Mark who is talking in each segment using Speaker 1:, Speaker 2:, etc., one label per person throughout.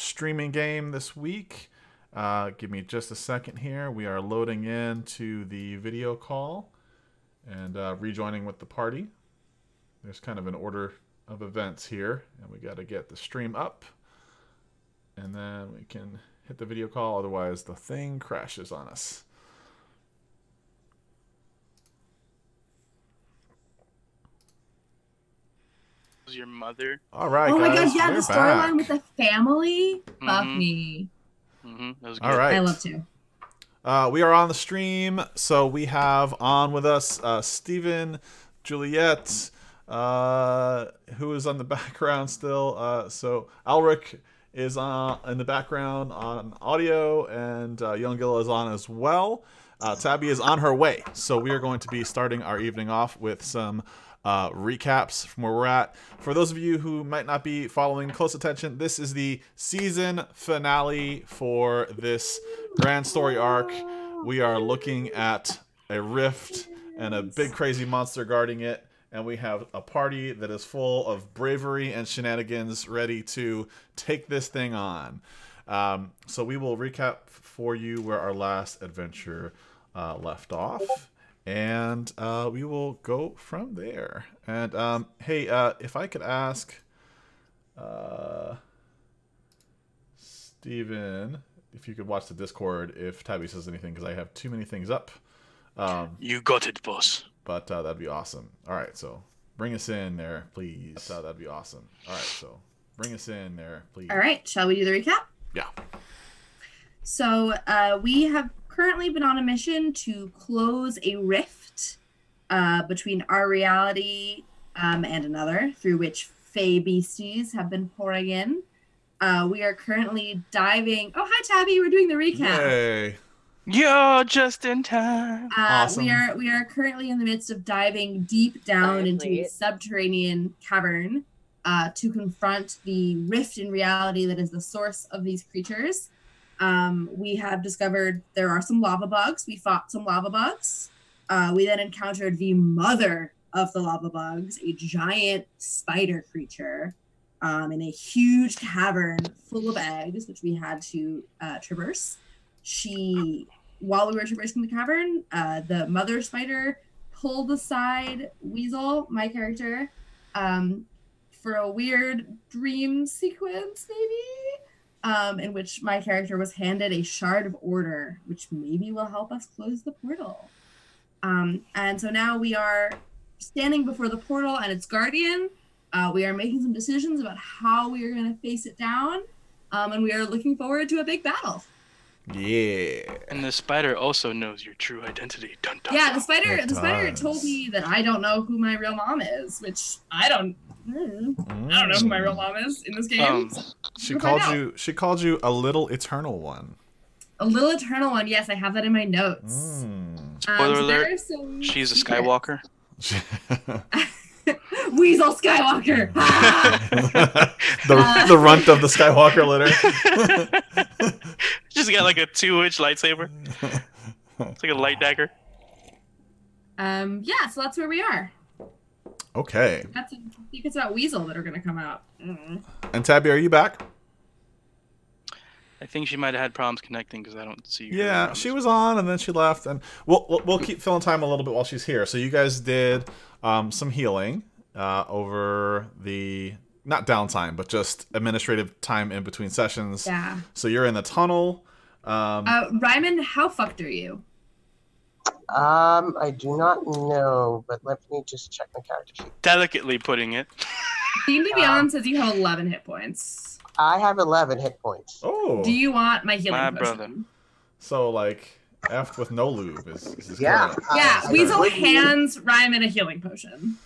Speaker 1: streaming game this week. Uh, give me just a second here. We are loading in to the video call and uh, rejoining with the party. There's kind of an order of events here, and we got to get the stream up, and then we can hit the video call. Otherwise, the thing crashes on us.
Speaker 2: Was your mother?
Speaker 1: All right,
Speaker 3: oh my
Speaker 1: guys,
Speaker 3: god, yeah,
Speaker 1: we're
Speaker 3: the storyline with the family. Fuck
Speaker 2: Mhm.
Speaker 3: me.
Speaker 2: Mm-hmm. That was good.
Speaker 1: All right.
Speaker 3: I love to.
Speaker 1: Uh, we are on the stream, so we have on with us uh, Stephen, Juliet, uh, who is on the background still. Uh, so Alric is on in the background on audio, and uh, Young Gilla is on as well. Uh, Tabby is on her way, so we are going to be starting our evening off with some uh, recaps from where we're at. For those of you who might not be following close attention, this is the season finale for this grand story arc. We are looking at a rift and a big crazy monster guarding it, and we have a party that is full of bravery and shenanigans ready to take this thing on. Um, so we will recap for you where our last adventure uh, left off, and uh, we will go from there. And um, hey, uh, if I could ask, uh, Steven, if you could watch the Discord if Tabby says anything, because I have too many things up. Um,
Speaker 2: You got it, boss.
Speaker 1: but uh, that'd be awesome. All right, so bring us in there, please. Uh, that'd be awesome. All right, so bring us in there, please.
Speaker 3: All right, shall we do the recap?
Speaker 1: Yeah.
Speaker 3: So uh, we have currently been on a mission to close a rift uh, between our reality um, and another, through which Fey beasties have been pouring in. Uh, we are currently diving. Oh, hi, Tabby. We're doing the recap.
Speaker 1: Yay!
Speaker 2: You're just in time.
Speaker 3: Uh,
Speaker 1: Awesome.
Speaker 3: We are we are currently in the midst of diving deep down into a subterranean cavern uh, to confront the rift in reality that is the source of these creatures. Um, we have discovered there are some lava bugs. We fought some lava bugs. Uh, we then encountered the mother of the lava bugs, a giant spider creature, um, in a huge cavern full of eggs, which we had to uh, traverse. She while we were traversing the cavern, uh, the mother spider pulled aside Weasel, my character, um, for a weird dream sequence, maybe, um, in which my character was handed a shard of order, which maybe will help us close the portal. Um, and so now we are standing before the portal and its guardian. Uh, we are making some decisions about how we are going to face it down, um, and we are looking forward to a big battle.
Speaker 1: Yeah.
Speaker 2: And the spider also knows your true identity. Dun, dun,
Speaker 3: Yeah, the spider.
Speaker 1: It
Speaker 3: the spider told me that I don't know who my real mom is, which I don't. mm, I don't know who my real mom is in this game.
Speaker 2: Um,
Speaker 1: She called you. She called you a little eternal one.
Speaker 3: a little eternal one. Yes, I have that in my notes.
Speaker 1: Mm.
Speaker 3: Um,
Speaker 2: Spoiler
Speaker 3: so
Speaker 2: alert,
Speaker 3: some
Speaker 2: She's a. Skywalker.
Speaker 3: Weasel Skywalker. Ah!
Speaker 1: the
Speaker 3: Uh,
Speaker 1: the runt of the Skywalker litter.
Speaker 2: Just got like a two-inch lightsaber. It's like a light dagger.
Speaker 3: um, yeah, so that's where we are.
Speaker 1: okay.
Speaker 3: That's I think it's about Weasel that are going to come out. Mm.
Speaker 1: And Tabby, are you back?
Speaker 2: I think she might have had problems connecting because I don't see her
Speaker 1: Yeah, she was on, and then she left, and we'll we'll, we'll keep filling time a little bit while she's here. So you guys did um, some healing uh, over the not downtime, but just administrative time in between sessions.
Speaker 3: Yeah.
Speaker 1: So you're in the tunnel. Um,
Speaker 3: Uh, Ryman, how fucked are you?
Speaker 4: Um, I do not know, but let me just check my character sheet.
Speaker 2: Delicately putting it.
Speaker 3: D&D Beyond says you have 11 hit points.
Speaker 4: I have 11 hit points.
Speaker 1: oh,
Speaker 3: Do you want my healing
Speaker 2: My
Speaker 3: potion?
Speaker 2: brother.
Speaker 1: so like F with no lube is, is his
Speaker 4: Yeah.
Speaker 1: credit.
Speaker 3: Yeah,
Speaker 4: I-
Speaker 3: Weasel
Speaker 4: I-
Speaker 3: hands Ryman a healing potion.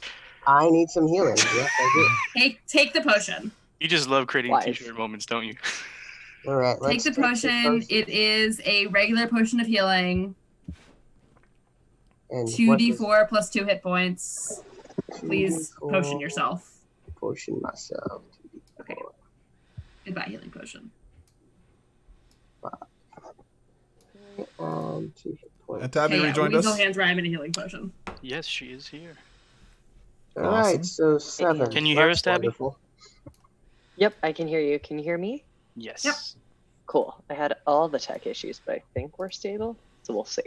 Speaker 4: I need some healing. Yes, I
Speaker 3: Take take the potion.
Speaker 2: You just love creating
Speaker 4: Life.
Speaker 2: t-shirt moments, don't you?
Speaker 4: All right,
Speaker 3: Take
Speaker 4: let's
Speaker 3: the potion. It is a regular potion of healing.
Speaker 4: And
Speaker 3: Two
Speaker 4: what
Speaker 3: D
Speaker 4: was-
Speaker 3: four plus two hit points. Please
Speaker 4: 2d4,
Speaker 3: potion yourself.
Speaker 4: Potion myself. 2d4.
Speaker 3: Okay. Goodbye, healing potion.
Speaker 4: And um, two hit points.
Speaker 1: And Tabby
Speaker 3: Okay, yeah,
Speaker 1: rejoined
Speaker 3: Weasel
Speaker 1: us.
Speaker 3: hands Ryman a healing potion.
Speaker 2: Yes, she is here.
Speaker 4: All
Speaker 1: Awesome.
Speaker 4: right, so seven.
Speaker 2: Can you hear
Speaker 4: That's
Speaker 2: us, Tabby?
Speaker 4: wonderful.
Speaker 5: Yep, I can hear you. Can you hear me?
Speaker 2: Yes.
Speaker 3: Yep.
Speaker 5: Cool. I had all the tech issues, but I think we're stable. So we'll see.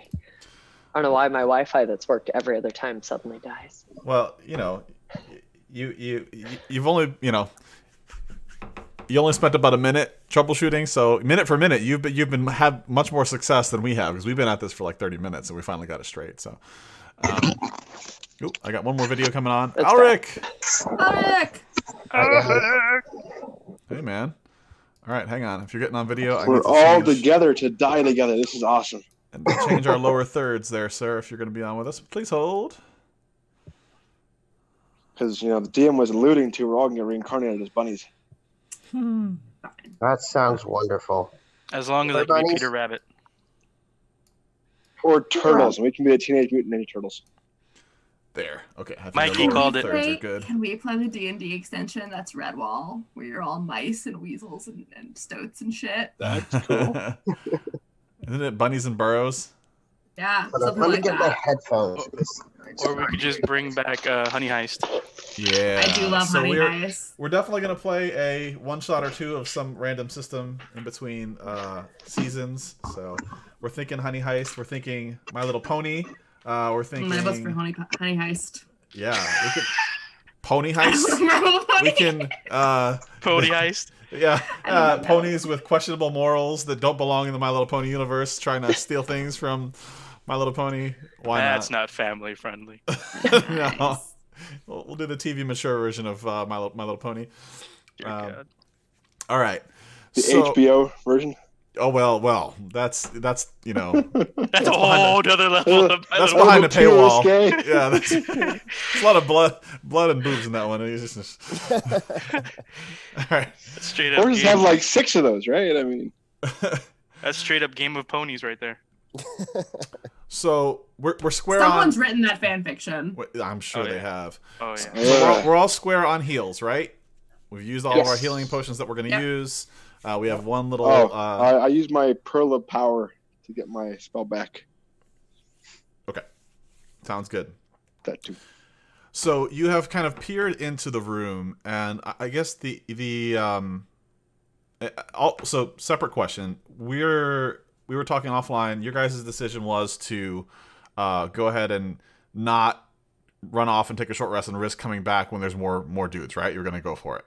Speaker 5: I don't know why my Wi-Fi that's worked every other time suddenly dies.
Speaker 1: Well, you know, you you you- you've only you know you only spent about a minute troubleshooting, so minute for minute, you've been you've been had much more success than we have because we've been at this for like thirty minutes and we finally got it straight. So, um, ooh, I got one more video coming on.
Speaker 5: That's
Speaker 1: Alric,
Speaker 3: Alric!
Speaker 1: hey man. All right, hang on. If you're getting on video,
Speaker 6: We're
Speaker 1: need to
Speaker 6: all
Speaker 1: change,
Speaker 6: together to die together. This is awesome.
Speaker 1: and change our lower thirds there, sir. If you're going to be on with us, please hold.
Speaker 6: Because, you know, the DM was alluding to we're all going to get reincarnated as bunnies. Hmm.
Speaker 4: That sounds wonderful.
Speaker 2: As long as
Speaker 4: Or
Speaker 2: I can be. Peter Rabbit.
Speaker 6: Or turtles. And we can be the Teenage Mutant Ninja Turtles.
Speaker 1: There. Okay. I think
Speaker 2: Mikey called it.
Speaker 1: thirds good.
Speaker 7: Can we play the D and D extension that's Redwall, where you're all mice and weasels and, and stoats and shit?
Speaker 6: That's cool.
Speaker 1: Isn't it bunnies and burrows?
Speaker 7: Yeah,
Speaker 4: Hold on,
Speaker 7: something
Speaker 4: let me
Speaker 7: like
Speaker 4: get my
Speaker 7: that.
Speaker 4: headphones. Oh.
Speaker 2: Or we could just bring back uh, Honey Heist.
Speaker 1: Yeah.
Speaker 7: I do love
Speaker 1: so
Speaker 7: Honey
Speaker 1: we're,
Speaker 7: Heist.
Speaker 1: We're definitely gonna play a one shot or two of some random system in between uh, seasons. So we're thinking Honey Heist. We're thinking My Little Pony. Uh, we're thinking
Speaker 7: My vote's for Honey, honey Heist.
Speaker 1: yeah. We could Pony Heist. we can uh,
Speaker 2: Pony Heist.
Speaker 1: yeah uh, ponies with questionable morals that don't belong in the My Little Pony universe, trying to steal things from My Little Pony. Why
Speaker 2: That's
Speaker 1: not?
Speaker 2: not family friendly.
Speaker 1: no.
Speaker 7: Nice.
Speaker 1: We'll, we'll do the TV mature version of uh, My, Little, My Little Pony.
Speaker 2: Dear
Speaker 1: Um,
Speaker 2: God.
Speaker 1: All right.
Speaker 6: The
Speaker 1: So-
Speaker 6: HBO version.
Speaker 1: Oh well, well, that's that's you know
Speaker 2: That's a
Speaker 1: behind
Speaker 2: whole other level of
Speaker 1: that's
Speaker 2: little-
Speaker 1: behind the paywall.
Speaker 6: Risque.
Speaker 1: Yeah, that's, there's a lot of blood, blood and boobs in that one. It's just- all right.
Speaker 2: That's straight up.
Speaker 6: Or just have like six of those, right? I mean,
Speaker 2: That's straight up Game of Ponies right there.
Speaker 1: So we're we're square
Speaker 7: Someone's
Speaker 1: on.
Speaker 7: written that fan fiction.
Speaker 1: I'm sure
Speaker 2: Oh,
Speaker 1: they have.
Speaker 2: Oh yeah.
Speaker 1: So
Speaker 6: Yeah.
Speaker 1: we're, we're all square on heals, right? We've used all of our healing potions that we're going to
Speaker 7: Yep.
Speaker 1: use. Uh, we have one little.
Speaker 6: oh,
Speaker 1: uh,
Speaker 6: I, I use my Pearl of Power to get my spell back.
Speaker 1: Okay sounds good.
Speaker 6: That too.
Speaker 1: So you have kind of peered into the room, and I- I guess the the um, uh, also separate question. We're we were talking offline. Your guys' decision was to uh, go ahead and not run off and take a short rest and risk coming back when there's more more dudes, right? You're gonna go for it.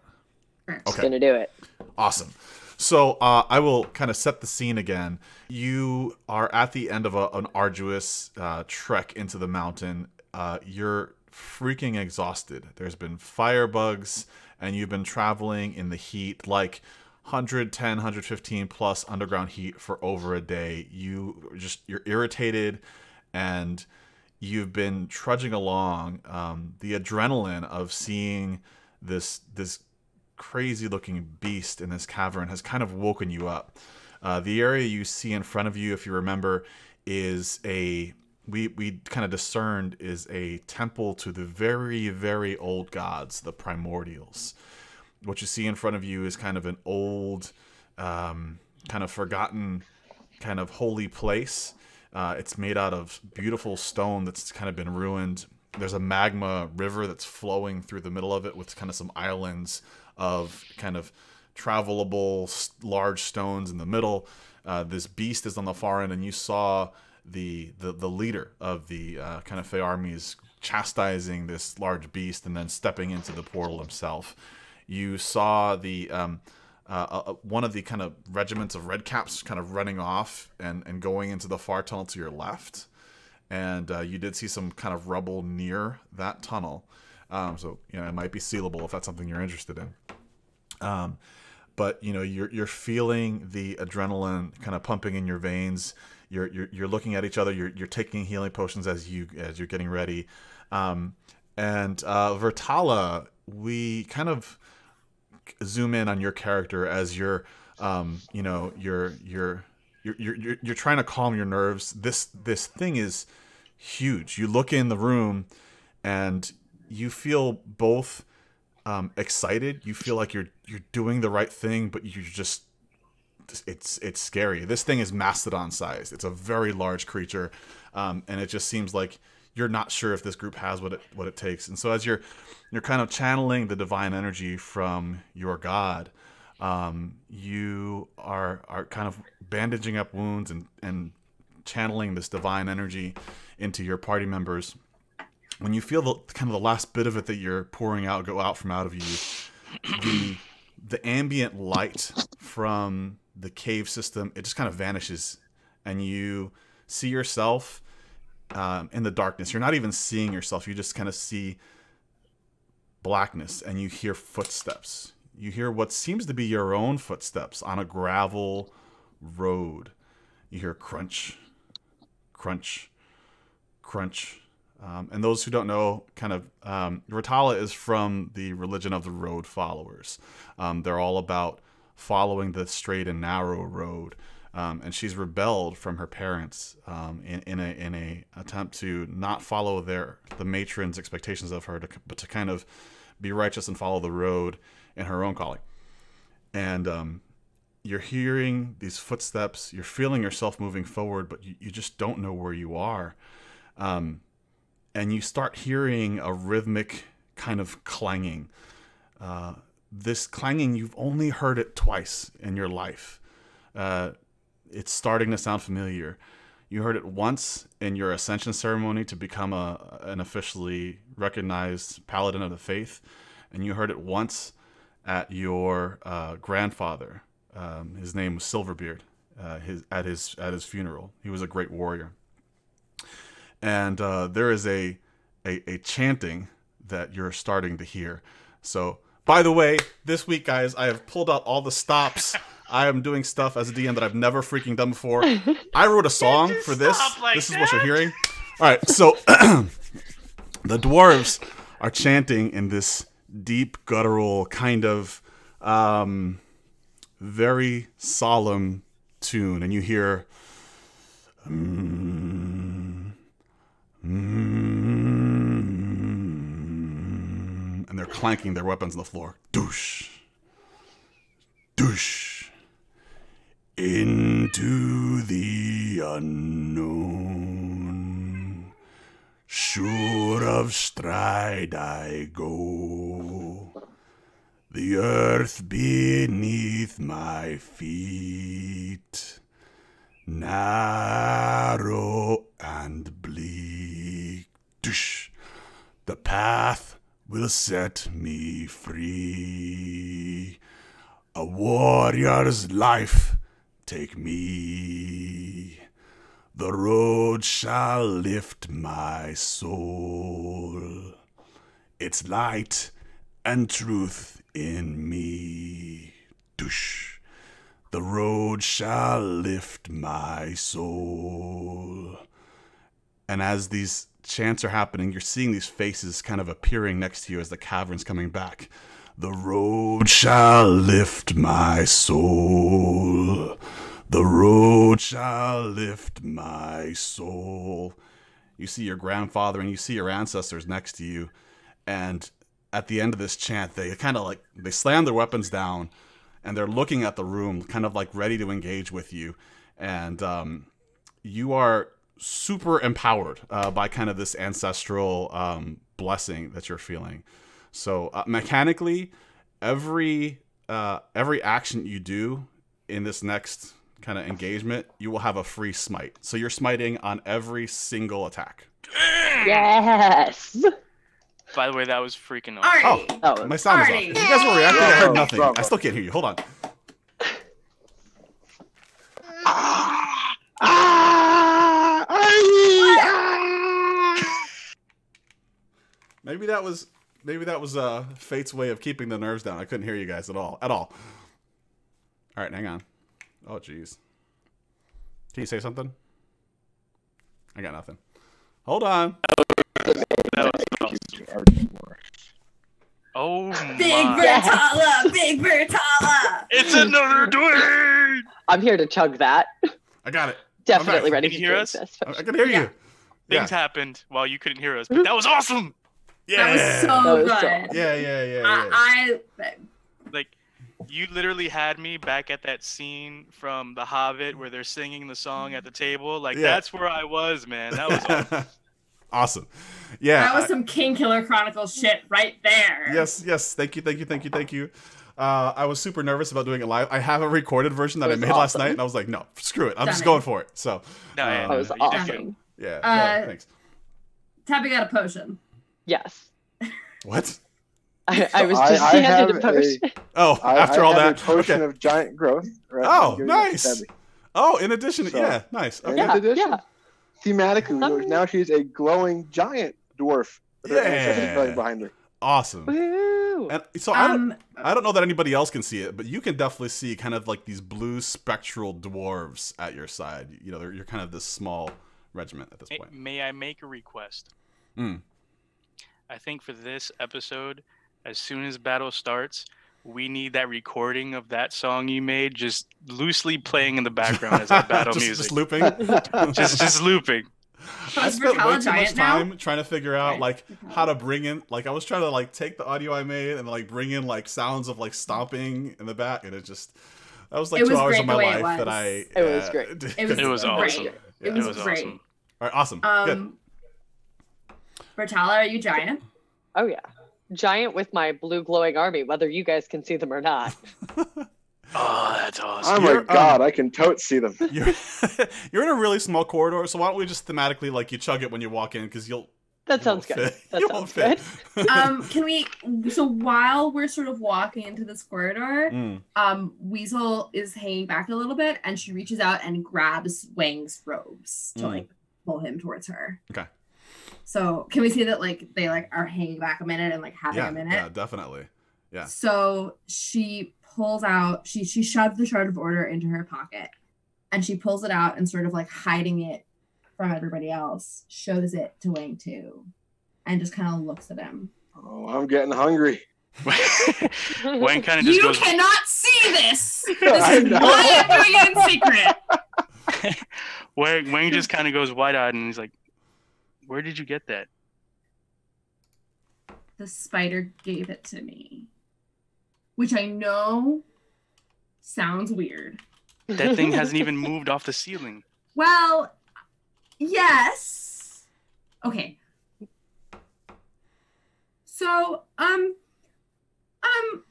Speaker 7: Correct.
Speaker 1: Okay.
Speaker 5: Gonna do it.
Speaker 1: Awesome. So uh, I will kind of set the scene again. You are at the end of a, an arduous uh, trek into the mountain. Uh, you're freaking exhausted. There's been firebugs, and you've been traveling in the heat like 110, 115 plus underground heat for over a day. You just you're irritated, and you've been trudging along. Um, the adrenaline of seeing this this crazy looking beast in this cavern has kind of woken you up. Uh, the area you see in front of you, if you remember, is a we we kind of discerned is a temple to the very very old gods, the primordials. What you see in front of you is kind of an old, um, kind of forgotten, kind of holy place. Uh, it's made out of beautiful stone that's kind of been ruined. There's a magma river that's flowing through the middle of it with kind of some islands of kind of travelable large stones in the middle. Uh, this beast is on the far end, and you saw the the, the leader of the uh, kind of Fey armies chastising this large beast and then stepping into the portal himself. You saw the um, uh, uh, one of the kind of regiments of redcaps kind of running off and, and going into the far tunnel to your left. And uh, you did see some kind of rubble near that tunnel. Um, so, you know, it might be sealable if that's something you're interested in. Um, but, you know, you're, you're feeling the adrenaline kind of pumping in your veins. You're, you're, you're looking at each other. You're, you're taking healing potions as you as you're getting ready. Um, and uh, Bertala, we kind of zoom in on your character as you're um you know you're you're you're you're you're, trying to calm your nerves. This this thing is huge. You look in the room and you feel both um excited. You feel like you're you're doing the right thing but you're just it's it's scary. This thing is mastodon sized it's a very large creature um and it just seems like you're not sure if this group has what it what it takes and so as you're you're kind of channeling the divine energy from your god um, you are are kind of bandaging up wounds and and channeling this divine energy into your party members. When you feel the kind of the last bit of it that you're pouring out go out from out of you, the the ambient light from the cave system it just kind of vanishes, and you see yourself um, in the darkness. You're not even seeing yourself. You just kind of see blackness, and you hear footsteps. You hear what seems to be your own footsteps on a gravel road. You hear crunch, crunch, crunch. Um, and those who don't know, kind of, um, Ratala is from the religion of the road followers. Um, they're all about following the straight and narrow road. Um, and she's rebelled from her parents um, in, in a in a attempt to not follow their the matron's expectations of her, to, but to kind of be righteous and follow the road in her own calling. And um, you're hearing these footsteps, you're feeling yourself moving forward, but you, you just don't know where you are. Um, and you start hearing a rhythmic kind of clanging. Uh, this clanging, you've only heard it twice in your life. Uh, it's starting to sound familiar. You heard it once in your ascension ceremony to become a an officially recognized paladin of the faith, and you heard it once at your uh, grandfather. Um, his name was Silverbeard. Uh, his at his at his funeral, he was a great warrior. And uh, there is a, a a chanting that you're starting to hear. So, by the way, this week, guys, I have pulled out all the stops. I am doing stuff as a DM that I've never freaking done before. I wrote a song for this.
Speaker 2: like
Speaker 1: this is what you're hearing. All right, so the dwarves are chanting in this deep guttural kind of um, very solemn tune, and you hear. mm, mm, and they're clanking their weapons on the floor. Douche. Douche. Into the unknown. Sure of stride I go. The earth beneath my feet. Narrow and bleak. Douche. The path will set me free. A warrior's life take me. The road shall lift my soul. It's light and truth in me. Douche. The road shall lift my soul. And as these chants are happening, you're seeing these faces kind of appearing next to you as the cavern's coming back. The road shall lift my soul. The road shall lift my soul. You see your grandfather and you see your ancestors next to you. And at the end of this chant, they kind of like they slam their weapons down and they're looking at the room, kind of like ready to engage with you. And um, you are super empowered uh, by kind of this ancestral um, blessing that you're feeling. So uh, mechanically, every uh, every action you do in this next kind of engagement, you will have a free smite. So you're smiting on every single attack.
Speaker 5: Yes.
Speaker 2: By the way, that was freaking awesome.
Speaker 3: Artie.
Speaker 5: Oh,
Speaker 1: My sound was off.
Speaker 3: Artie.
Speaker 1: You guys were reacting. I heard nothing.
Speaker 6: bravo.
Speaker 1: I still can't hear you. Hold on.
Speaker 6: Ah!
Speaker 1: Maybe that was maybe that was uh Fate's way of keeping the nerves down. I couldn't hear you guys at all. At all. All right, hang on. Oh jeez. Can you say something? I got nothing. Hold on.
Speaker 2: Oh
Speaker 3: Big
Speaker 2: my!
Speaker 3: Bertala, Big Bertala.
Speaker 2: It's another Dwayne.
Speaker 5: I'm here to chug that.
Speaker 1: I got it.
Speaker 5: Definitely
Speaker 1: back.
Speaker 5: ready
Speaker 2: Can
Speaker 5: to
Speaker 2: you hear us?
Speaker 5: this.
Speaker 1: I, I can hear
Speaker 3: Yeah.
Speaker 1: you. Yeah.
Speaker 2: Things happened while you couldn't hear us, but that was awesome.
Speaker 1: Yeah.
Speaker 3: That was
Speaker 5: That
Speaker 3: so
Speaker 5: was
Speaker 3: good.
Speaker 5: so-
Speaker 1: yeah, yeah, yeah, yeah.
Speaker 3: I, I
Speaker 2: Like, you literally had me back at that scene from The Hobbit where they're singing the song at the table. Like,
Speaker 1: Yeah.
Speaker 2: that's where I was, man. That was awesome.
Speaker 1: awesome. Yeah.
Speaker 3: that was
Speaker 1: I-
Speaker 3: some Kingkiller Chronicles shit right there.
Speaker 1: yes, yes. Thank you, thank you, thank you, thank you. Uh, I was super nervous about doing it live. I have a recorded version that I
Speaker 5: was
Speaker 1: made last night, and I was like, no, screw it. I'm just
Speaker 3: Stunning.
Speaker 1: going for it. So,
Speaker 2: No, yeah,
Speaker 1: Um,
Speaker 5: That was
Speaker 2: no, you did good.
Speaker 5: awesome.
Speaker 1: yeah.
Speaker 3: Uh,
Speaker 1: no, thanks.
Speaker 3: Tabby got a potion.
Speaker 5: Yes.
Speaker 1: What?
Speaker 5: I, I was just
Speaker 6: I
Speaker 5: handed a
Speaker 6: have
Speaker 5: potion.
Speaker 1: Oh,
Speaker 6: I,
Speaker 1: after
Speaker 6: I
Speaker 1: all
Speaker 6: have
Speaker 1: that.
Speaker 6: a potion
Speaker 1: Okay.
Speaker 6: of giant growth. Right?
Speaker 1: Oh,
Speaker 6: I'm giving that to
Speaker 1: nice. Oh, in addition,
Speaker 6: So-
Speaker 1: yeah, nice.
Speaker 6: And
Speaker 1: Okay.
Speaker 5: Yeah,
Speaker 6: addition,
Speaker 5: yeah.
Speaker 6: thematically,
Speaker 5: Um,
Speaker 6: now she's a glowing giant dwarf with her
Speaker 1: Yeah.
Speaker 6: behind her.
Speaker 1: Awesome.
Speaker 5: Woo!
Speaker 1: And so I don't,
Speaker 3: Um,
Speaker 1: I don't know that anybody else can see it, but you can definitely see kind of like these blue spectral dwarves at your side. You know, you're kind of this small regiment at this
Speaker 2: May,
Speaker 1: point.
Speaker 2: may I make a request?
Speaker 1: Mm.
Speaker 2: I think for this episode, as soon as battle starts, we need that recording of that song you made just loosely playing in the background as that battle
Speaker 1: just,
Speaker 2: music.
Speaker 1: just looping.
Speaker 2: just just looping.
Speaker 1: I spent way too much
Speaker 3: giant now?
Speaker 1: time trying to figure out
Speaker 3: Right.
Speaker 1: like how to bring in like I was trying to like take the audio I made and like bring in like sounds of like stomping in the back and it just that was like
Speaker 3: It
Speaker 1: two
Speaker 3: was
Speaker 1: hours of my
Speaker 3: the way it
Speaker 1: life that. I
Speaker 5: It was
Speaker 1: uh,
Speaker 5: great.
Speaker 3: It was
Speaker 2: It was
Speaker 3: great.
Speaker 2: awesome.
Speaker 3: It was,
Speaker 2: It was
Speaker 3: great.
Speaker 2: awesome.
Speaker 1: All right, awesome. Good.
Speaker 3: Um, Bertala, are you giant?
Speaker 5: Oh yeah. Giant with my blue glowing army, whether you guys can see them or not.
Speaker 2: Oh, that's awesome.
Speaker 6: Oh
Speaker 1: You're,
Speaker 6: my
Speaker 1: um,
Speaker 6: god, I can totes see them.
Speaker 1: You're you're in a really small corridor, so why don't we just thematically like you chug it when you walk in because you'll
Speaker 5: That
Speaker 1: you
Speaker 5: sounds good.
Speaker 1: fit.
Speaker 5: That
Speaker 1: You
Speaker 5: sounds good.
Speaker 1: fit.
Speaker 3: um, can we? So while we're sort of walking into this corridor,
Speaker 1: Mm.
Speaker 3: um, Weasel is hanging back a little bit, and she reaches out and grabs Wang's robes to
Speaker 1: Mm.
Speaker 3: like pull him towards her.
Speaker 1: Okay.
Speaker 3: So can we see that like they like are hanging back a minute and like having
Speaker 1: Yeah,
Speaker 3: a minute?
Speaker 1: yeah, definitely. Yeah.
Speaker 3: So she pulls out, she she shoves the shard of order into her pocket and she pulls it out and sort of like hiding it from everybody else, shows it to Wang too, and just kind of looks at him.
Speaker 6: Oh, I'm getting hungry.
Speaker 2: Wang kind of just
Speaker 7: You
Speaker 2: goes.
Speaker 7: cannot see this.
Speaker 6: I
Speaker 7: This is
Speaker 6: know.
Speaker 7: why I'm doing it in secret.
Speaker 2: Wang, Wang just kind of goes wide-eyed and he's like, "Where did you get that?"
Speaker 3: The spider gave it to me, which I know sounds weird.
Speaker 2: That thing hasn't even moved off the ceiling.
Speaker 3: Well, yes. Okay. So, um, um,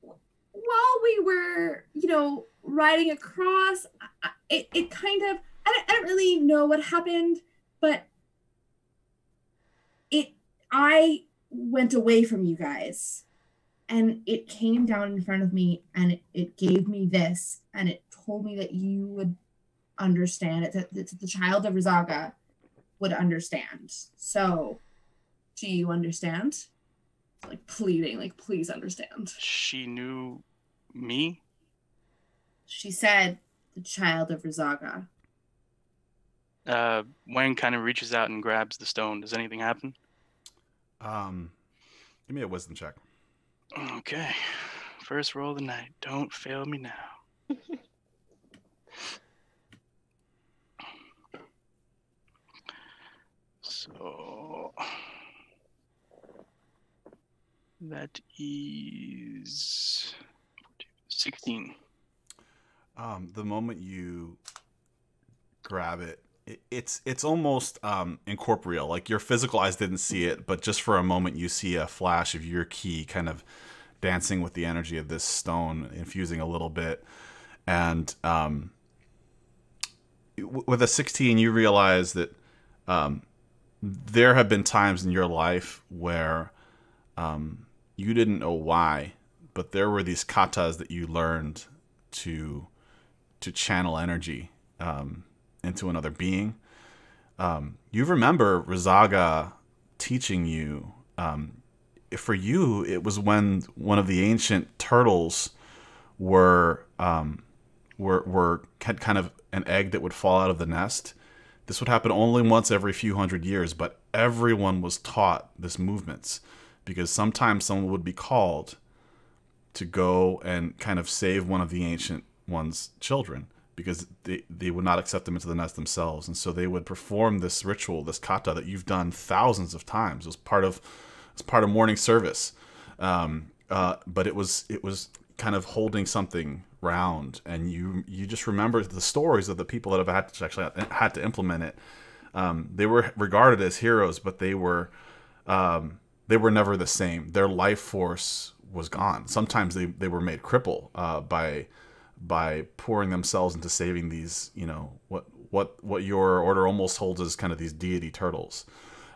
Speaker 3: while we were, you know, riding across, it, it kind of, I don't, I don't really know what happened, but I went away from you guys and it came down in front of me and it, it gave me this and it told me that you would understand it that, that the child of Rizaga would understand. So, do you understand? Like pleading, like please understand.
Speaker 2: She knew me.
Speaker 3: She said, "The child of Rizaga."
Speaker 2: Uh, Wayne kind of reaches out and grabs the stone. Does anything happen?
Speaker 1: Um, give me a wisdom check.
Speaker 2: Okay. First roll of the night. Don't fail me now. so that is 16.
Speaker 1: Um, the moment you grab it, it it's it's almost um, incorporeal. Like your physical eyes didn't see it, but just for a moment, you see a flash of your key kind of dancing with the energy of this stone, infusing a little bit. And um, with a 16, you realize that um, there have been times in your life where um, you didn't know why, but there were these katas that you learned to to channel energy um, into another being. Um, you remember Rizaga teaching you. Um, for you, it was when one of the ancient turtles were um, were were had kind of an egg that would fall out of the nest. This would happen only once every few hundred years, but everyone was taught this movements because sometimes someone would be called to go and kind of save one of the ancient one's children because they, they would not accept them into the nest themselves. And so they would perform this ritual, this kata that you've done thousands of times. It was part of it part of morning service. Um, uh, but it was it was kind of holding something round and you you just remember the stories of the people that have had to actually had to implement it. Um, they were regarded as heroes, but they were um, they were never the same. Their life force was gone. Sometimes they, they were made cripple uh, by by pouring themselves into saving these, you know, what what what your order almost holds as kind of these deity turtles.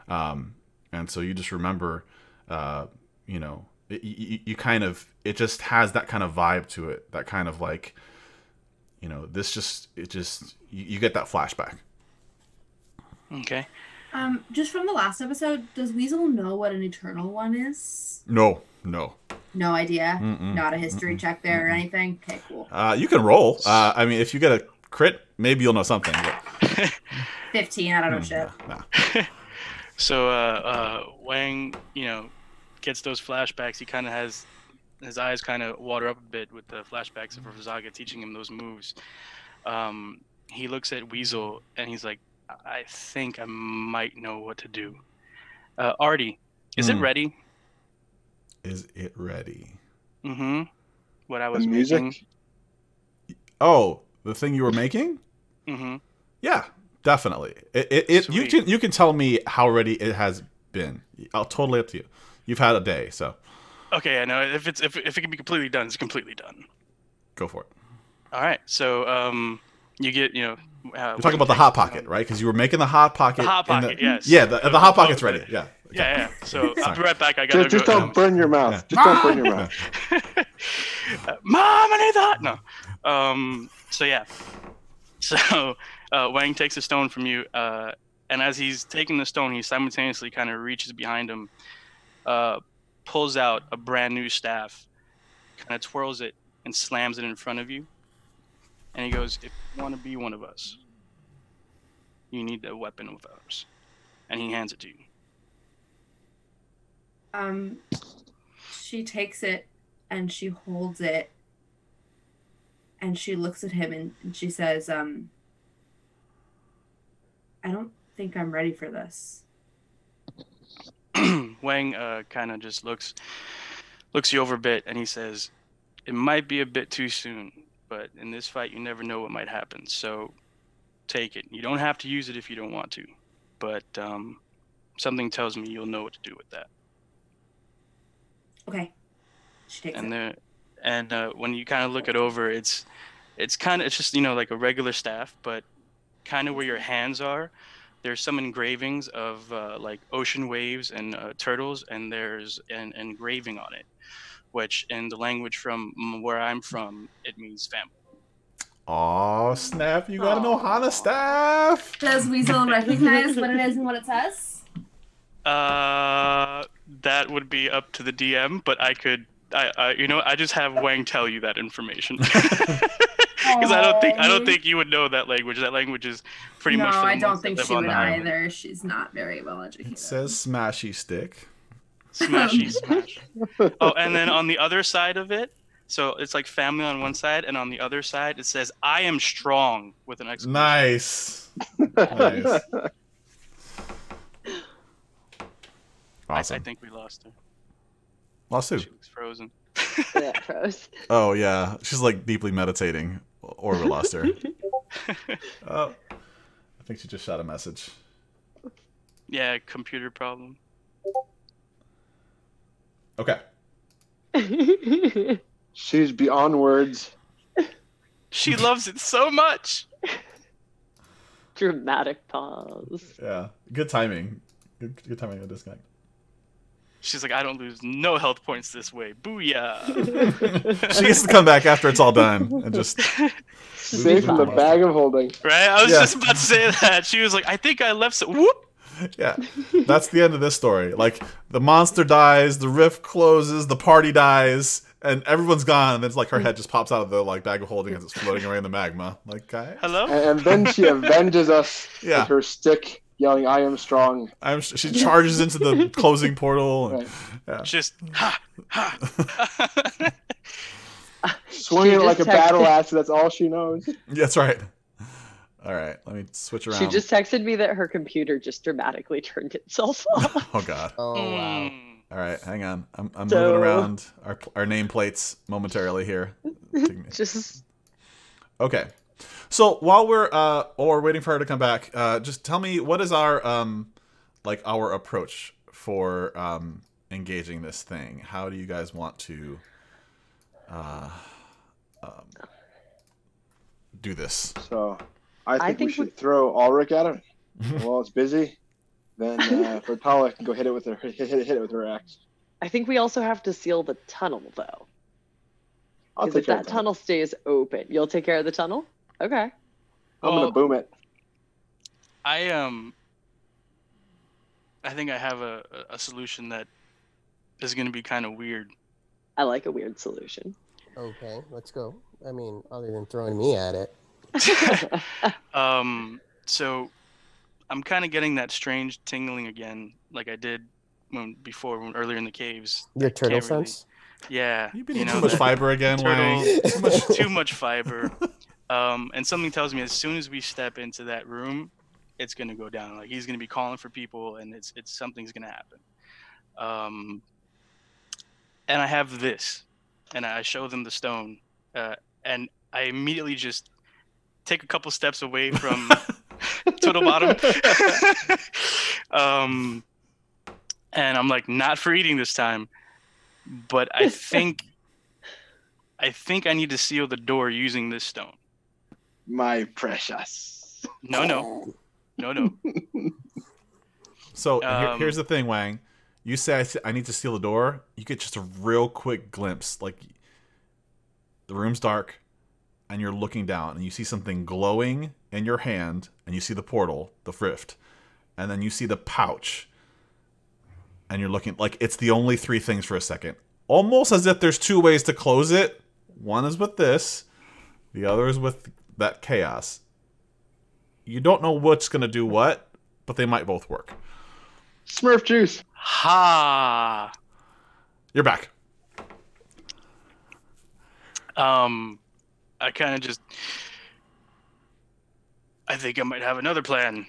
Speaker 1: Um, and so you just remember, uh, you know, it, you, you kind of it just has that kind of vibe to it, that kind of like, you know, this just it just you, you get that flashback.
Speaker 2: Okay.
Speaker 3: Um, just from the last episode, does Weasel know what an eternal one is?
Speaker 1: No, no.
Speaker 3: No idea.
Speaker 1: Mm-mm.
Speaker 3: Not a history check there or anything. Okay, cool.
Speaker 1: Uh, you can roll. Uh, I mean, if you get a crit, maybe you'll know something. But,
Speaker 3: Fifteen. I don't know shit.
Speaker 1: nah, nah.
Speaker 2: So uh, uh, Wang, you know, gets those flashbacks. He kind of has his eyes kind of water up a bit with the flashbacks of Zaga teaching him those moves. Um, he looks at Weasel and he's like, "I think I might know what to do." Uh, Artie, is
Speaker 1: Hmm.
Speaker 2: it ready?
Speaker 1: Is it ready?
Speaker 2: Mm-hmm. What I
Speaker 6: The
Speaker 2: was
Speaker 6: music.
Speaker 2: making.
Speaker 1: Oh, the thing you were making?
Speaker 2: Mm-hmm.
Speaker 1: Yeah, definitely. It, it, it you can you can tell me how ready it has been. I'll totally up to you. You've had a day, so
Speaker 2: Okay, I know. If it's if, if it can be completely done, it's completely done.
Speaker 1: go for it.
Speaker 2: All right. So um, you get you know. Uh,
Speaker 1: You're talking about the hot pocket, right? Because you were making the hot pocket.
Speaker 2: The hot
Speaker 1: in
Speaker 2: pocket, yes.
Speaker 1: Yeah, the, the hot pocket's ready. Yeah.
Speaker 2: Yeah, yeah. So I'll be right back. I gotta
Speaker 6: Just, just
Speaker 2: go.
Speaker 6: don't burn your mouth.
Speaker 1: Yeah.
Speaker 6: Just don't burn your mouth.
Speaker 2: Mom, I need that. No. Um. So yeah. So uh, Wang takes a stone from you, uh, and as he's taking the stone, he simultaneously kind of reaches behind him, uh, pulls out a brand new staff, kind of twirls it and slams it in front of you, and he goes, "If you want to be one of us, you need a weapon of ours," and he hands it to you.
Speaker 3: Um, she takes it and she holds it, and she looks at him and, and she says, "Um, I don't think I'm ready for this."
Speaker 2: Wang uh, kind of just looks looks you over a bit, and he says, "It might be a bit too soon, but in this fight, you never know what might happen. So take it. You don't have to use it if you don't want to, but um, something tells me you'll know what to do with that."
Speaker 3: Okay. She takes
Speaker 2: And
Speaker 3: it.
Speaker 2: there, and uh, when you kind of look it over, it's it's kind of it's just you know like a regular staff, but kind of where your hands are. There's some engravings of uh, like ocean waves and uh, turtles, and there's an engraving on it, which in the language from mm, where I'm from, it means family.
Speaker 1: Oh snap! You got an
Speaker 7: Aw.
Speaker 1: Ohana staff.
Speaker 3: Does Weasel recognize what it is and what it says?
Speaker 2: Uh, that would be up to the DM, but I could, I, I you know, I just have Wang tell you that information. Because I don't think I don't think you would know that language. That language is pretty
Speaker 3: no,
Speaker 2: much. for the
Speaker 3: I don't think she would
Speaker 2: the island.
Speaker 3: either. She's not very well educated.
Speaker 1: It says smashy stick.
Speaker 2: Smashy smash. Oh, and then on the other side of it, so it's like family on one side, and on the other side it says "I am strong" with an exclamation.
Speaker 1: Nice. Nice.
Speaker 2: I,
Speaker 1: Awesome.
Speaker 2: I think we lost her.
Speaker 1: Lost who?
Speaker 2: She looks frozen.
Speaker 5: Yeah, froze.
Speaker 1: Oh yeah, she's like deeply meditating. Or we lost her. oh, I think she just shot a message.
Speaker 2: yeah, computer problem.
Speaker 1: Okay.
Speaker 6: She's beyond words.
Speaker 2: She loves it so much.
Speaker 5: Dramatic pause.
Speaker 1: Yeah. Good timing. Good, good timing on disconnect.
Speaker 2: She's like, I don't lose no health points this way. Booyah!
Speaker 1: she gets to come back after it's all done and just
Speaker 6: save from the bag of holding.
Speaker 2: right? I was
Speaker 1: Yeah.
Speaker 2: just about to say that. She was like, I think I left. So whoop.
Speaker 1: yeah. That's the end of this story. Like the monster dies, the rift closes, the party dies, and everyone's gone. And then it's like her head just pops out of the like bag of holding as it's floating away in the magma. Like, guy,
Speaker 2: Hello.
Speaker 6: And, and then she avenges us
Speaker 1: Yeah.
Speaker 6: with her stick, yelling, I am strong.
Speaker 1: I'm she charges into the closing portal. And,
Speaker 6: Right.
Speaker 1: yeah.
Speaker 2: Just ha ha.
Speaker 6: Swinging it
Speaker 5: just
Speaker 6: like a battle axe, that's all she knows.
Speaker 1: That's right. All right, let me switch around.
Speaker 5: She just texted me that her computer just dramatically turned itself off.
Speaker 1: Oh god.
Speaker 4: Oh wow.
Speaker 2: Mm.
Speaker 1: All right, hang on. I'm, I'm
Speaker 5: So-
Speaker 1: moving around our our nameplates momentarily here.
Speaker 5: Just
Speaker 1: Okay. So while we're uh or waiting for her to come back, uh just tell me what is our um like our approach for um engaging this thing? How do you guys want to uh, um, do this?
Speaker 6: So I think,
Speaker 5: I
Speaker 6: we
Speaker 5: think
Speaker 6: should
Speaker 5: we-
Speaker 6: throw Ulrich at him while it's busy. Then uh, Bertala can go hit it with her hit, hit, hit it with her axe.
Speaker 5: I think we also have to seal the tunnel though. Because if that
Speaker 6: of that.
Speaker 5: tunnel stays open, you'll take care of the tunnel? Okay.
Speaker 6: I'm
Speaker 2: Well,
Speaker 6: gonna boom it.
Speaker 2: I um I think I have a, a- a solution that is gonna be kind of weird.
Speaker 5: I like a weird solution.
Speaker 8: Okay, let's go. I mean, other than throwing me at it.
Speaker 2: Um so I'm kind of getting that strange tingling again, like I did when before when earlier in the caves.
Speaker 8: Your turtle
Speaker 2: Can't really-
Speaker 8: sense?
Speaker 2: Yeah,
Speaker 1: You've been
Speaker 2: you
Speaker 1: eating
Speaker 2: know,
Speaker 1: too much fiber again,
Speaker 2: turtle-
Speaker 8: Too
Speaker 1: much-
Speaker 2: too much fiber. Um, and something tells me as soon as we step into that room, it's gonna go down. Like he's gonna be calling for people, and it's it's something's gonna happen. Um, and I have this, and I show them the stone, uh, and I immediately just take a couple steps away from Total Bottom. um, and I'm like, not for eating this time, but I think, I think I need to seal the door using this stone.
Speaker 6: My precious.
Speaker 2: No, no, no, no.
Speaker 1: So here-
Speaker 2: Um,
Speaker 1: here's the thing, Wang. You say I need to seal the door. You get just a real quick glimpse, like the room's dark, and you're looking down, and you see something glowing in your hand, and you see the portal, the rift, and then you see the pouch, and you're looking like it's the only three things for a second, almost as if there's two ways to close it. One is with this, the other is with that chaos. You don't know what's gonna do what, but they might both work.
Speaker 6: Smurf juice.
Speaker 2: Ha.
Speaker 1: You're back.
Speaker 2: Um, I kind of just. I think I might have another plan.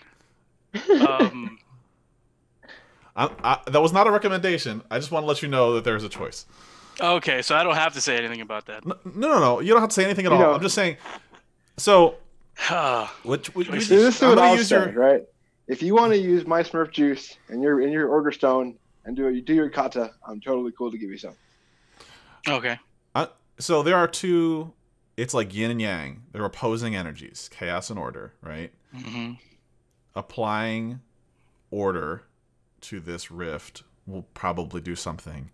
Speaker 2: Um,
Speaker 1: I, I, that was not a recommendation. I just want to let you know that there's a choice.
Speaker 2: okay, so I don't have to say anything about that.
Speaker 1: No, no, no. no. You don't have to say anything at
Speaker 6: You
Speaker 1: all.
Speaker 6: know-
Speaker 1: I'm just saying. So,
Speaker 2: Ah,
Speaker 1: which, which,
Speaker 6: See, this is
Speaker 1: I'm
Speaker 6: what
Speaker 1: gonna
Speaker 6: I'll
Speaker 1: use
Speaker 6: say,
Speaker 1: your.
Speaker 6: right? If you want to use my Smurf juice and your in your order stone and do you do your kata, I'm totally cool to give you some.
Speaker 2: okay.
Speaker 1: Uh, so there are two. It's like yin and yang. They're opposing energies, chaos and order, right?
Speaker 2: hmm
Speaker 1: Applying order to this rift will probably do something.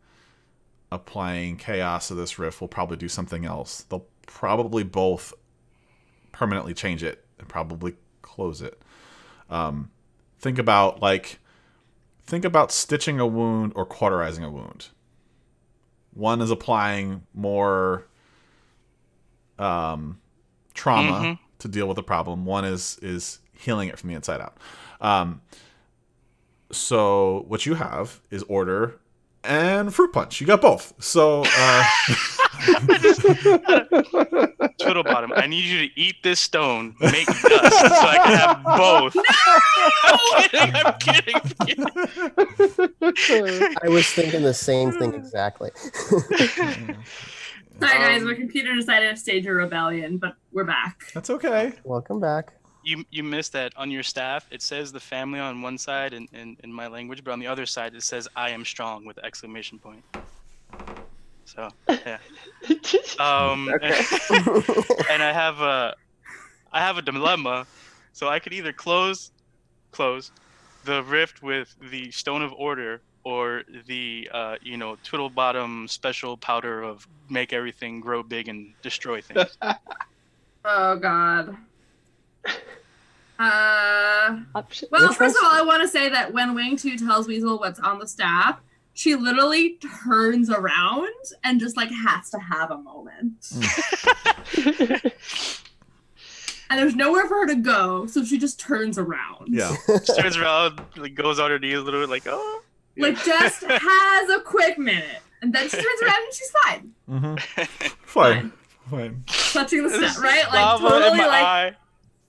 Speaker 1: Applying chaos to this rift will probably do something else. They'll probably both permanently change it and probably close it. Um, think about like think about stitching a wound or cauterizing a wound. One is applying more um, trauma
Speaker 2: Mhm.
Speaker 1: to deal with the problem. One is is healing it from the inside out. Um, so what you have is order and fruit punch. You got both. So uh,
Speaker 2: Twiddle bottom. I need you to eat this stone, make dust, so I can have both. I'm kidding. I'm kidding.
Speaker 8: I was thinking the same thing exactly.
Speaker 3: Sorry, guys,
Speaker 2: Um,
Speaker 3: my computer decided to stage a rebellion, but we're back.
Speaker 1: that's okay.
Speaker 8: Welcome back.
Speaker 2: You you missed that on your staff. It says the family on one side in, in, in my language, but on the other side it says I am strong with exclamation point. So yeah. Um, and I have a I have a dilemma, so I could either close close the rift with the stone of order or the uh, you know twiddle bottom special powder of make everything grow big and destroy things.
Speaker 3: Oh God. Uh,
Speaker 5: Option-
Speaker 3: well,
Speaker 8: Which
Speaker 3: first of all, I want to say that when Wing Two tells Weasel what's on the staff, she literally turns around and just like has to have a moment. And there's nowhere for her to go, so she just turns around.
Speaker 1: Yeah.
Speaker 2: She turns around, like goes on her knees a little bit, like oh.
Speaker 3: Like just has a quick minute. And then she turns around and she's fine.
Speaker 1: Mm-hmm. Fine. Fine.
Speaker 3: Touching the
Speaker 2: There's
Speaker 3: step, right? Like
Speaker 2: lava in
Speaker 3: totally
Speaker 2: my
Speaker 3: like
Speaker 2: eye.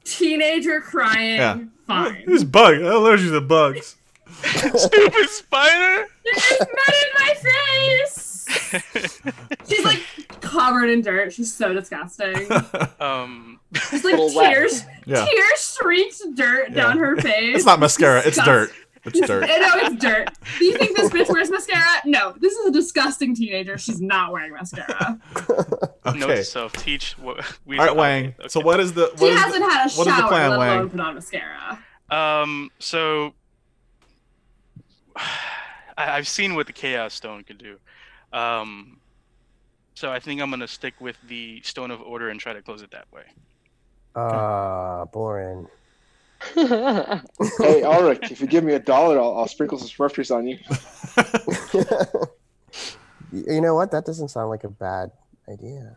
Speaker 3: Teenager crying.
Speaker 1: Yeah.
Speaker 3: Fine.
Speaker 1: These bugs. I'm allergic to bugs.
Speaker 2: Stupid spider.
Speaker 3: There's mud in my face. She's like covered in dirt. She's so disgusting.
Speaker 2: um.
Speaker 3: Just like tears,
Speaker 1: Yeah.
Speaker 3: tears streaked dirt
Speaker 1: Yeah.
Speaker 3: down her face.
Speaker 1: It's not mascara. It's dirt. It's dirt.
Speaker 3: I know it's dirt. Do you think this bitch wears mascara? No, this is a disgusting teenager. She's not wearing mascara.
Speaker 1: Okay.
Speaker 2: Note to self: teach what we.
Speaker 1: All right, Wang. So what is the
Speaker 3: She
Speaker 1: what is
Speaker 3: hasn't
Speaker 1: the,
Speaker 3: had a
Speaker 1: what is the
Speaker 3: shower,
Speaker 1: plan,
Speaker 3: let alone
Speaker 1: Wang?
Speaker 3: put on mascara.
Speaker 2: Um. So I, I've seen what the Chaos Stone can do. Um. So I think I'm gonna stick with the Stone of Order and try to close it that way.
Speaker 8: Ah, boring.
Speaker 6: Hey, Ulrich, if you give me a dollar, I'll, I'll sprinkle some Smurf juice on you.
Speaker 8: you know what? That doesn't sound like a bad idea.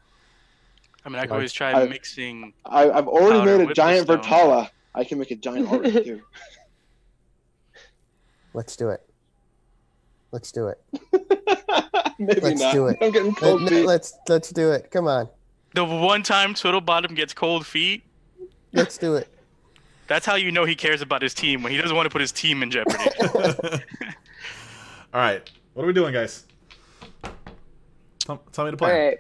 Speaker 2: I mean, I could always try
Speaker 6: I-
Speaker 2: mixing.
Speaker 6: I, I've already made a giant
Speaker 2: stone.
Speaker 6: Bertala. I can make a giant Ulrich too.
Speaker 8: Let's do it. Let's do it.
Speaker 6: Maybe
Speaker 8: Let's
Speaker 6: not.
Speaker 8: do it.
Speaker 6: I'm getting
Speaker 8: Let,
Speaker 6: cold feet.
Speaker 8: let's let's do it. Come on.
Speaker 2: The one time Twiddle Bottom gets cold feet,
Speaker 8: Let's do it.
Speaker 2: that's how you know he cares about his team when he doesn't want to put his team in jeopardy.
Speaker 1: All right. What are we doing, guys? Tell, tell me the
Speaker 5: All
Speaker 1: plan.
Speaker 5: right.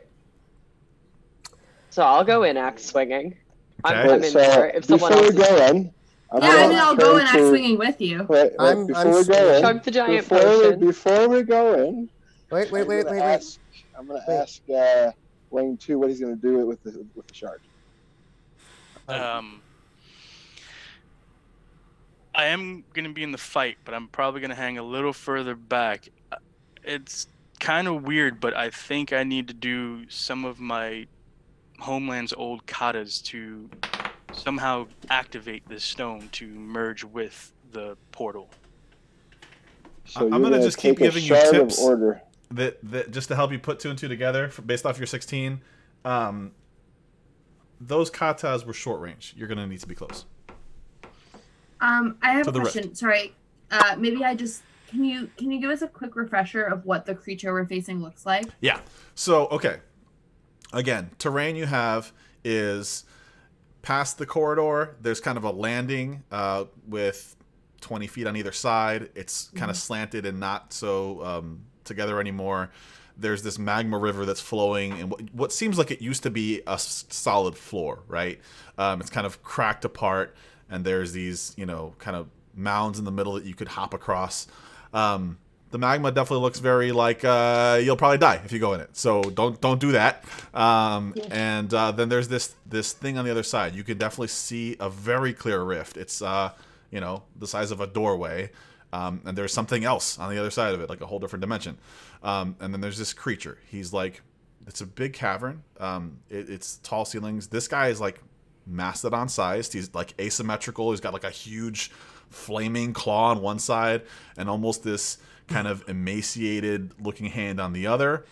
Speaker 5: So I'll go in axe swinging. I'm,
Speaker 1: Okay.
Speaker 5: I'm in
Speaker 6: so
Speaker 5: for it. If someone
Speaker 6: before
Speaker 5: else
Speaker 6: we
Speaker 5: is
Speaker 6: go in, I'm
Speaker 3: Yeah, I
Speaker 6: gonna
Speaker 3: mean, I'll go
Speaker 6: in
Speaker 3: and axe
Speaker 6: to-
Speaker 3: swinging with you.
Speaker 6: Wait, wait,
Speaker 8: I'm-
Speaker 6: before
Speaker 8: I'm
Speaker 6: we go in,
Speaker 5: chug the giant
Speaker 6: before we,
Speaker 5: potion.
Speaker 6: before we go in,
Speaker 8: Wait, wait,
Speaker 6: I'm
Speaker 8: wait,
Speaker 6: gonna
Speaker 8: wait, wait.
Speaker 6: I'm gonna
Speaker 8: Wait.
Speaker 6: ask uh, Wang Two what he's gonna do with the with the shard.
Speaker 2: Um, I am gonna be in the fight, but I'm probably gonna hang a little further back. Uh, It's kind of weird, but I think I need to do some of my homeland's old katas to somehow activate this stone to merge with the portal.
Speaker 6: So
Speaker 1: I'm
Speaker 6: you're
Speaker 1: gonna just keep giving you tips.
Speaker 6: Order.
Speaker 1: That that just to help you put two and two together based off your 16. Um, those katas were short range. You're gonna need to be close.
Speaker 3: Um, I have
Speaker 1: To
Speaker 3: a
Speaker 1: the rift.
Speaker 3: question. Sorry. Uh, maybe I just can you can you give us a quick refresher of what the creature we're facing looks like?
Speaker 1: Yeah. So okay. Again, terrain you have is past the corridor. There's kind of a landing uh, with 20 feet on either side. It's kind of slanted and not so um, together anymore. There's this magma river that's flowing and what, what seems like it used to be a s- solid floor, right? Um, it's kind of cracked apart, and there's these, you know, kind of mounds in the middle that you could hop across. Um, the magma definitely looks very like uh, you'll probably die if you go in it. So don't don't do that. Um, and uh, then there's this this thing on the other side. You can definitely see a very clear rift. It's uh, you know the size of a doorway. Um, and there's something else on the other side of it, like a whole different dimension. Um, and then there's this creature. He's like, it's a big cavern. Um, it, it's tall ceilings. This guy is like mastodon sized. He's like asymmetrical. He's got like a huge flaming claw on one side and almost this kind of emaciated looking hand on the other.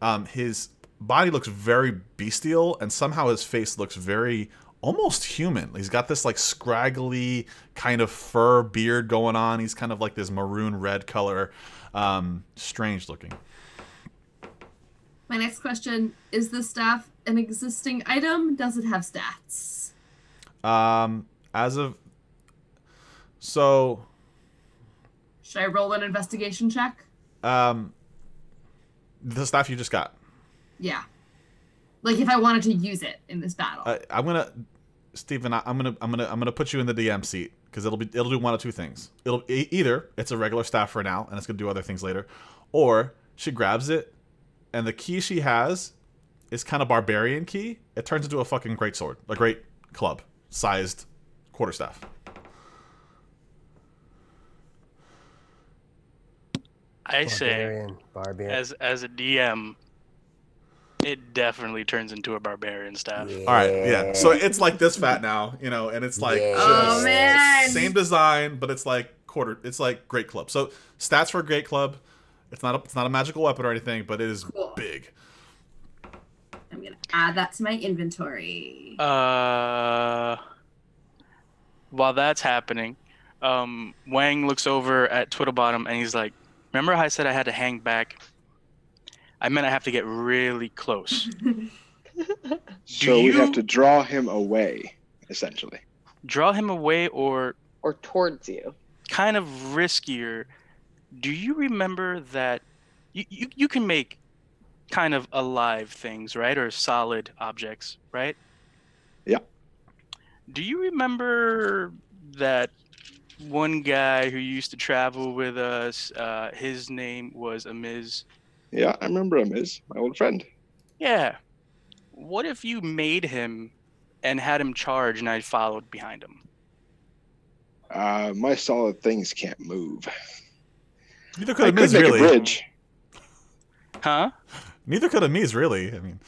Speaker 1: Um, his body looks very bestial, and somehow his face looks very almost human. He's got this like scraggly kind of fur beard going on. He's kind of like this maroon red color. Um, strange looking.
Speaker 3: My next question is the staff an existing item? Does it have stats?
Speaker 1: Um, as of so,
Speaker 3: Should I roll an investigation check?
Speaker 1: um, the stuff you just got.
Speaker 3: Yeah. Like if I wanted to use it in this battle.
Speaker 1: I, I'm gonna, Stephen. I, I'm gonna, I'm gonna, I'm gonna put you in the DM seat because it'll be, it'll do one of two things. It'll e- either it's a regular staff for now and it's gonna do other things later, or she grabs it, and the key she has is kind of barbarian key. It turns into a fucking great sword, a great club sized quarterstaff.
Speaker 2: I say,
Speaker 8: Barbarian, barbarian.
Speaker 2: as as a DM, it definitely turns into a barbarian staff.
Speaker 8: Yeah.
Speaker 1: All right, yeah. So it's like this fat now, you know, and it's like
Speaker 8: Yeah.
Speaker 3: oh man.
Speaker 1: same design, but it's like quarter. It's like great club. So stats for a great club. It's not a, it's not a magical weapon or anything, but it is
Speaker 3: Cool.
Speaker 1: big.
Speaker 3: I'm gonna add that to my inventory.
Speaker 2: Uh, while that's happening, um, Wang looks over at Twiddlebottom and he's like, "Remember how I said I had to hang back? I meant I have to get really close.
Speaker 6: So we have to draw him away, essentially.
Speaker 2: Draw him away, or
Speaker 5: or towards you.
Speaker 2: kind of riskier. Do you remember that you, you you can make kind of alive things, right, or solid objects, right?
Speaker 6: Yeah.
Speaker 2: Do you remember that one guy who used to travel with us. Uh, his name was Amiz.
Speaker 6: Yeah, I remember him. Is my old friend.
Speaker 2: Yeah. What if you made him and had him charge and I followed behind him?
Speaker 6: Uh, my solid things can't move.
Speaker 1: Neither
Speaker 6: I
Speaker 1: could have
Speaker 6: could make
Speaker 1: really.
Speaker 6: a bridge.
Speaker 2: Huh?
Speaker 1: Neither could have Miz, really. I mean,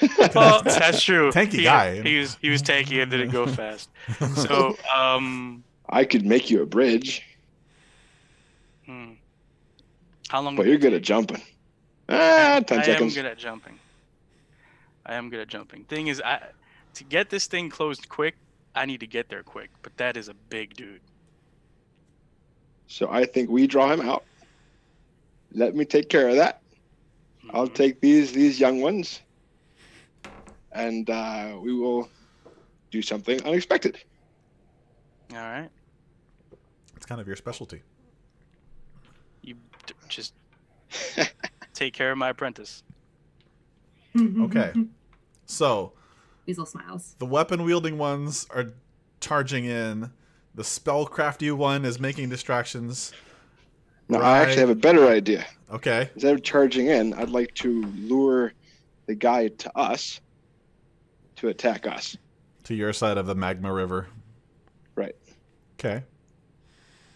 Speaker 2: Well, that's true.
Speaker 1: Tanky
Speaker 2: he,
Speaker 1: guy.
Speaker 2: He was he was tanky and didn't go fast. So um,
Speaker 6: I could make you a bridge,
Speaker 2: hmm. how long?
Speaker 6: but you're good at jumping. Ah, ten
Speaker 2: I
Speaker 6: seconds.
Speaker 2: am good at jumping. I am good at jumping. Thing is, I to get this thing closed quick, I need to get there quick. But that is a big dude.
Speaker 6: So I think we draw him out. Let me take care of that. I'll
Speaker 2: Mhm.
Speaker 6: take these these young ones, and uh, we will do something unexpected.
Speaker 2: All right.
Speaker 1: It's kind of your specialty.
Speaker 2: You d- just take care of my apprentice.
Speaker 1: Okay. So
Speaker 3: Weasel smiles.
Speaker 1: the weapon wielding ones are charging in. The spellcrafty one is making distractions.
Speaker 6: Now I actually have a better idea.
Speaker 1: Okay.
Speaker 6: Instead of charging in, I'd like to lure the guy to us to attack us.
Speaker 1: To your side of the magma river.
Speaker 6: Right.
Speaker 1: Okay.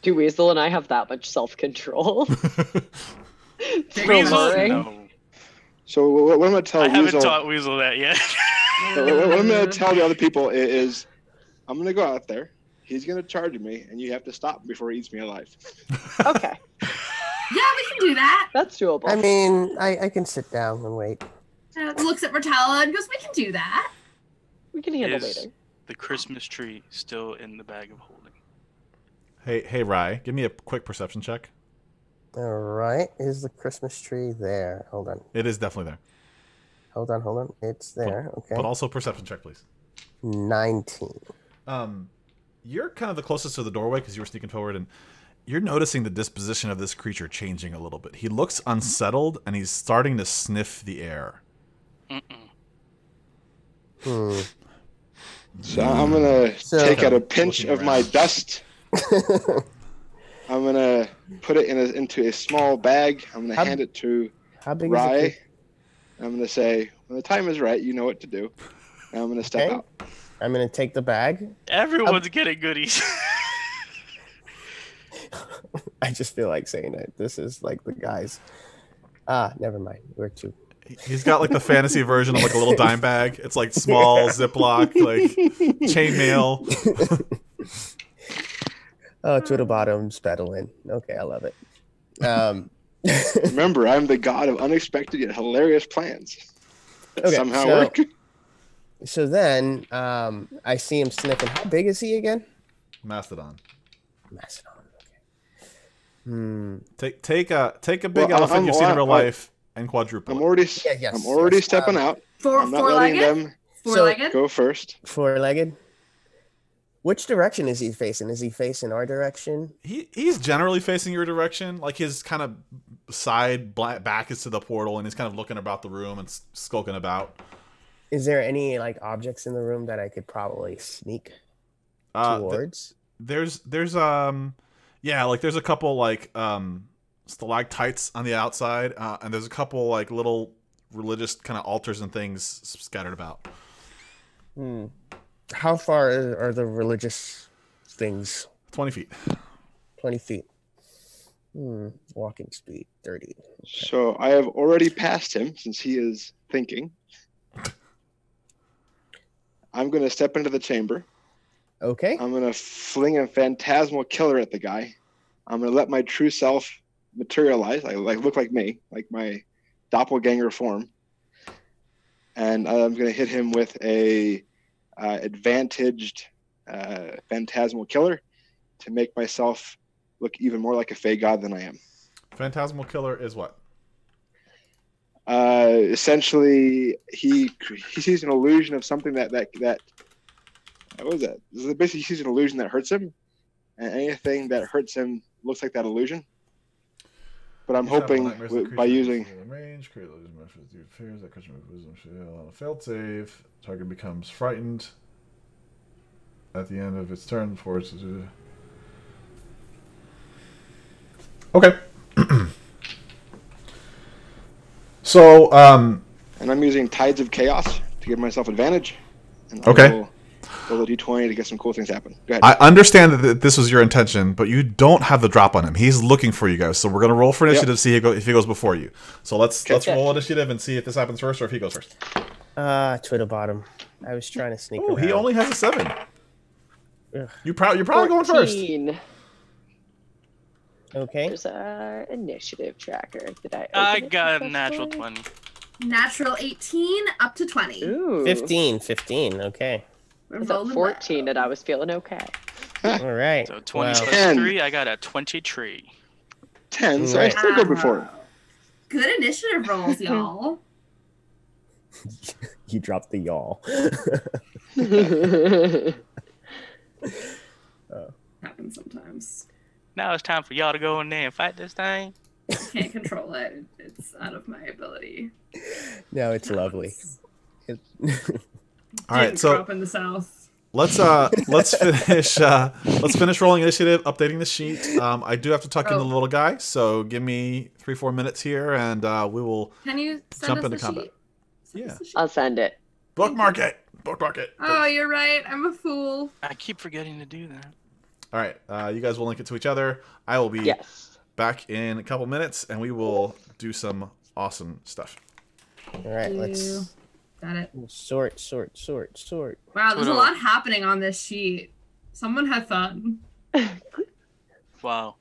Speaker 5: Do Weasel and I have that much self control?
Speaker 3: Weasel,
Speaker 2: No,
Speaker 6: So what, what I'm going to tell
Speaker 2: I haven't
Speaker 6: Weasel,
Speaker 2: taught Weasel that yet.
Speaker 6: what, what- what I'm going to tell the other people i- is, I'm going to go out there. He's going to charge me, and you have to stop before he eats me alive.
Speaker 5: okay,
Speaker 3: Yeah, we can do that.
Speaker 5: that's doable.
Speaker 8: I mean, I, I can sit down and wait.
Speaker 3: Uh, looks at Bertala and goes, "We can do that."
Speaker 5: we can handle
Speaker 2: Is
Speaker 5: waiting.
Speaker 2: the Christmas tree still in the bag of holding?
Speaker 1: Hey, hey, Rye, give me a quick perception check.
Speaker 8: All right. Is the Christmas tree there? Hold on.
Speaker 1: It is definitely there.
Speaker 8: Hold on. Hold on. It's there. Okay.
Speaker 1: But also perception check, please.
Speaker 8: 19.
Speaker 1: Um, you're kind of the closest to the doorway because you were sneaking forward, and you're noticing the disposition of this creature changing a little bit. He looks unsettled, and he's starting to sniff the air.
Speaker 2: Mm-mm.
Speaker 8: Hmm.
Speaker 6: So I'm going to
Speaker 8: So-
Speaker 6: take out a pinch of my dust. I'm going to put it in a, into a small bag. I'm going to
Speaker 8: How-
Speaker 6: hand it to
Speaker 8: How big is the
Speaker 6: Rye. I'm going to say, when the time is right, you know what to do. And I'm going to step
Speaker 8: Okay.
Speaker 6: out.
Speaker 8: I'm going to take the bag.
Speaker 2: Everyone's getting goodies.
Speaker 8: I just feel like saying it. This is like the guys. Ah, never mind. We're too.
Speaker 1: He- He's got like the fantasy version of like a little dime bag. It's like small Ziploc, like chainmail.
Speaker 8: Oh, Twiddle bottoms pedaling. Okay, I love it. Um,
Speaker 6: Remember, I'm the god of unexpected yet hilarious plans that
Speaker 8: Okay,
Speaker 6: somehow
Speaker 8: so-
Speaker 6: work.
Speaker 8: so then um, I see him sniffing. How big is he again?
Speaker 1: Mastodon.
Speaker 8: Mastodon. Okay. Hmm.
Speaker 1: Take take a take a big
Speaker 6: Well,
Speaker 1: elephant
Speaker 6: I'm-
Speaker 1: you've seen in real
Speaker 6: I-
Speaker 1: life and quadruple.
Speaker 6: I'm already,
Speaker 8: Yeah, yes,
Speaker 6: I'm already
Speaker 8: yes,
Speaker 6: stepping
Speaker 8: um,
Speaker 6: out.
Speaker 3: Four,
Speaker 6: I'm not letting
Speaker 3: four-legged.
Speaker 6: them
Speaker 3: Four-legged.
Speaker 6: go first.
Speaker 8: Four-legged. Which direction is he facing? Is he facing our direction?
Speaker 1: He he's generally facing your direction. Like his kind of side back is to the portal, and he's kind of looking about the room and skulking about.
Speaker 8: Is there any like objects in the room that I could probably sneak
Speaker 1: Uh, th-
Speaker 8: towards?
Speaker 1: there's there's um yeah like there's a couple like um stalactites on the outside, uh, and there's a couple like little religious kind of altars and things scattered about.
Speaker 8: Hmm. How far are the religious things?
Speaker 1: Twenty feet.
Speaker 8: 20 feet. Hmm. Walking speed 30.
Speaker 6: So I have already passed him since he is thinking. I'm going to step into the chamber.
Speaker 8: Okay.
Speaker 6: I'm going to fling a phantasmal killer at the guy. I'm going to let my true self materialize, like, like look like me, like my doppelganger form. And I'm going to hit him with a uh, advantaged uh, phantasmal killer to make myself look even more like a fey god than I am.
Speaker 1: Phantasmal killer is what?
Speaker 6: uh, essentially he he sees an illusion of something that that that what was that? This is basically he sees an illusion that hurts him, and anything that hurts him looks like that illusion. But I'm hoping with, by using
Speaker 1: range, create illusion mesh with your fears that creature with wisdom shield on a failed save. Target becomes frightened at the end of its turn before it's. Uh, Okay. so, um,
Speaker 6: And I'm using Tides of Chaos to give myself advantage. And
Speaker 1: Okay.
Speaker 6: I'll roll a d20 to get some cool things happen. Go ahead.
Speaker 1: I understand that this was your intention, but you don't have the drop on him. He's looking for you guys, so we're gonna roll for initiative to see if he, go- if he goes before you. So let's let's roll initiative and see if this happens first or if he goes first.
Speaker 8: Ah, Twiddle bottom. I was trying to sneak
Speaker 1: Oh, he only has a seven.
Speaker 8: Ugh.
Speaker 1: You proud? You're probably going first.
Speaker 8: Okay.
Speaker 5: There's our initiative tracker. Did I?
Speaker 2: I
Speaker 5: open it
Speaker 2: got a natural 20.
Speaker 3: Natural 18 up to 20.
Speaker 5: Ooh.
Speaker 8: 15, 15. Okay.
Speaker 3: We're
Speaker 5: was at
Speaker 3: rolling
Speaker 5: 14 and I was feeling okay.
Speaker 8: All right.
Speaker 2: So 20
Speaker 8: Wow.
Speaker 2: plus 3, I got a 23.
Speaker 6: 10, so I
Speaker 8: Right.
Speaker 6: still go before.
Speaker 3: Wow. Good initiative rolls, y'all.
Speaker 8: You dropped the yawl.
Speaker 3: Happens sometimes.
Speaker 2: Now it's time for y'all to go in there and fight this thing.
Speaker 3: Can't control it. It's out of my ability.
Speaker 8: no, it's lovely. It-
Speaker 1: All right, so
Speaker 3: up in the south.
Speaker 1: let's uh let's finish uh let's finish rolling initiative, updating the sheet. Um, I do have to tuck in the
Speaker 3: Oh.
Speaker 1: little guy, so give me three four minutes here, and uh, we will
Speaker 3: Can you send
Speaker 1: jump
Speaker 3: us
Speaker 1: into
Speaker 3: the
Speaker 1: combat.
Speaker 3: sheet? Send
Speaker 1: Yeah.
Speaker 3: the sheet.
Speaker 5: I'll send it.
Speaker 1: bookmark it. Bookmark it.
Speaker 3: Oh, you're right. I'm a fool.
Speaker 2: I keep forgetting to do that.
Speaker 1: All right, uh, you guys will link it to each other. I will be
Speaker 5: Yes.
Speaker 1: back in a couple minutes, and we will do some awesome stuff.
Speaker 8: All right, let's
Speaker 3: Got it.
Speaker 8: sort, sort, sort, sort.
Speaker 3: Wow, there's a lot happening on this sheet. Someone had fun.
Speaker 2: Wow.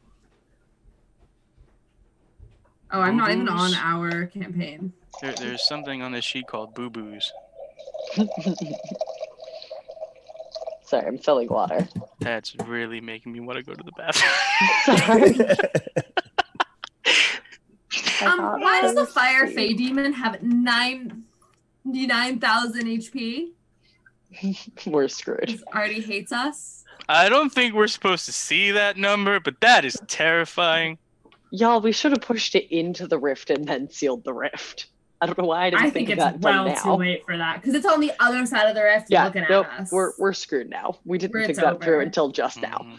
Speaker 3: Oh, I'm not even on our campaign.
Speaker 2: There, there's something on this sheet called boo boos.
Speaker 5: Sorry, I'm filling water.
Speaker 2: That's really making me want to go to the bathroom.
Speaker 5: Sorry.
Speaker 3: Um, why does the Fire
Speaker 5: was
Speaker 3: Fey Demon have 99,000 HP?
Speaker 5: We're screwed.
Speaker 3: He already hates us.
Speaker 2: I don't think we're supposed to see that number, but that is terrifying.
Speaker 5: Y'all, we should have pushed it into the rift and then sealed the rift. I don't know why I didn't
Speaker 3: I
Speaker 5: think,
Speaker 3: think it's
Speaker 5: that
Speaker 3: well
Speaker 5: now.
Speaker 3: too late for that because it's on the other side of the rift
Speaker 5: Yeah,
Speaker 3: looking
Speaker 5: nope,
Speaker 3: at us.
Speaker 5: we're we're screwed now. We didn't
Speaker 3: It's
Speaker 5: think that through until just now.
Speaker 2: Mm-hmm.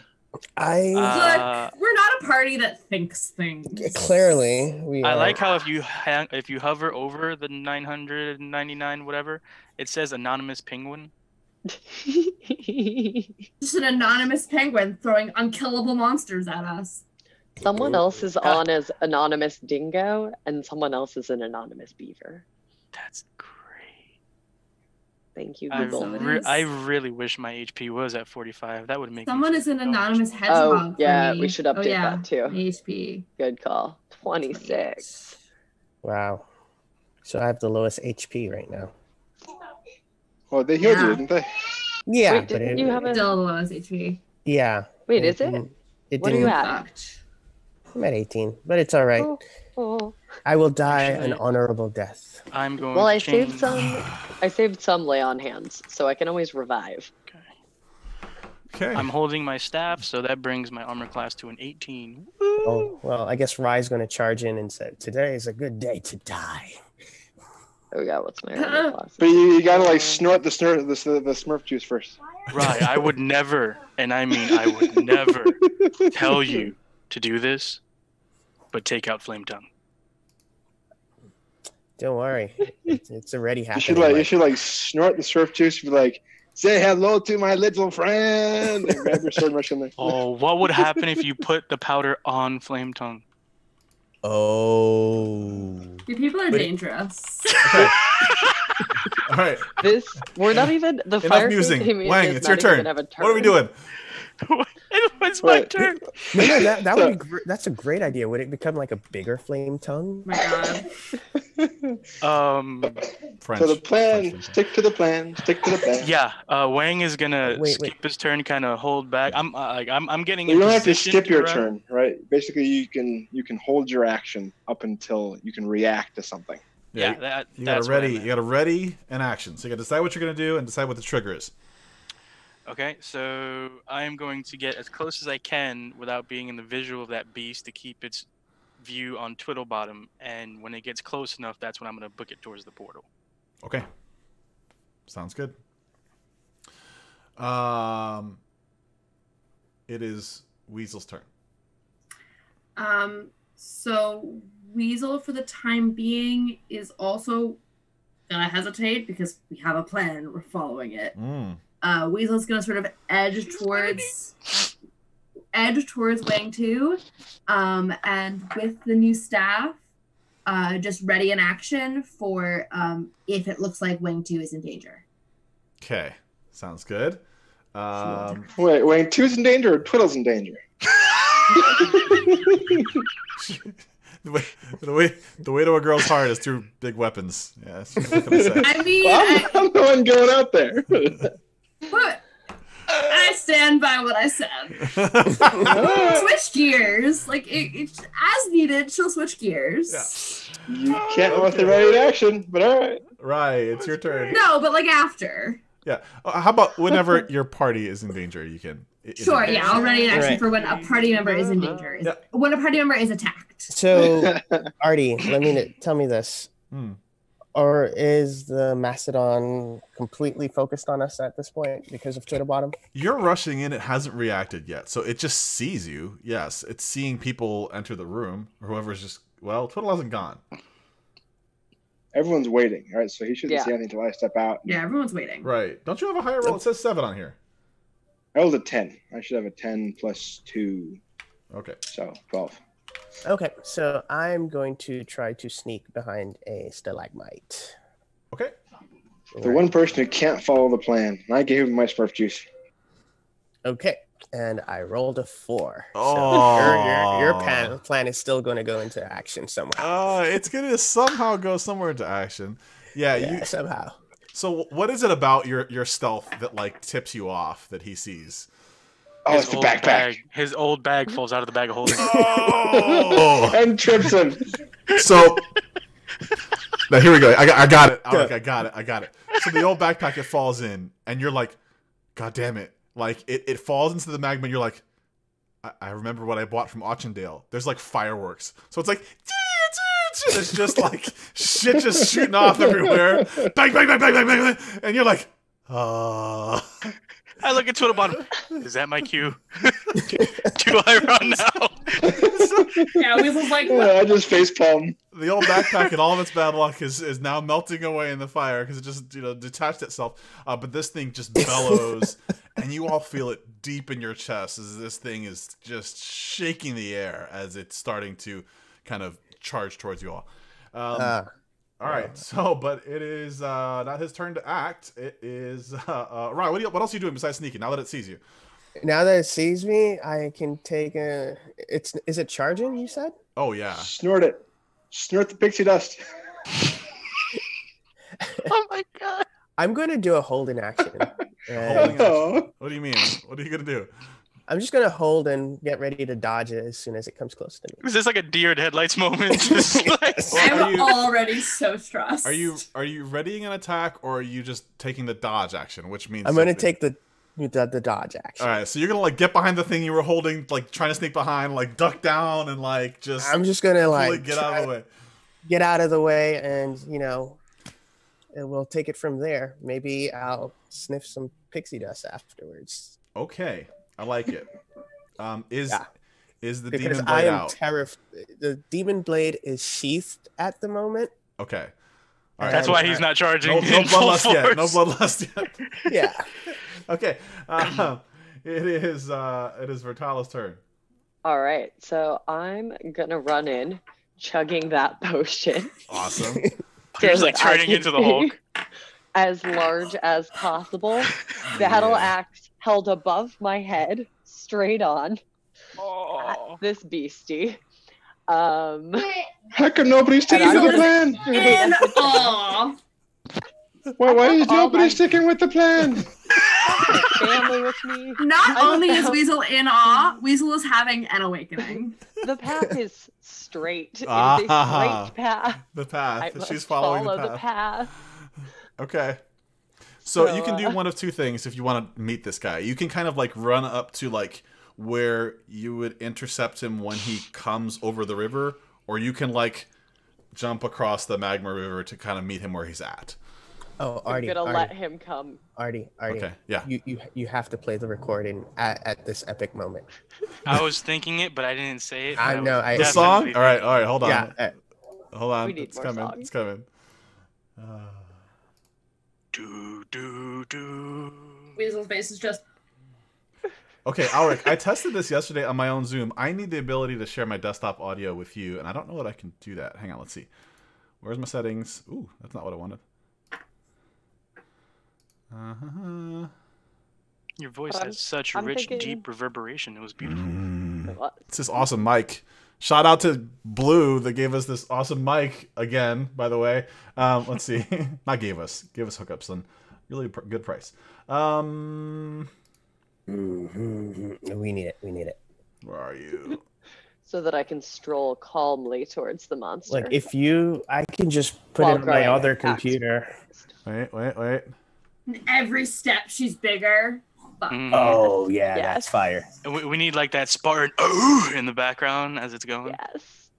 Speaker 8: I
Speaker 2: Uh,
Speaker 3: Look, we're not a party that thinks things.
Speaker 8: clearly we.
Speaker 2: I
Speaker 8: are-
Speaker 2: like how if you hang, if you hover over the 999 whatever, it says anonymous penguin.
Speaker 3: Just an anonymous penguin throwing unkillable monsters at us.
Speaker 5: someone
Speaker 8: Ooh.
Speaker 5: else is on as anonymous dingo, and someone else is an anonymous beaver.
Speaker 2: That's great.
Speaker 5: Thank you,
Speaker 2: I,
Speaker 5: Google.
Speaker 3: So it
Speaker 2: re- I really wish my HP was at 45. That would make
Speaker 3: Someone is an
Speaker 2: so much
Speaker 3: anonymous
Speaker 2: better.
Speaker 3: Oh, hedgehog.
Speaker 5: Oh,
Speaker 3: for
Speaker 5: yeah,
Speaker 3: me.
Speaker 5: we should update
Speaker 3: oh, yeah.
Speaker 5: that too.
Speaker 3: HP.
Speaker 5: Good call. Twenty-six.
Speaker 8: Wow. So I have the lowest HP right now.
Speaker 6: Well, they healed you, didn't they?
Speaker 8: Yeah,
Speaker 5: Wait,
Speaker 8: but
Speaker 5: didn't
Speaker 8: it,
Speaker 5: you have a?
Speaker 3: Still the lowest HP.
Speaker 8: yeah.
Speaker 5: Wait, is it?
Speaker 8: didn't- It
Speaker 5: What are you
Speaker 8: didn't-
Speaker 5: at?
Speaker 8: I'm at 18, but it's all right.
Speaker 5: Oh, oh.
Speaker 8: I will die an honorable death.
Speaker 2: I'm going
Speaker 5: Well,
Speaker 2: to
Speaker 5: I saved some. I saved some lay on hands, so I can always revive.
Speaker 1: Okay. Okay.
Speaker 2: I'm holding my staff, so that brings my armor class to an 18.
Speaker 8: Oh well, I guess Rye's going to charge in and say, "Today is a good day to die."
Speaker 5: Oh, there we go. What's my armor class?
Speaker 6: But you, you gotta like snort the snort the, the, the Smurf juice first.
Speaker 2: Right, I would never, and I mean I would never tell you to do this, but take out Flame Tongue.
Speaker 8: Don't worry, it's, it's already
Speaker 6: You should like you should like snort the Smurf juice. Be like, say hello to my little friend. And grab your sword and rush in there.
Speaker 2: Oh, what would happen if you put the powder on Flame Tongue?
Speaker 8: oh,
Speaker 3: You people are
Speaker 1: But-
Speaker 3: dangerous.
Speaker 1: Okay. All right.
Speaker 5: This we're not even the
Speaker 1: Enough
Speaker 5: fire
Speaker 1: musing.
Speaker 5: team
Speaker 1: Wang, it's
Speaker 5: not
Speaker 1: your
Speaker 5: even
Speaker 1: turn.
Speaker 5: have
Speaker 1: What are we doing?
Speaker 2: it was my
Speaker 6: Wait.
Speaker 2: turn.
Speaker 8: no, no, that, that
Speaker 6: So-
Speaker 8: would be gr- that's a great idea. Would it become like a bigger flame tongue?
Speaker 3: my god.
Speaker 2: Um,
Speaker 1: French.
Speaker 6: So the plan,
Speaker 1: French.
Speaker 6: stick to the plan, stick to the plan.
Speaker 2: yeah. Uh, Wang is gonna
Speaker 8: Wait,
Speaker 2: skip
Speaker 8: wait.
Speaker 2: his turn, kind of hold back. I'm uh, I'm I'm getting.
Speaker 6: You don't have to
Speaker 2: position
Speaker 6: skip your
Speaker 2: run.
Speaker 6: turn, right? Basically, you can you can hold your action up until you can react to something.
Speaker 2: Yeah,
Speaker 1: you-
Speaker 2: that,
Speaker 1: You
Speaker 2: that's
Speaker 1: gotta
Speaker 2: what I
Speaker 1: ready.
Speaker 2: meant.
Speaker 1: You gotta ready an action. So you gotta decide what you're gonna do and decide what the trigger is.
Speaker 2: Okay, so I am going to get as close as I can without being in the visual of that beast to keep its view on Twiddlebottom. And when it gets close enough, that's when I'm going to book it towards the portal.
Speaker 1: Okay. Sounds good. Um, it is Weasel's turn.
Speaker 3: Um, so Weasel, for the time being, is also gonna hesitate because we have a plan we're following it.
Speaker 1: Mm.
Speaker 3: Uh, Weasel's gonna sort of edge towards edge towards Wang Two, um, and with the new staff, uh, just ready in action for um, if it looks like Wang Two is in danger.
Speaker 1: Okay, sounds good. Um,
Speaker 6: Wait, wait, two's in danger or Twiddle's in danger?
Speaker 1: the way the way the way to a girl's heart is through big weapons. Yeah, that's what I'm say.
Speaker 3: I mean,
Speaker 6: Well,
Speaker 3: I,
Speaker 6: I'm, I'm the one going out there.
Speaker 3: but I stand by what I said. switch gears, like it, it, as needed. She'll switch gears.
Speaker 1: Yeah.
Speaker 6: you can't with the ready action, but all right.
Speaker 1: right, it's your turn.
Speaker 3: No, but like after.
Speaker 1: Yeah. Uh, How about whenever your party is in danger, you can. is in
Speaker 3: Sure,
Speaker 1: danger.
Speaker 3: yeah, I'll ready in action
Speaker 8: Right.
Speaker 3: for when a party member is in danger. Is-
Speaker 1: Yeah.
Speaker 3: When a party member is attacked.
Speaker 8: So, Artie, let me tell me this.
Speaker 1: Hmm.
Speaker 8: Or is the Macedon completely focused on us at this point because of Twitter Bottom?
Speaker 1: You're rushing in. It hasn't reacted yet, so it just sees you. Yes, it's seeing people enter the room, or whoever's just. Well, Twiddle hasn't gone.
Speaker 6: Everyone's waiting. All right, so he shouldn't
Speaker 5: Yeah.
Speaker 6: see anything until I step out.
Speaker 3: Yeah, everyone's waiting.
Speaker 1: Right. Don't you have a higher roll? It says seven on here.
Speaker 6: I was a 10. I should have a 10 plus 2,
Speaker 1: Okay.
Speaker 6: so 12.
Speaker 8: Okay, so I'm going to try to sneak behind a stalagmite.
Speaker 1: Okay.
Speaker 6: The one person who can't follow the plan. I gave him my Smurf juice.
Speaker 8: Okay, and I rolled a four.
Speaker 1: Oh.
Speaker 8: So your, your, your plan, plan is still going to go into action somehow.
Speaker 1: Uh, it's gonna somehow go somewhere into action. Yeah.
Speaker 8: yeah,
Speaker 1: You.
Speaker 8: somehow.
Speaker 1: So, what is it about your your stealth that like tips you off that he sees?
Speaker 6: Oh,
Speaker 2: his
Speaker 6: it's the
Speaker 2: old
Speaker 6: backpack.
Speaker 2: bag. His old bag falls out of the bag of holding.
Speaker 1: Oh.
Speaker 6: and trips him.
Speaker 1: So now here we go. I got, I got it. Alric, I got it. I got it. So the old backpack it falls in, and you're like, God damn it! Like it, it falls into the magma. and You're like, I, I remember what I bought from Auchendale. There's like fireworks. So it's like. It's just like shit just shooting off everywhere. Bang, bang, bang, bang, bang, bang, bang. And you're like, uh
Speaker 2: I look at Twiddlebottom. Is that my cue? Do I run now?
Speaker 3: Yeah, Weasel's like,
Speaker 6: Yeah, I just face palm.
Speaker 1: the old backpack and all of its bad luck is, is now melting away in the fire because it just you know detached itself. Uh, but this thing just bellows, and you all feel it deep in your chest as this thing is just shaking the air as it's starting to kind of charge towards you all. Um,
Speaker 8: Uh,
Speaker 1: all right, so but it is uh, not his turn to act. It is uh, uh, Ryan. What, do you, what else are you doing besides sneaking? Now that it sees you,
Speaker 8: now that it sees me, I can take a. It's is it charging? You said.
Speaker 1: oh yeah,
Speaker 6: Snort it. Snort the pixie dust.
Speaker 2: Oh my god.
Speaker 8: I'm going to do a holding action. and
Speaker 1: Holding-
Speaker 6: Oh.
Speaker 1: what do you mean? What are you gonna do?
Speaker 8: I'm just going to hold and get ready to dodge it as soon as it comes close to me.
Speaker 2: Is this like a deer in headlights moment? Just like,
Speaker 1: Well,
Speaker 7: I'm
Speaker 1: you-
Speaker 7: already so stressed.
Speaker 1: Are you are you readying an attack or are you just taking the dodge action, which means
Speaker 8: I'm going to
Speaker 1: something?
Speaker 8: take the, the the dodge action.
Speaker 1: All right, so you're gonna like get behind the thing you were holding, like trying to sneak behind, like duck down and like just
Speaker 8: I'm just going to like
Speaker 1: get out of the way.
Speaker 8: get out of the way and you know and we'll take it from there maybe i'll sniff some pixie dust afterwards
Speaker 1: Okay, I like it. Um, is
Speaker 8: Yeah.
Speaker 1: is the
Speaker 8: because
Speaker 1: demon
Speaker 8: i
Speaker 1: blade
Speaker 8: am
Speaker 1: out?
Speaker 8: terrified the demon blade is sheathed at the moment
Speaker 1: okay, all right.
Speaker 2: that's why he's not charging.
Speaker 1: no, no bloodlust yet. No bloodlust yet.
Speaker 8: yeah
Speaker 1: okay, um, it is uh, it is Bertala's turn.
Speaker 5: All right, so I'm gonna run in, chugging that potion.
Speaker 1: Awesome.
Speaker 2: You're just like turning into the
Speaker 5: be
Speaker 2: Hulk.
Speaker 5: As large as possible. Battle
Speaker 1: Yeah.
Speaker 5: axe held above my head, straight on at
Speaker 2: Oh.
Speaker 5: this beastie. Um,
Speaker 6: How come nobody's sticking to the plan?
Speaker 3: in awe.
Speaker 6: Why, why is
Speaker 5: All
Speaker 6: nobody
Speaker 5: my-
Speaker 6: sticking with the plan?
Speaker 5: family with me.
Speaker 3: Not
Speaker 5: I
Speaker 3: only is. Weasel in awe, Weasel is having an awakening.
Speaker 5: The path is straight. It is a
Speaker 1: Ah.
Speaker 5: straight path.
Speaker 1: The path.
Speaker 5: I must
Speaker 1: She's following
Speaker 5: follow
Speaker 1: the
Speaker 5: the
Speaker 1: path.
Speaker 5: path.
Speaker 1: Okay. So,
Speaker 5: So,
Speaker 1: you can do one of two things if you want to meet this guy. You can kind of like run up to like where you would intercept him when he comes over the river, or you can like jump across the magma river to kind of meet him where he's at.
Speaker 8: Oh, Artie,
Speaker 5: I'm
Speaker 8: Artie,
Speaker 5: gonna
Speaker 8: Artie,
Speaker 5: let him come.
Speaker 8: Artie, Artie.
Speaker 1: Okay, yeah.
Speaker 8: You you you have to play the recording at, at this epic moment.
Speaker 2: I was thinking it, but I didn't say it.
Speaker 8: I know, I-
Speaker 1: The
Speaker 2: definitely
Speaker 1: song? All right, all right. hold on.
Speaker 8: Yeah. uh,
Speaker 1: Hold on.
Speaker 5: We need
Speaker 1: It's
Speaker 5: more
Speaker 1: coming.
Speaker 5: songs.
Speaker 1: It's coming. Uh,
Speaker 2: Do do do.
Speaker 7: Weasel's face is just.
Speaker 1: okay, Alric, I tested this yesterday on my own Zoom. I need the ability to share my desktop audio with you, and I don't know that I can do that. Hang on, let's see. Where's my settings? Ooh, that's not what I wanted. Uh-huh.
Speaker 2: Your voice
Speaker 5: But
Speaker 2: has such
Speaker 5: I'm
Speaker 2: rich,
Speaker 5: thinking-
Speaker 2: deep reverberation. It was beautiful.
Speaker 1: Mm.
Speaker 5: What?
Speaker 1: It's this awesome mic. Shout out to Blue that gave us this awesome mic again. By the way, um, let's see, not gave us, gave us hookups and really pr- good price. Um,
Speaker 8: Mhm. We need it. We need it.
Speaker 1: where are you?
Speaker 5: So that I can stroll calmly towards the monster.
Speaker 8: Like if you, I can just put
Speaker 5: While
Speaker 8: it on my other
Speaker 5: axe.
Speaker 8: computer.
Speaker 1: Wait, wait, wait.
Speaker 7: Every step she's bigger. Fuck.
Speaker 2: Mhm.
Speaker 8: Oh yeah,
Speaker 5: Yes.
Speaker 8: that's fire.
Speaker 2: And we, we need like that Spartan oh in the background as it's going.
Speaker 5: Yes.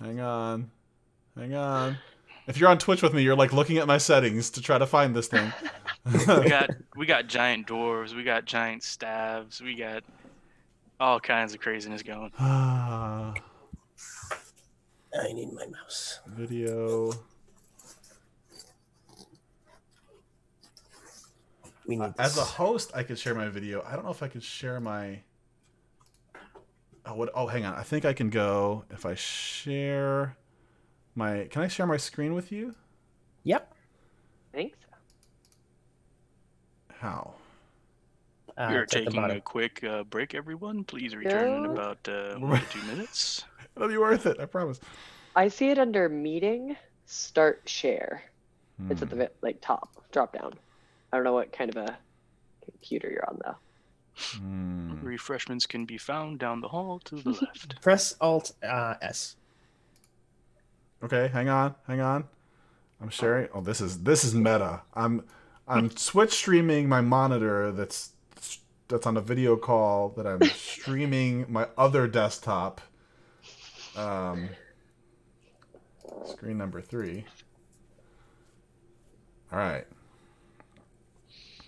Speaker 1: Hang on, hang on. If you're on Twitch with me, you're like looking at my settings to try to find this thing.
Speaker 2: We got we got giant dwarves, we got giant staves, we got all kinds of craziness going.
Speaker 1: Ah,
Speaker 8: I need my mouse.
Speaker 1: Video.
Speaker 8: We need
Speaker 1: As a host, I could share my video. I don't know if I could share my. Oh, what? Oh, hang on. I think I can go if I share my. Can I share my screen with you?
Speaker 8: Yep.
Speaker 5: Thanks.
Speaker 1: How?
Speaker 8: Uh,
Speaker 2: we are
Speaker 8: it's at the
Speaker 2: taking a quick uh, break, everyone. Please return in about uh, one two minutes.
Speaker 1: It'll be worth it. I promise.
Speaker 5: I see it under meeting, start share. It's at
Speaker 1: Hmm.
Speaker 5: the like top, drop down. I don't know what kind of a computer you're on though.
Speaker 1: Hmm.
Speaker 2: Refreshments can be found down the hall to the left.
Speaker 8: Press Alt uh, S.
Speaker 1: Okay, hang on, hang on. I'm sharing. Oh, this is this is meta. I'm I'm Switch streaming my monitor that's that's on a video call that I'm streaming my other desktop. Um, screen number three. All right,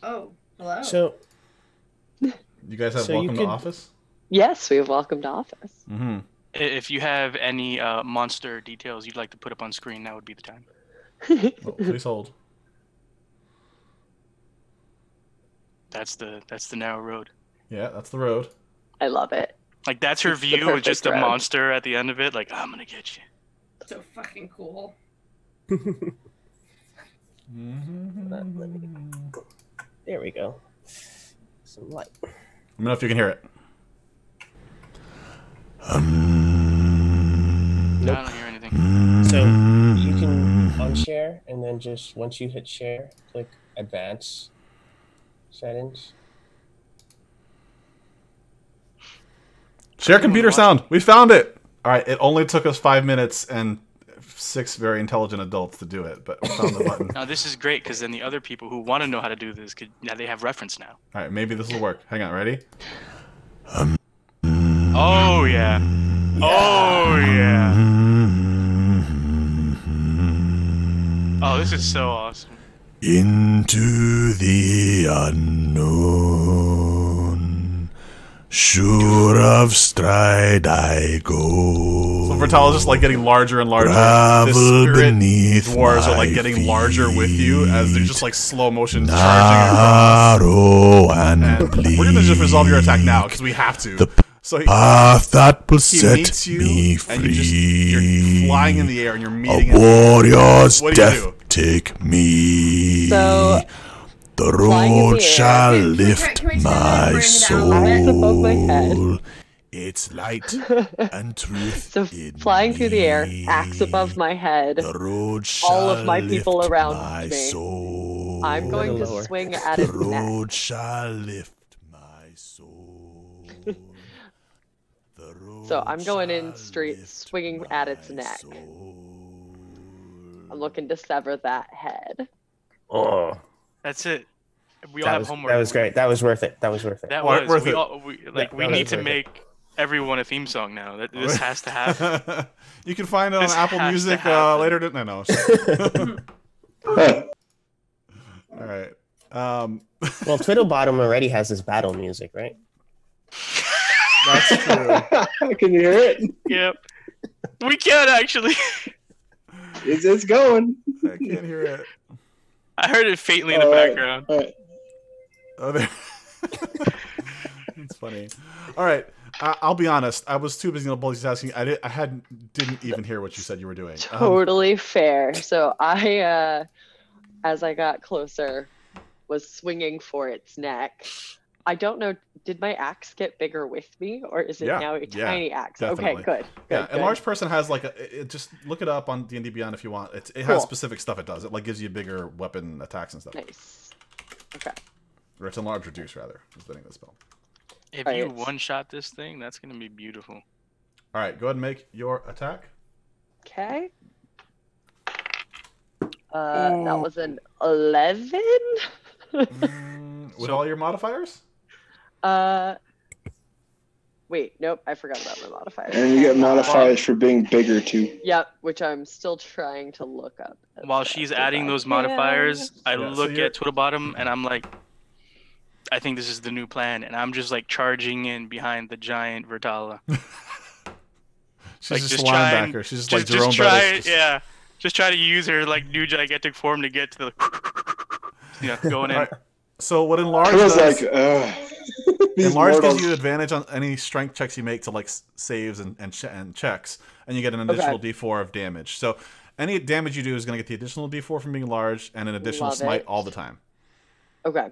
Speaker 7: Oh, hello.
Speaker 8: So
Speaker 1: you guys have
Speaker 8: So
Speaker 1: welcome
Speaker 8: could-
Speaker 1: to office.
Speaker 5: Yes, we have welcome to office.
Speaker 1: Mm-hmm.
Speaker 2: I- If you have any uh, monster details you'd like to put up on screen, now would be the time.
Speaker 1: Oh, please hold.
Speaker 2: That's the that's the narrow road.
Speaker 1: Yeah, that's the road.
Speaker 5: I love it.
Speaker 2: Like that's her
Speaker 5: It's
Speaker 2: view with
Speaker 5: perfect
Speaker 2: just a monster at the end of it. Like I'm gonna get you.
Speaker 7: so fucking cool.
Speaker 8: there we go. Some light.
Speaker 1: Let me know if you can hear it.
Speaker 2: I don't hear anything.
Speaker 8: So you mm-hmm. can unshare and then just once you hit share, click advanced settings.
Speaker 1: Share computer sound. We found it. All right. It only took us five minutes and six very intelligent adults to do it, but we found the button.
Speaker 2: Now this is great because then the other people who want to know how to do this could now they have reference now.
Speaker 1: All right. Maybe this will work. Hang on. Ready?
Speaker 2: Oh yeah. Oh yeah. Oh, this is so awesome.
Speaker 9: Into the unknown. Sure of stride I go.
Speaker 1: So Vertal is just like getting larger and larger. the
Speaker 9: Travel
Speaker 1: spirit
Speaker 9: beneath
Speaker 1: dwarves are like
Speaker 9: my
Speaker 1: getting larger with you as they're just like slow motion charging across.
Speaker 9: Narrow and,
Speaker 1: And
Speaker 9: bleak.
Speaker 1: we're gonna just resolve your attack now because we have to.
Speaker 9: The
Speaker 1: so he,
Speaker 9: Path that will
Speaker 1: he
Speaker 9: set
Speaker 1: meets you
Speaker 9: me
Speaker 1: and you just
Speaker 9: free.
Speaker 1: you're flying in the air and you're
Speaker 9: A
Speaker 1: meeting. him.
Speaker 9: warrior's
Speaker 1: What do you
Speaker 9: death
Speaker 1: do?
Speaker 9: take me.
Speaker 5: So
Speaker 9: the
Speaker 5: flying in
Speaker 9: road
Speaker 5: the air.
Speaker 9: shall
Speaker 7: Can we try-
Speaker 9: lift
Speaker 7: can we try to
Speaker 9: my soul.
Speaker 7: a
Speaker 5: bit? Above my.
Speaker 9: It's light and truth.
Speaker 5: so
Speaker 9: in
Speaker 5: flying through the air,
Speaker 9: me.
Speaker 5: axe above my head.
Speaker 9: The road
Speaker 5: all of my people
Speaker 9: lift
Speaker 5: around
Speaker 9: my
Speaker 5: me.
Speaker 9: Soul.
Speaker 5: I'm going to
Speaker 8: lower.
Speaker 5: swing at
Speaker 9: The
Speaker 5: its neck.
Speaker 9: road shall lift my soul. The road
Speaker 5: So I'm going in
Speaker 9: shall
Speaker 5: straight, swinging at its neck.
Speaker 9: soul.
Speaker 5: I'm looking to sever that head.
Speaker 8: Oh,
Speaker 2: That's it. We all
Speaker 8: that
Speaker 2: have
Speaker 8: was,
Speaker 2: homework.
Speaker 8: that was great. That was worth it. That was worth it.
Speaker 2: That
Speaker 1: Wor-
Speaker 2: was
Speaker 1: worth
Speaker 2: we
Speaker 1: it.
Speaker 2: all, we, like
Speaker 8: that
Speaker 2: we
Speaker 8: was
Speaker 2: need to
Speaker 8: worth it.
Speaker 2: make everyone a theme song now. That this has to happen.
Speaker 1: you can find it on
Speaker 2: This
Speaker 1: Apple
Speaker 2: has to
Speaker 1: Music uh,
Speaker 2: happen.
Speaker 1: later. To, no, no.
Speaker 6: Huh.
Speaker 1: All right. Um,
Speaker 8: Well, Twiddlebottom already has his battle music, right?
Speaker 1: That's true.
Speaker 6: Can you hear it?
Speaker 2: Yep. We can actually.
Speaker 6: It's, it's going.
Speaker 1: I can't hear it.
Speaker 2: I heard it faintly in the
Speaker 6: All right.
Speaker 2: background.
Speaker 6: All right.
Speaker 1: Oh, there. It's funny. All right. I I'll be honest. I was too busy multitasking. I did. I hadn't. Didn't even hear what you said you were doing. Um,
Speaker 5: Totally fair. So I, uh, as I got closer, was swinging for its neck. I don't know. Did my axe get bigger with me, or is it
Speaker 1: Yeah,
Speaker 5: now a
Speaker 1: yeah,
Speaker 5: tiny axe?
Speaker 1: definitely.
Speaker 5: Okay, good.
Speaker 1: yeah,
Speaker 5: good,
Speaker 1: a
Speaker 5: good.
Speaker 1: large person has like a. It, it- just look it up on D and D Beyond if you want. It, it has
Speaker 5: Cool.
Speaker 1: specific stuff it does. It like gives you bigger weapon attacks and stuff.
Speaker 5: Nice. Okay.
Speaker 1: Or it's enlarge reduce rather. Is the name of the spell.
Speaker 2: If
Speaker 5: Alright.
Speaker 2: you one shot this thing, that's gonna be beautiful.
Speaker 1: All right. Go ahead and make your attack.
Speaker 5: Okay. Uh, that was an eleven.
Speaker 1: Mm, with all your modifiers.
Speaker 5: Uh, wait, nope, I forgot about my modifiers.
Speaker 6: And you get modifiers for being bigger too.
Speaker 5: Yep, which I'm still trying to look up.
Speaker 2: While she's adding those
Speaker 5: can.
Speaker 2: modifiers, I
Speaker 1: Yeah,
Speaker 2: look
Speaker 1: you're-
Speaker 2: at Twiddlebottom and I'm like, I think this is the new plan, and I'm just like charging in behind the giant Bertala.
Speaker 1: She's
Speaker 2: Like,
Speaker 1: just,
Speaker 2: just
Speaker 1: a linebacker.
Speaker 2: and-
Speaker 1: She's just,
Speaker 2: Just,
Speaker 1: like
Speaker 2: just
Speaker 1: Jerome
Speaker 2: try,
Speaker 1: Bettis. just-
Speaker 2: yeah, just try to use her like new gigantic form to get to the, yeah, going in.
Speaker 1: All right. So what enlarge
Speaker 6: I
Speaker 1: does?
Speaker 6: like, ugh. These
Speaker 1: enlarge
Speaker 6: mortals.
Speaker 1: gives you advantage on any strength checks you make to like saves and and, ch- and checks, and you get an additional D4 of damage. So any damage you do is going to get the additional D4 from being large and an additional
Speaker 5: Love
Speaker 1: smite
Speaker 5: it.
Speaker 1: all the time.
Speaker 5: Okay.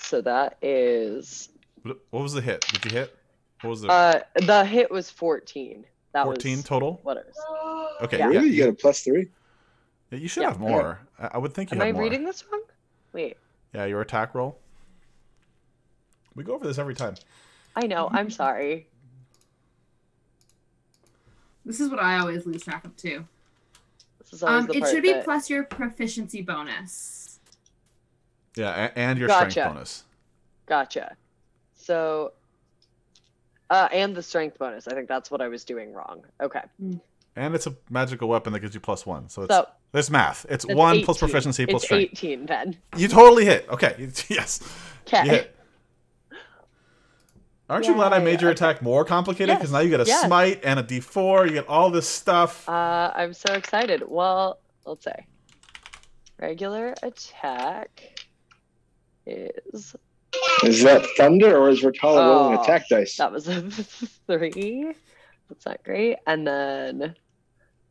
Speaker 5: So that is
Speaker 1: What what was the hit? Did you hit? What was the
Speaker 5: uh the hit was 14. That
Speaker 1: 14
Speaker 5: was
Speaker 1: total?
Speaker 5: what it was.
Speaker 1: Okay,
Speaker 5: yeah.
Speaker 1: yeah,
Speaker 6: Really? You got a plus three?
Speaker 1: you should
Speaker 5: Yeah.
Speaker 1: have more. I, I would think you have.
Speaker 5: Am
Speaker 1: have
Speaker 5: I
Speaker 1: more.
Speaker 5: reading this wrong? Wait.
Speaker 1: Yeah, your attack roll. We go over this every time.
Speaker 5: I know. I'm sorry.
Speaker 3: This is what I always lose track of too.
Speaker 5: This is
Speaker 3: Um,
Speaker 5: the
Speaker 3: it
Speaker 5: part
Speaker 3: should be
Speaker 5: that-
Speaker 3: plus your proficiency bonus.
Speaker 1: Yeah, and your
Speaker 5: Gotcha.
Speaker 1: strength bonus.
Speaker 5: Gotcha. So uh and the strength bonus. I think that's what I was doing wrong. Okay.
Speaker 1: And it's a magical weapon that gives you plus one. So it's
Speaker 5: So
Speaker 1: it's math. It's
Speaker 5: it's
Speaker 1: one plus
Speaker 5: 18.
Speaker 1: proficiency plus
Speaker 5: it's
Speaker 1: strength.
Speaker 5: 18 then.
Speaker 1: You totally hit. Okay. Yes. You
Speaker 5: Okay.
Speaker 1: hit. Aren't you glad I made your attack more complicated? Because
Speaker 5: Yes,
Speaker 1: now you get a
Speaker 5: yes.
Speaker 1: smite and a d4. You get all this stuff.
Speaker 5: Uh I'm so excited. Well, let's say regular attack is
Speaker 6: Is that thunder or is Bertala rolling
Speaker 5: Oh,
Speaker 6: attack dice?
Speaker 5: That was a three. That's not great. And then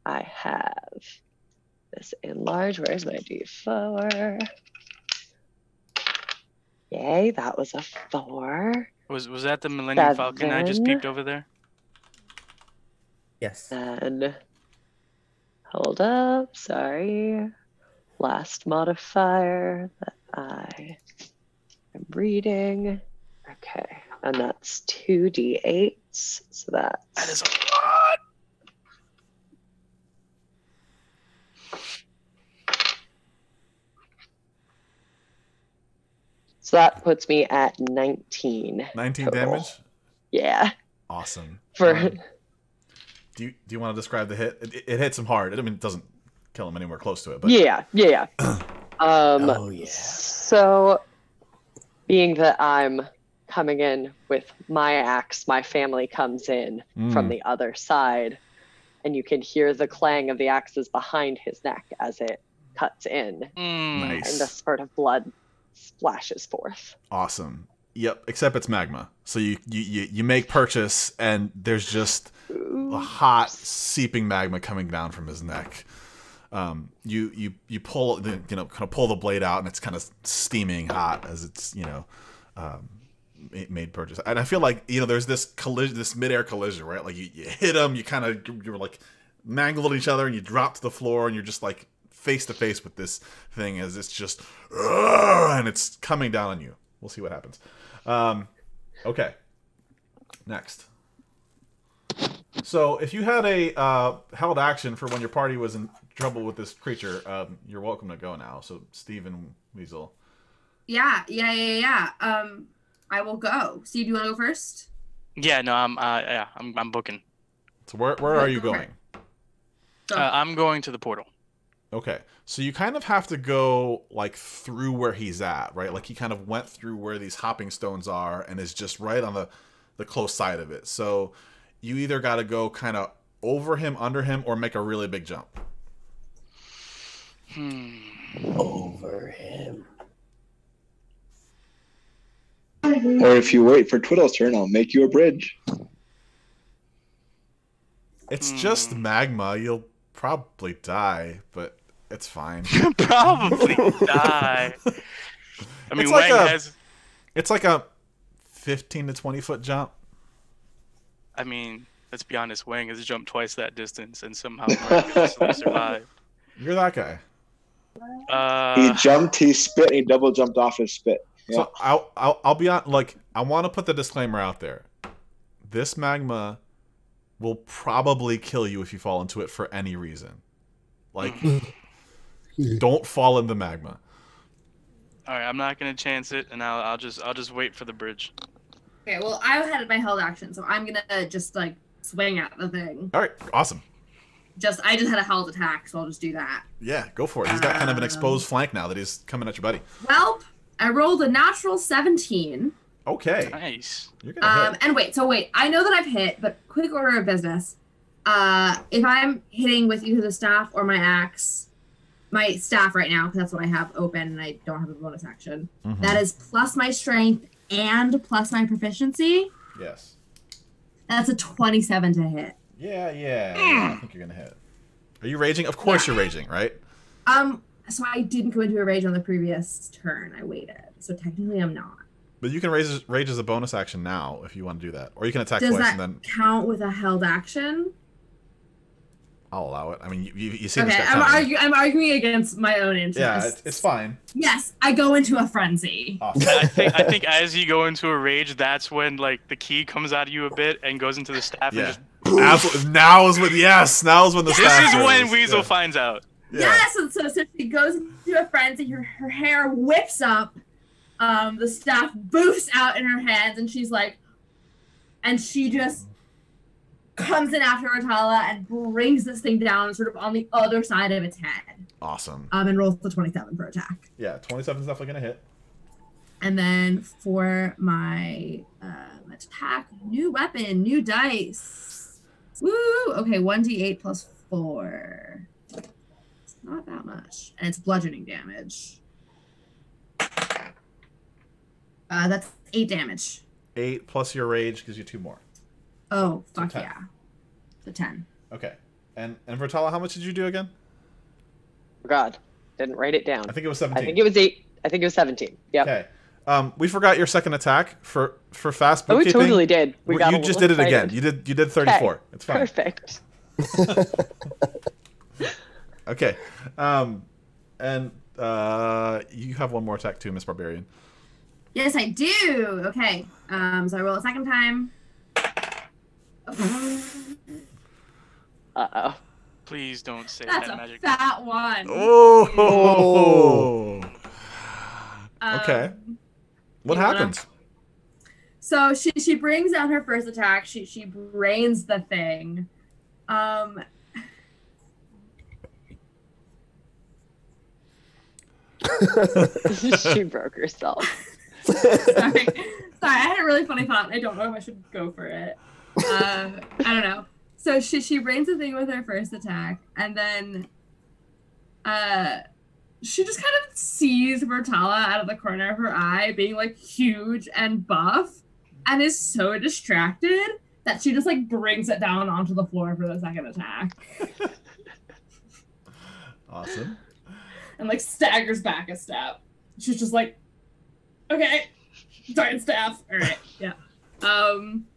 Speaker 5: I have this enlarge. Where's my D4? Yay, that was a four.
Speaker 2: Was was that the Millennium Falcon I just peeped over there?
Speaker 8: Yes.
Speaker 5: Then hold up. Sorry. Last modifier that I am reading. Okay. And that's two D8s. So that's
Speaker 2: That is a lot.
Speaker 5: So that puts me at 19.
Speaker 1: 19
Speaker 5: total.
Speaker 1: damage.
Speaker 5: Yeah.
Speaker 1: Awesome.
Speaker 5: For
Speaker 1: Um, do you do you want to describe the hit? It, it hits him hard. I mean, it doesn't kill him anywhere close to it, but
Speaker 5: yeah, yeah, yeah. um
Speaker 8: Oh, yeah.
Speaker 5: so being that I'm coming in with my axe, my family comes in from
Speaker 1: Mm.
Speaker 5: the other side and you can hear the clang of the axes behind his neck as it cuts in
Speaker 2: Mm.
Speaker 5: and
Speaker 1: the
Speaker 5: spurt of blood splashes forth.
Speaker 1: awesome. Yep. Except it's magma. So you you you, make purchase, and there's just a hot seeping magma coming down from his neck. Um, you you you pull the you know kind of pull the blade out, and it's kind of steaming hot as it's you know um, made purchase. And I feel like you know there's this collision, this midair collision, right? Like you, you hit him, you kind of you're like mangled each other, and you drop to the floor, and you're just like face to face with this thing as it's just and it's coming down on you. We'll see what happens. Um, okay, next. So, if you had a uh, held action for when your party was in trouble with this creature, um, you're welcome to go now. So, Stephen Weasel.
Speaker 3: Yeah, yeah, yeah, yeah. Um, I will go. Steve, do you want to go first?
Speaker 2: Yeah, no, I'm uh, yeah, I'm I'm booking.
Speaker 1: So, where where are you going?
Speaker 2: Uh, I'm going to the portal.
Speaker 1: Okay. So you kind of have to go like through where he's at, right? Like he kind of went through where these hopping stones are and is just right on the the close side of it. So you either got to go kind of over him, under him or make a really big jump.
Speaker 2: Hmm.
Speaker 8: Over him.
Speaker 6: Or if you wait for Twiddle's turn, I'll make you a bridge.
Speaker 1: It's just
Speaker 2: Hmm.
Speaker 1: magma. You'll probably die, but it's fine.
Speaker 2: Probably die. I mean,
Speaker 1: It's like
Speaker 2: Wang
Speaker 1: a-
Speaker 2: has.
Speaker 1: It's like a 15 to 20 foot jump.
Speaker 2: I mean, let's be honest. Wang has jumped twice that distance and somehow miraculously survived.
Speaker 1: You're that guy.
Speaker 6: he
Speaker 2: Uh,
Speaker 6: jumped, he spit, he double jumped off his spit. Yeah.
Speaker 1: So I'll, I'll I'll be on like I want to put the disclaimer out there. This magma will probably kill you if you fall into it for any reason. Like don't fall in the magma.
Speaker 2: all right, I'm not gonna chance it, and I'll, I'll just I'll just wait for the bridge.
Speaker 3: Okay, well, I had my held action, so I'm gonna just like swing at the thing.
Speaker 1: All right, awesome.
Speaker 3: Just I just had a held attack, so I'll just do that.
Speaker 1: Yeah, go for it. He's got kind of an exposed flank now that he's coming at your buddy.
Speaker 3: Well, I rolled a natural 17.
Speaker 1: Okay,
Speaker 2: Nice.
Speaker 1: you're gonna
Speaker 3: Um,
Speaker 1: hit.
Speaker 3: and wait, so wait, I know that I've hit, but quick order of business. Uh, if I'm hitting with either the staff or my axe, my staff right now, because that's what I have open and I don't have a bonus action,
Speaker 1: Mhm.
Speaker 3: that is plus my strength and plus my proficiency.
Speaker 1: Yes.
Speaker 3: That's a 27 to hit.
Speaker 1: Yeah, yeah, yeah. I think you're gonna hit. Are you raging? Of course
Speaker 3: Yeah.
Speaker 1: you're raging, right?
Speaker 3: Um, so I didn't go into a rage on the previous turn. I waited. So technically I'm not.
Speaker 1: But you can raise rage as a bonus action now if you want to do that, or you can attack
Speaker 3: Does
Speaker 1: twice
Speaker 3: that
Speaker 1: and then
Speaker 3: count with a held action?
Speaker 1: I'll allow it. I mean, you, you, you see
Speaker 3: Okay,
Speaker 1: this
Speaker 3: I'm, argu- I'm arguing against my own interest.
Speaker 1: Yeah, it's, it's fine.
Speaker 3: Yes, I go into a frenzy.
Speaker 1: Awesome.
Speaker 2: I think I think as you go into a rage, that's when like the chi comes out of you a bit and goes into the staff.
Speaker 1: Yeah.
Speaker 2: And
Speaker 1: Absolutely. Now is when yes. Now is when the
Speaker 2: just, this
Speaker 1: staff
Speaker 2: is when. Weasel
Speaker 1: Yeah.
Speaker 2: finds out.
Speaker 1: Yeah.
Speaker 3: Yes, and so, so she goes into a frenzy. Her, her hair whips up. Um, the staff boosts out in her hands, and she's like, and she just comes in after Rotala and brings this thing down, sort of on the other side of its head.
Speaker 1: Awesome.
Speaker 3: Um, and rolls the twenty-seven for attack.
Speaker 1: Yeah, 27 is definitely gonna hit.
Speaker 3: And then for my um, attack, new weapon, new dice. Woo! Okay, 1d8 plus 4. It's not that much. And it's bludgeoning damage. Uh, that's 8 damage.
Speaker 1: Eight plus your rage gives you two more.
Speaker 3: Oh, fuck
Speaker 1: 10.
Speaker 3: yeah. The 10.
Speaker 1: Okay. And and Bertala, how much did you do again?
Speaker 5: God, didn't write it down.
Speaker 1: I think it was 17.
Speaker 5: I
Speaker 1: 17.
Speaker 5: think it was eight. I think it was seventeen. Yeah.
Speaker 1: Okay. Um, we forgot your second attack for for fast
Speaker 5: Oh, we totally did. We
Speaker 1: you
Speaker 5: got a
Speaker 1: just
Speaker 5: little
Speaker 1: did it again. You did you did 34. It's fine.
Speaker 5: Perfect.
Speaker 1: Okay. Um, and uh, you have one more attack too, Miss Barbarian.
Speaker 3: Yes, I do. Okay. Um, so I roll a second time.
Speaker 5: Uh oh.
Speaker 2: Please don't say
Speaker 3: That's
Speaker 2: that
Speaker 3: a
Speaker 2: magic.
Speaker 3: fat one.
Speaker 1: Oh.
Speaker 3: Um,
Speaker 1: Okay. What happens?
Speaker 3: So she she brings out her first attack. She she brains the thing. Um
Speaker 5: she broke herself.
Speaker 3: sorry. sorry, I had a really funny thought. I don't know if I should go for it. Uh, I don't know. So she she brains the thing with her first attack, and then uh she just kind of sees Bertala out of the corner of her eye being like huge and buff and is so distracted that she just like brings it down onto the floor for the second attack
Speaker 1: Awesome.
Speaker 3: and like staggers back a step. She's just like, okay, giant staff. All right, yeah. Um,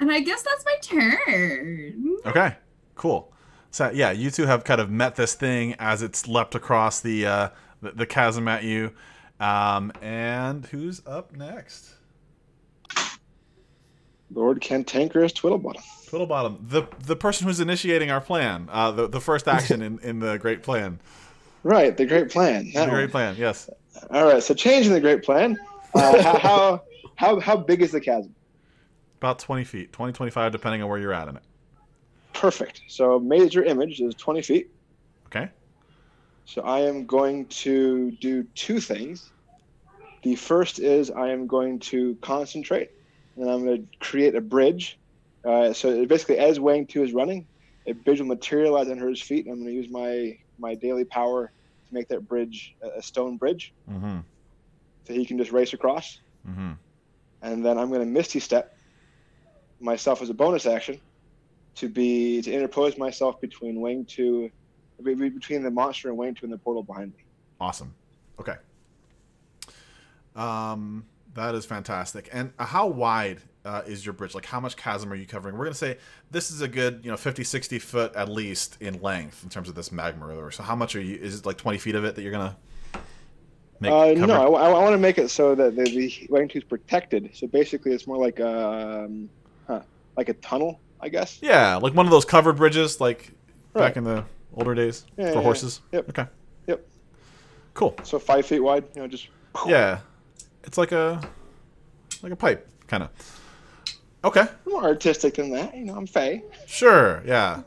Speaker 3: and I guess that's my turn.
Speaker 1: Okay. Cool. So yeah, you two have kind of met this thing as it's leapt across the uh, the, the chasm at you. Um, and who's up next?
Speaker 6: Lord Cantankerous Twiddlebottom.
Speaker 1: Twiddlebottom, the the person who's initiating our plan, uh, the the first action in, in the great plan.
Speaker 6: Right, the great plan.
Speaker 1: The
Speaker 6: that
Speaker 1: great
Speaker 6: one.
Speaker 1: plan, yes.
Speaker 6: All right, so changing the great plan. Uh, how, how how how big is the chasm?
Speaker 1: About 20 feet, 20, 25, depending on where you're at in it.
Speaker 6: Perfect. So major image is 20 feet.
Speaker 1: Okay.
Speaker 6: So I am going to do two things. The first is I am going to concentrate, and I'm going to create a bridge. Uh, so basically, as Wang Two is running, a bridge will materialize under his feet, and I'm going to use my my daily power to make that bridge a a stone bridge,
Speaker 1: Mm-hmm.
Speaker 6: so he can just race across.
Speaker 1: Mm-hmm.
Speaker 6: And then I'm going to Misty Step myself as a bonus action to be to interpose myself between Wang Two, be- be- between the monster and Wang Two and the portal behind me.
Speaker 1: Awesome. Okay. Um, that is fantastic. And uh, how wide uh, is your bridge? Like, how much chasm are you covering? We're gonna say this is a good, you know, 50, 60 foot at least in length in terms of this magma river. So, how much are you? Is it like 20 feet of it that you're gonna make?
Speaker 6: Uh,
Speaker 1: cover?
Speaker 6: no, I, I want to make it so that the, the Wang Two is protected. So basically, it's more like um, like a tunnel, I guess.
Speaker 1: Yeah, like one of those covered bridges, like back in the older days
Speaker 6: Yeah,
Speaker 1: for
Speaker 6: yeah, yeah.
Speaker 1: horses.
Speaker 6: Yep.
Speaker 1: Okay.
Speaker 6: Yep.
Speaker 1: Cool.
Speaker 6: So five feet wide. You know, just
Speaker 1: Yeah, it's like a like a pipe, kind of. Okay.
Speaker 6: more artistic than that. You know, I'm Fey.
Speaker 1: Sure. Yeah.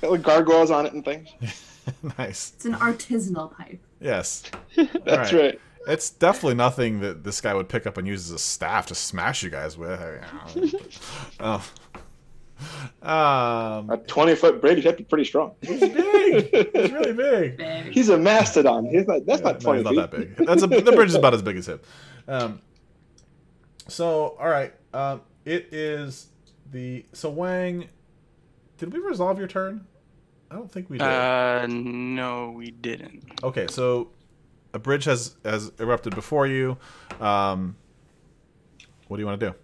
Speaker 6: Got like gargoyles on it and things.
Speaker 1: nice.
Speaker 3: It's an artisanal pipe.
Speaker 1: Yes.
Speaker 6: That's
Speaker 1: All
Speaker 6: right.
Speaker 1: It's definitely nothing that this guy would pick up and use as a staff to smash you guys with. oh. Um,
Speaker 6: A 20 foot bridge. That'd be pretty strong.
Speaker 1: he's big. He's really big.
Speaker 3: Big.
Speaker 6: He's a mastodon. He's not. That's not
Speaker 1: No,
Speaker 6: 20
Speaker 1: he's
Speaker 6: feet.
Speaker 1: not that big. That's a, the bridge is about as big as him. Um, so, all right. Um, it is the so Wang. Did we resolve your turn? I don't think we did.
Speaker 2: Uh, no, we didn't.
Speaker 1: Okay, so a bridge has has erupted before you. Um, what do you want to do?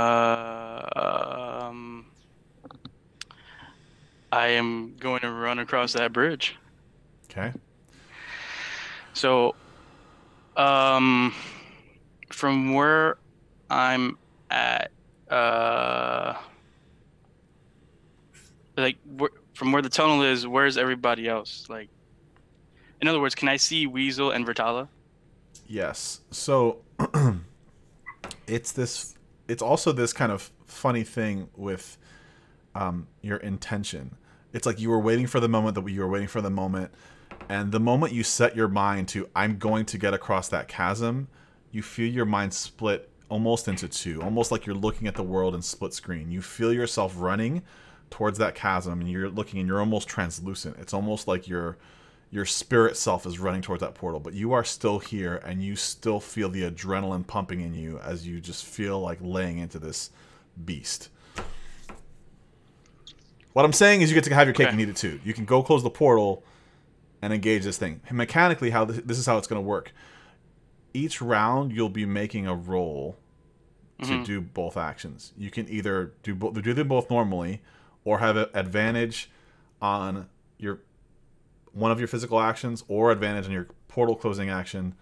Speaker 2: Uh, um, I am going to run across that bridge.
Speaker 1: Okay.
Speaker 2: So, um, from where I'm at, uh, like where, from where the tunnel is, where's everybody else? Like, in other words, can I see Weasel and Bertala?
Speaker 1: Yes. So it's this. It's also this kind of funny thing with um, your intention. It's like you were waiting for the moment that you were waiting for the moment, and the moment you set your mind to "I'm going to get across that chasm," you feel your mind split almost into two, almost like you're looking at the world in split screen. You feel yourself running towards that chasm, and you're looking, and you're almost translucent. It's almost like your your spirit self is running towards that portal, but you are still here, and you still feel the adrenaline pumping in you as you just feel like laying into this beast. What I'm saying is, you get to have your cake
Speaker 2: Okay.
Speaker 1: and eat it too. You can go close the portal and engage this thing. Mechanically, how this, this is how it's going to work. Each round, you'll be making a roll to
Speaker 2: Mhm.
Speaker 1: do both actions. You can either do both, do them both normally, or have an advantage on your one of your physical actions, or advantage on your portal closing action,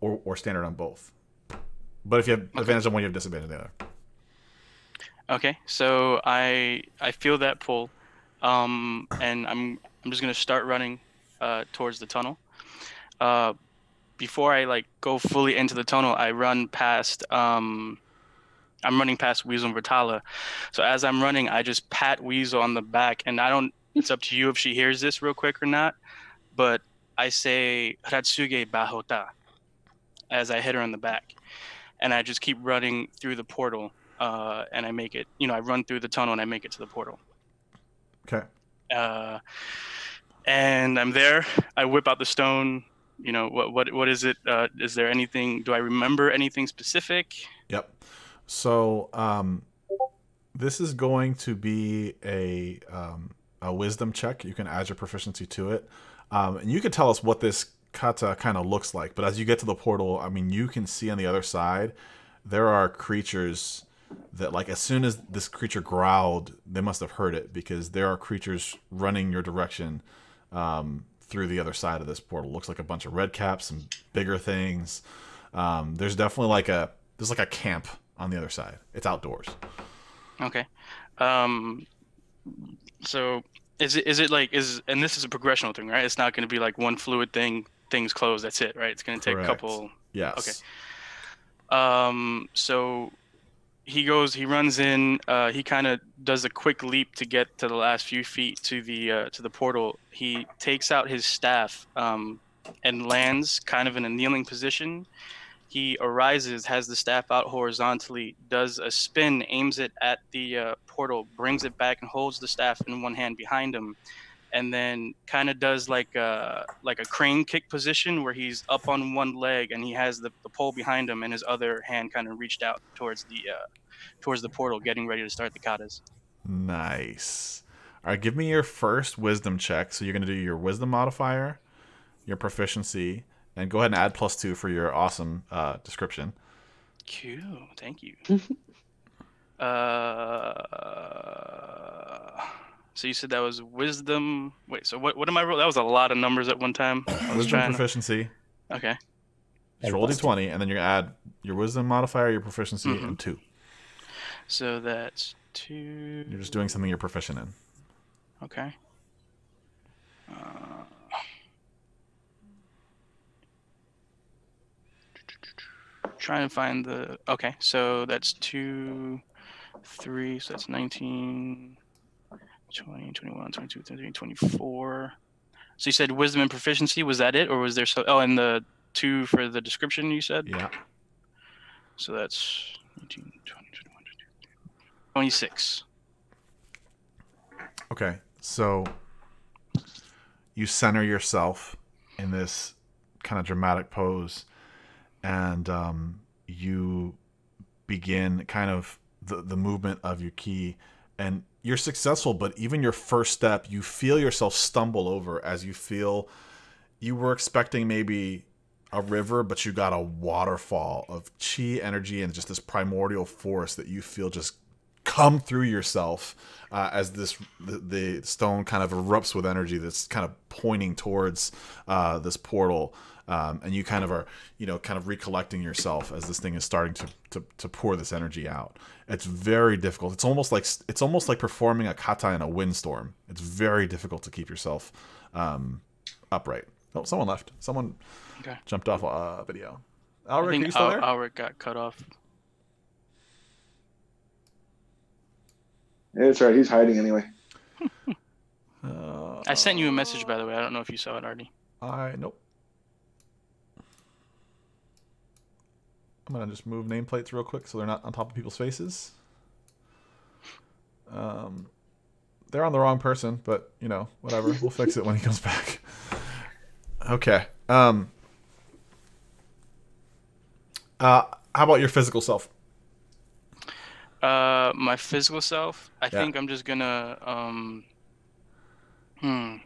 Speaker 1: or or standard on both. But if you have advantage on one, you have disadvantage on the other.
Speaker 2: Okay, so I I feel that pull, um, and I'm I'm just gonna start running uh, towards the tunnel. Uh, before I like go fully into the tunnel, I run past. Um, I'm running past Weasel and Bertala, so as I'm running, I just pat Weasel on the back, and I don't. It's up to you if she hears this real quick or not, but I say Ratsuge Bahota as I hit her on the back, and I just keep running through the portal uh, and I make it. You know, I run through the tunnel and I make it to the portal.
Speaker 1: Okay.
Speaker 2: Uh, and I'm there. I whip out the stone. You know, what what what is it? Uh, is there anything? Do I remember anything specific?
Speaker 1: Yep. So um, this is going to be a um, a wisdom check. You can add your proficiency to it, um, and you can tell us what this kata kind of looks like. But as you get to the portal, I mean, you can see on the other side there are creatures that, like, as soon as this creature growled, they must have heard it because there are creatures running your direction um, through the other side of this portal. Looks like a bunch of red caps and bigger things. Um, there's definitely like a there's like a camp on the other side. It's outdoors.
Speaker 2: Okay. Um, so is it is it like is and this is a progressional thing, right? It's not going to be like one fluid thing. Things close. That's it, right? It's going to take
Speaker 1: Correct.
Speaker 2: a couple.
Speaker 1: Yes.
Speaker 2: Okay. Um, so he goes, he runs in. Uh, he kind of does a quick leap to get to the last few feet to the uh, to the portal. He takes out his staff um, and lands kind of in a kneeling position. He arises, has the staff out horizontally, does a spin, aims it at the uh, portal, brings it back, and holds the staff in one hand behind him, and then kind of does like a like a crane kick position where he's up on one leg and he has the, the pole behind him and his other hand kind of reached out towards the uh, towards the portal, getting ready to start the katas.
Speaker 1: Nice. All right, give me your first wisdom check. So you're going to do your wisdom modifier, your proficiency, and go ahead and add plus two for your awesome uh, description.
Speaker 2: Cool, thank you. uh, so you said that was wisdom. Wait, so what? What am I roll? That was a lot of numbers at one time. I was
Speaker 1: Wisdom
Speaker 2: trying. to-
Speaker 1: proficiency.
Speaker 2: Okay.
Speaker 1: Just roll d20, and then you're gonna add your wisdom modifier, your proficiency,
Speaker 2: Mhm.
Speaker 1: and two.
Speaker 2: So that's two.
Speaker 1: You're just doing something you're proficient in.
Speaker 2: Okay. Uh, trying to find the. Okay, so that's two, three, so that's 19, 20, 21, 22, 23, 24. So you said wisdom and proficiency, was that it? Or was there so. Oh, and the two for the description you said?
Speaker 1: Yeah.
Speaker 2: So that's 19, 20, 21, 22, 26.
Speaker 1: Okay, so you center yourself in this kind of dramatic pose, and um, you begin kind of the, the movement of your chi, and you're successful. But even your first step, you feel yourself stumble over as you feel you were expecting maybe a river, but you got a waterfall of chi energy and just this primordial force that you feel just come through yourself uh, as this the, the stone kind of erupts with energy that's kind of pointing towards uh, this portal um, and you kind of are you know kind of recollecting yourself as this thing is starting to, to, to pour this energy out it's very difficult it's almost like it's almost like performing a kata in a windstorm it's very difficult to keep yourself um, upright oh someone left someone
Speaker 2: Okay.
Speaker 1: jumped off a uh, video
Speaker 2: I
Speaker 1: Alric, are
Speaker 2: think
Speaker 1: you still
Speaker 2: Al-
Speaker 1: there?
Speaker 2: Alric got cut off.
Speaker 6: It's all right. He's hiding anyway.
Speaker 1: Uh,
Speaker 2: I sent you a message, by the way. I don't know if you saw it already.
Speaker 1: I nope. I'm gonna just move nameplates real quick so they're not on top of people's faces. Um, they're on the wrong person, but you know, whatever. We'll fix it when he comes back. Okay. Um. Uh, how about your physical self?
Speaker 2: Uh, my physical self. I
Speaker 1: Yeah.
Speaker 2: think I'm just gonna um. Hmm.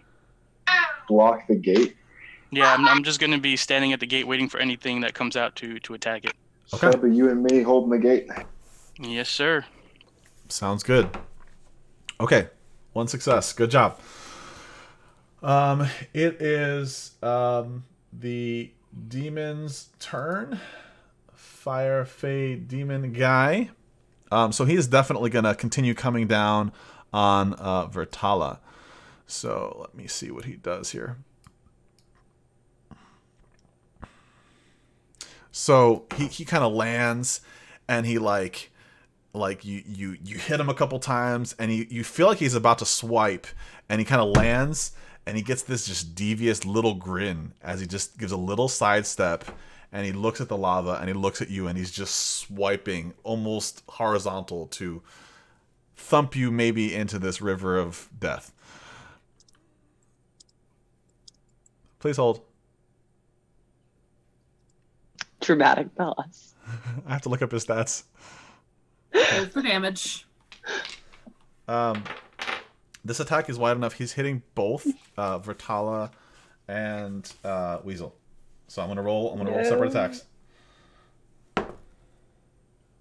Speaker 6: Block the gate.
Speaker 2: Yeah, I'm, I'm just gonna be standing at the gate waiting for anything that comes out to to attack it.
Speaker 6: Okay. So you and me holding the gate.
Speaker 2: Yes, sir.
Speaker 1: Sounds good. Okay, one success. Good job. Um, it is um the demon's turn. Fire Fade demon guy. Um, so he is definitely gonna continue coming down on uh Bertala. So let me see what he does here. So he, he kind of lands and he like like you you you hit him a couple times and he, you feel like he's about to swipe and he kind of lands and he gets this just devious little grin as he just gives a little sidestep and he looks at the lava and he looks at you and he's just swiping almost horizontal to thump you maybe into this river of death. Please hold.
Speaker 5: Dramatic pause.
Speaker 1: I have to look up his stats.
Speaker 7: Roll for damage.
Speaker 1: Um, this attack is wide enough. He's hitting both uh, Bertala and uh, Weasel. So I'm gonna roll. I'm gonna roll separate attacks.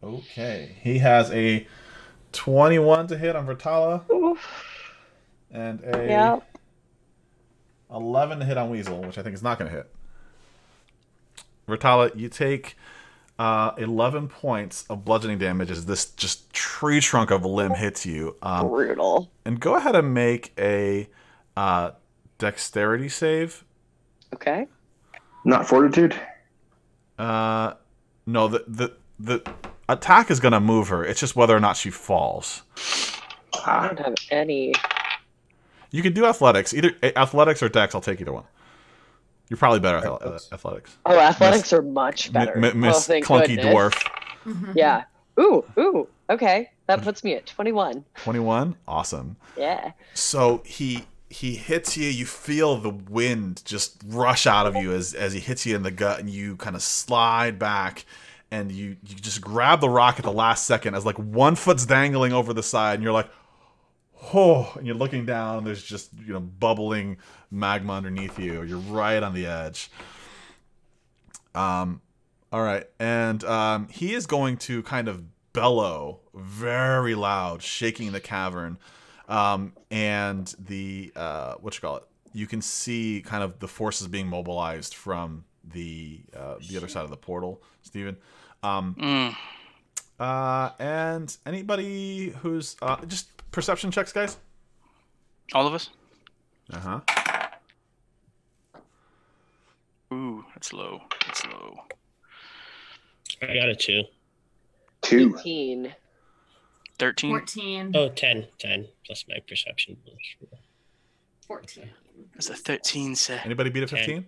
Speaker 1: Okay, he has a 21 to hit on Bertala and a
Speaker 5: Yeah.
Speaker 1: 11 to hit on Weasel, which I think is not gonna hit. Bertala, you take uh, 11 points of bludgeoning damage as this just tree trunk of a limb hits you. Um,
Speaker 5: Brutal.
Speaker 1: and go ahead and make a uh, dexterity save.
Speaker 5: Okay.
Speaker 6: Not fortitude.
Speaker 1: Uh, no, the the the attack is gonna move her. It's just whether or not she falls.
Speaker 5: I don't have any.
Speaker 1: You can do athletics, either eh, athletics or dex. I'll take either one. You're probably better at ath- athletics.
Speaker 5: Oh, athletics are much better.
Speaker 1: M-
Speaker 5: oh,
Speaker 1: Miss
Speaker 5: thank
Speaker 1: Clunky
Speaker 5: goodness.
Speaker 1: Dwarf. Mm-hmm.
Speaker 5: Yeah. Ooh, ooh. Okay, that puts me at 21.
Speaker 1: 21. Awesome.
Speaker 5: Yeah.
Speaker 1: So he he hits you. You feel the wind just rush out of you as as he hits you in the gut, and you kind of slide back, and you you just grab the rock at the last second as like one foot's dangling over the side, and you're like, oh, and you're looking down, and there's just you know bubbling magma underneath you. You're right on the edge. Um, all right, and um, he is going to kind of bellow very loud, shaking the cavern. Um, and the uh, what you call it? You can see kind of the forces being mobilized from the uh, the other side of the portal, Stephen. Um,
Speaker 2: Mm.
Speaker 1: uh, and anybody who's uh, just perception checks, guys.
Speaker 2: All of us?
Speaker 1: Uh huh.
Speaker 2: Ooh, that's low. That's low.
Speaker 10: I got a two.
Speaker 6: Two.
Speaker 5: 18.
Speaker 2: 13.
Speaker 7: 14.
Speaker 10: Oh, 10. 10 plus my perception.
Speaker 7: 14.
Speaker 2: That's a 13, sir.
Speaker 1: Anybody beat a fifteen?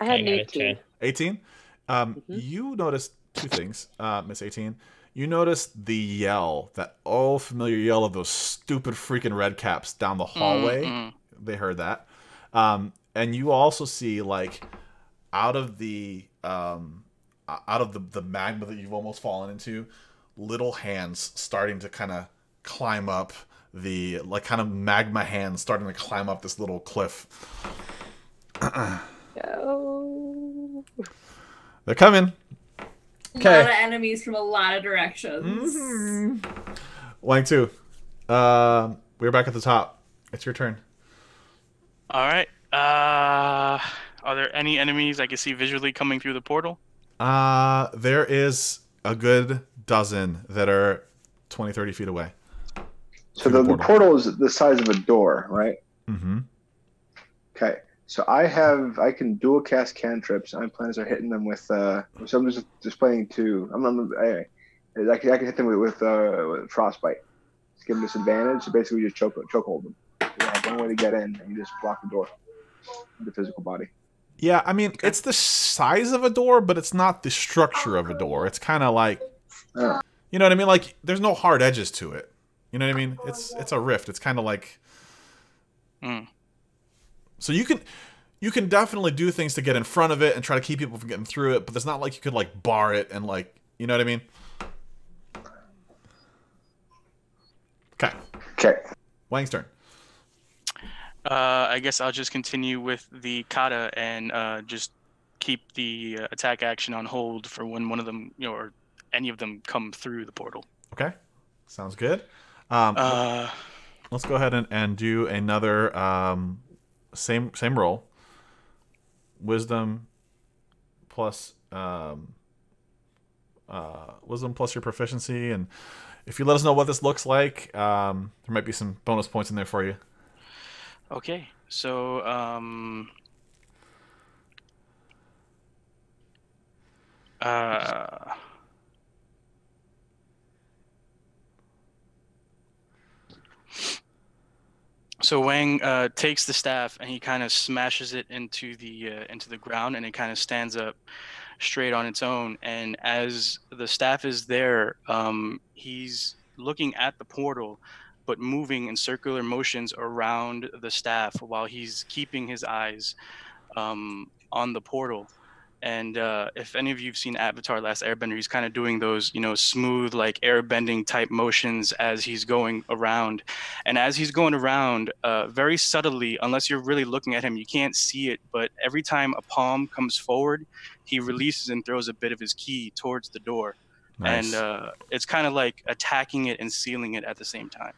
Speaker 5: I had an
Speaker 10: got a
Speaker 5: 18.
Speaker 10: 10.
Speaker 1: 18 um, you noticed two things uh, miss 18 you notice the yell that old familiar yell of those stupid freaking red caps down the hallway
Speaker 2: mm.
Speaker 1: they heard that um, and you also see like out of the um, out of the, the magma that you've almost fallen into little hands starting to kind of climb up the like kind of magma hands starting to climb up this little cliff
Speaker 5: Oh.
Speaker 1: they're coming
Speaker 7: A lot of enemies from a lot of directions.
Speaker 1: Wang two. Um, we're back at the top. It's your turn.
Speaker 2: All right. Uh, are there any enemies I can see visually coming through the portal?
Speaker 1: Uh, there is a good dozen that are 20, 30 feet away.
Speaker 6: So the, the portal is the size of a door, right?
Speaker 1: Mm-hmm.
Speaker 6: Okay. So I have I can dual cast cantrips. My plans are hitting them with uh. So I'm just displaying two. I'm not. Anyway, I can, I can hit them with with, uh, with frostbite. Just give them disadvantage. So basically, just choke choke hold them. You have one way to get in, and you just block the door. The physical body.
Speaker 1: Yeah, I mean, it's the size of a door, but it's not the structure of a door. It's kind of like,
Speaker 6: Oh.
Speaker 1: you know what I mean? Like, there's no hard edges to it. You know what I mean? It's it's a rift. It's kind of like,
Speaker 2: Mm.
Speaker 1: So you can you can definitely do things to get in front of it and try to keep people from getting through it, but it's not like you could like bar it and like, you know what I mean? Okay.
Speaker 6: Okay.
Speaker 1: Wang's turn.
Speaker 2: Uh, I guess I'll just continue with the kata and uh, just keep the uh, attack action on hold for when one of them, you know, or any of them come through the portal.
Speaker 1: Okay. Sounds good. Um,
Speaker 2: Uh,
Speaker 1: let's go ahead and, and do another um, same same roll. Wisdom plus um, uh, wisdom plus your proficiency, and if you let us know what this looks like, um, there might be some bonus points in there for you.
Speaker 2: Okay, so um, uh, so Wang uh, takes the staff and he kind of smashes it into the uh, into the ground, and it kind of stands up straight on its own. And as the staff is there, um, he's looking at the portal but moving in circular motions around the staff while he's keeping his eyes um, on the portal. And uh, if any of you've seen Avatar: Last Airbender, he's kind of doing those, you know, smooth like airbending type motions as he's going around. And as he's going around, uh, very subtly, unless you're really looking at him, you can't see it. But every time a palm comes forward, he releases and throws a bit of his chi towards the door.
Speaker 1: Nice.
Speaker 2: And uh, it's kind of like attacking it and sealing it at the same time.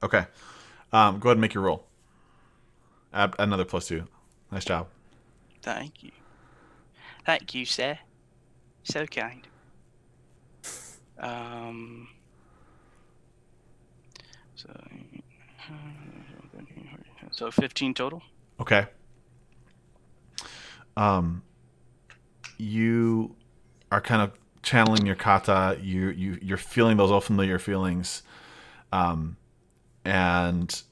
Speaker 1: Okay. Um, go ahead and make your roll. Another plus two. Nice job.
Speaker 2: Thank you. Thank you, sir. So kind. Um. So, so 15 total.
Speaker 1: Okay. Um, you are kind of channeling your kata. You you you're feeling those old familiar feelings, um, and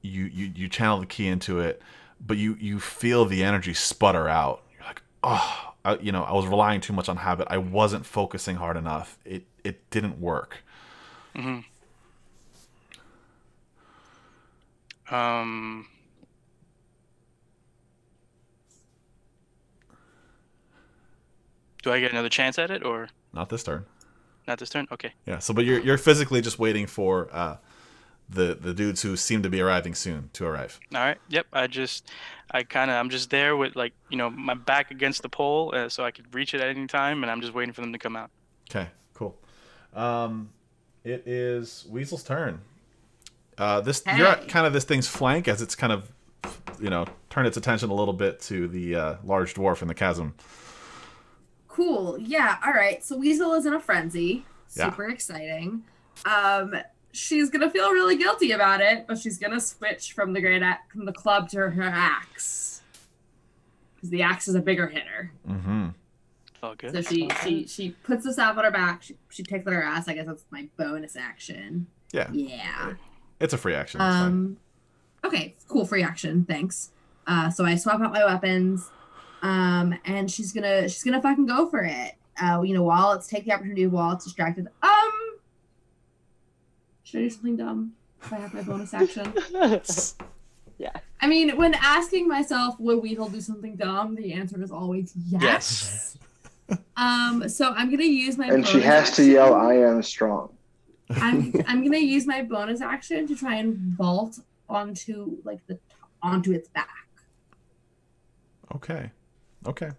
Speaker 1: you you you channel the chi into it, but you you feel the energy sputter out. You're like, oh, I, you know, I was relying too much on habit. I wasn't focusing hard enough. It it didn't work.
Speaker 2: hmm Um. Do I get another chance at it, or
Speaker 1: Not this turn.
Speaker 2: not this turn? Okay.
Speaker 1: Yeah. So, but you're you're physically just waiting for uh, the the dudes who seem to be arriving soon to arrive.
Speaker 2: All right. Yep. I just, I kind of, I'm just there with like, you know, my back against the pole, uh, so I could reach it at any time, and I'm just waiting for them to come out.
Speaker 1: Okay, cool. Um, it is Weasel's turn. Uh, this you're at kind of this thing's flank as it's kind of, you know, turned its attention a little bit to the uh, large dwarf in the chasm.
Speaker 3: Cool. Yeah. All right. So Weasel is in a frenzy.
Speaker 1: Yeah.
Speaker 3: Super exciting. Um, she's gonna feel really guilty about it, but she's gonna switch from the great a- from the club to her axe because the axe is a bigger hitter.
Speaker 1: Mm-hmm.
Speaker 2: All good.
Speaker 3: So she she she puts the staff on her back. She she takes on her ass. I guess that's my bonus action.
Speaker 1: Yeah,
Speaker 3: Yeah.
Speaker 1: it's a free action. It's fine.
Speaker 3: Um. Okay. Cool. Free action. Thanks. Uh. So I swap out my weapons. Um. And she's gonna she's gonna fucking go for it. Uh. You know, while it's take the opportunity while it's distracted. Um. Should I do something dumb? If I have my bonus action.
Speaker 5: yeah.
Speaker 3: I mean, when asking myself would Weedle do something dumb, the answer is always yes.
Speaker 2: Yes.
Speaker 3: Um. So I'm gonna use my.
Speaker 6: And she
Speaker 3: bonus
Speaker 6: has to
Speaker 3: action.
Speaker 6: yell, I am strong.
Speaker 3: I'm I'm gonna use my bonus action to try and vault onto like the onto its back.
Speaker 1: Okay. Okay.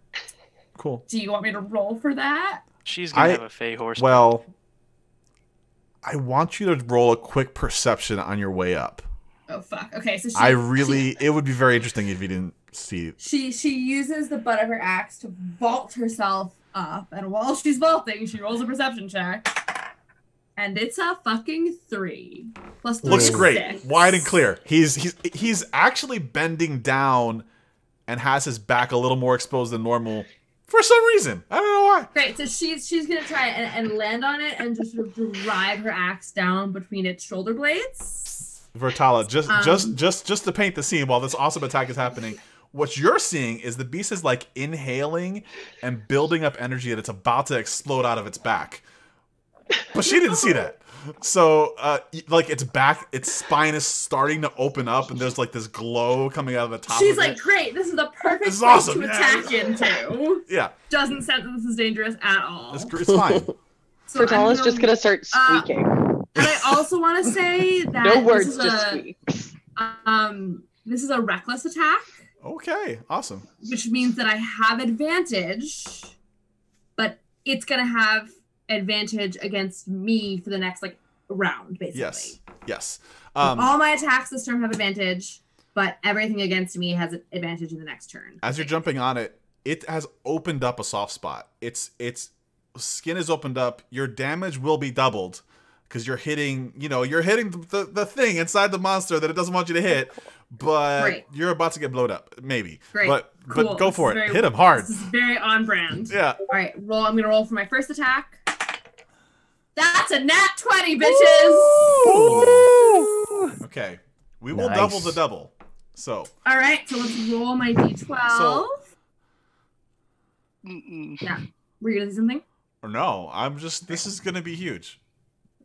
Speaker 1: Cool.
Speaker 3: Do you want me to roll for that?
Speaker 2: She's gonna
Speaker 1: I-
Speaker 2: have a fey horse.
Speaker 1: Well, I want you to roll a quick perception on your way up.
Speaker 3: Oh fuck. Okay, so she
Speaker 1: I really, it would be very interesting if you didn't see.
Speaker 3: she she uses the butt of her axe to vault herself up, and while she's vaulting, she rolls a perception check. And it's a fucking three. Plus three
Speaker 1: Looks great,
Speaker 3: six.
Speaker 1: wide and clear. He's he's he's actually bending down, and has his back a little more exposed than normal for some reason. I don't know why.
Speaker 3: Great. So she's she's gonna try and, and land on it and just sort of drive her axe down between its shoulder blades.
Speaker 1: Bertala, just
Speaker 3: Um,
Speaker 1: just just just to paint the scene while this awesome attack is happening, what you're seeing is the beast is like inhaling and building up energy and it's about to explode out of its back. But she didn't see that. So uh like its back, its spine is starting to open up and there's like this glow coming out of the top
Speaker 3: She's
Speaker 1: of
Speaker 3: like,
Speaker 1: it.
Speaker 3: great, this is the perfect
Speaker 1: This is
Speaker 3: place
Speaker 1: awesome,
Speaker 3: to
Speaker 1: yeah.
Speaker 3: attack into.
Speaker 1: Yeah,
Speaker 3: Doesn't sense that this is dangerous at all.
Speaker 1: it's, it's fine.
Speaker 3: So I'm
Speaker 5: Bertala's just gonna start
Speaker 3: Uh,
Speaker 5: squeaking.
Speaker 3: And I also want to say that
Speaker 5: no
Speaker 3: this
Speaker 5: words,
Speaker 3: is
Speaker 5: just
Speaker 3: a,
Speaker 5: squeaks.
Speaker 3: um this is a reckless attack,
Speaker 1: Okay, awesome.
Speaker 3: which means that I have advantage, but it's gonna have advantage against me for the next like round, basically.
Speaker 1: Yes. Yes. Um
Speaker 3: all my attacks this turn have advantage, but everything against me has advantage in the next turn.
Speaker 1: as you're jumping on it, it has opened up a soft spot. Its its skin is opened up. Your damage will be doubled because you're hitting. You know, you're hitting the, the, the thing inside the monster that it doesn't want you to hit. But
Speaker 3: Great.
Speaker 1: you're about to get blowed up, maybe.
Speaker 3: Great.
Speaker 1: But
Speaker 3: Cool.
Speaker 1: but go for it.
Speaker 3: very-
Speaker 1: Hit him hard.
Speaker 3: This is very on brand.
Speaker 1: Yeah.
Speaker 3: All right, roll. I'm gonna roll for my first attack. That's a nat twenty, bitches.
Speaker 1: Okay. We will
Speaker 8: Nice.
Speaker 1: double the double. So
Speaker 3: All right, so let's roll my d12.
Speaker 1: So-
Speaker 2: Mm-mm.
Speaker 3: yeah, were you gonna do something?
Speaker 1: or no, I'm just. This is gonna be huge.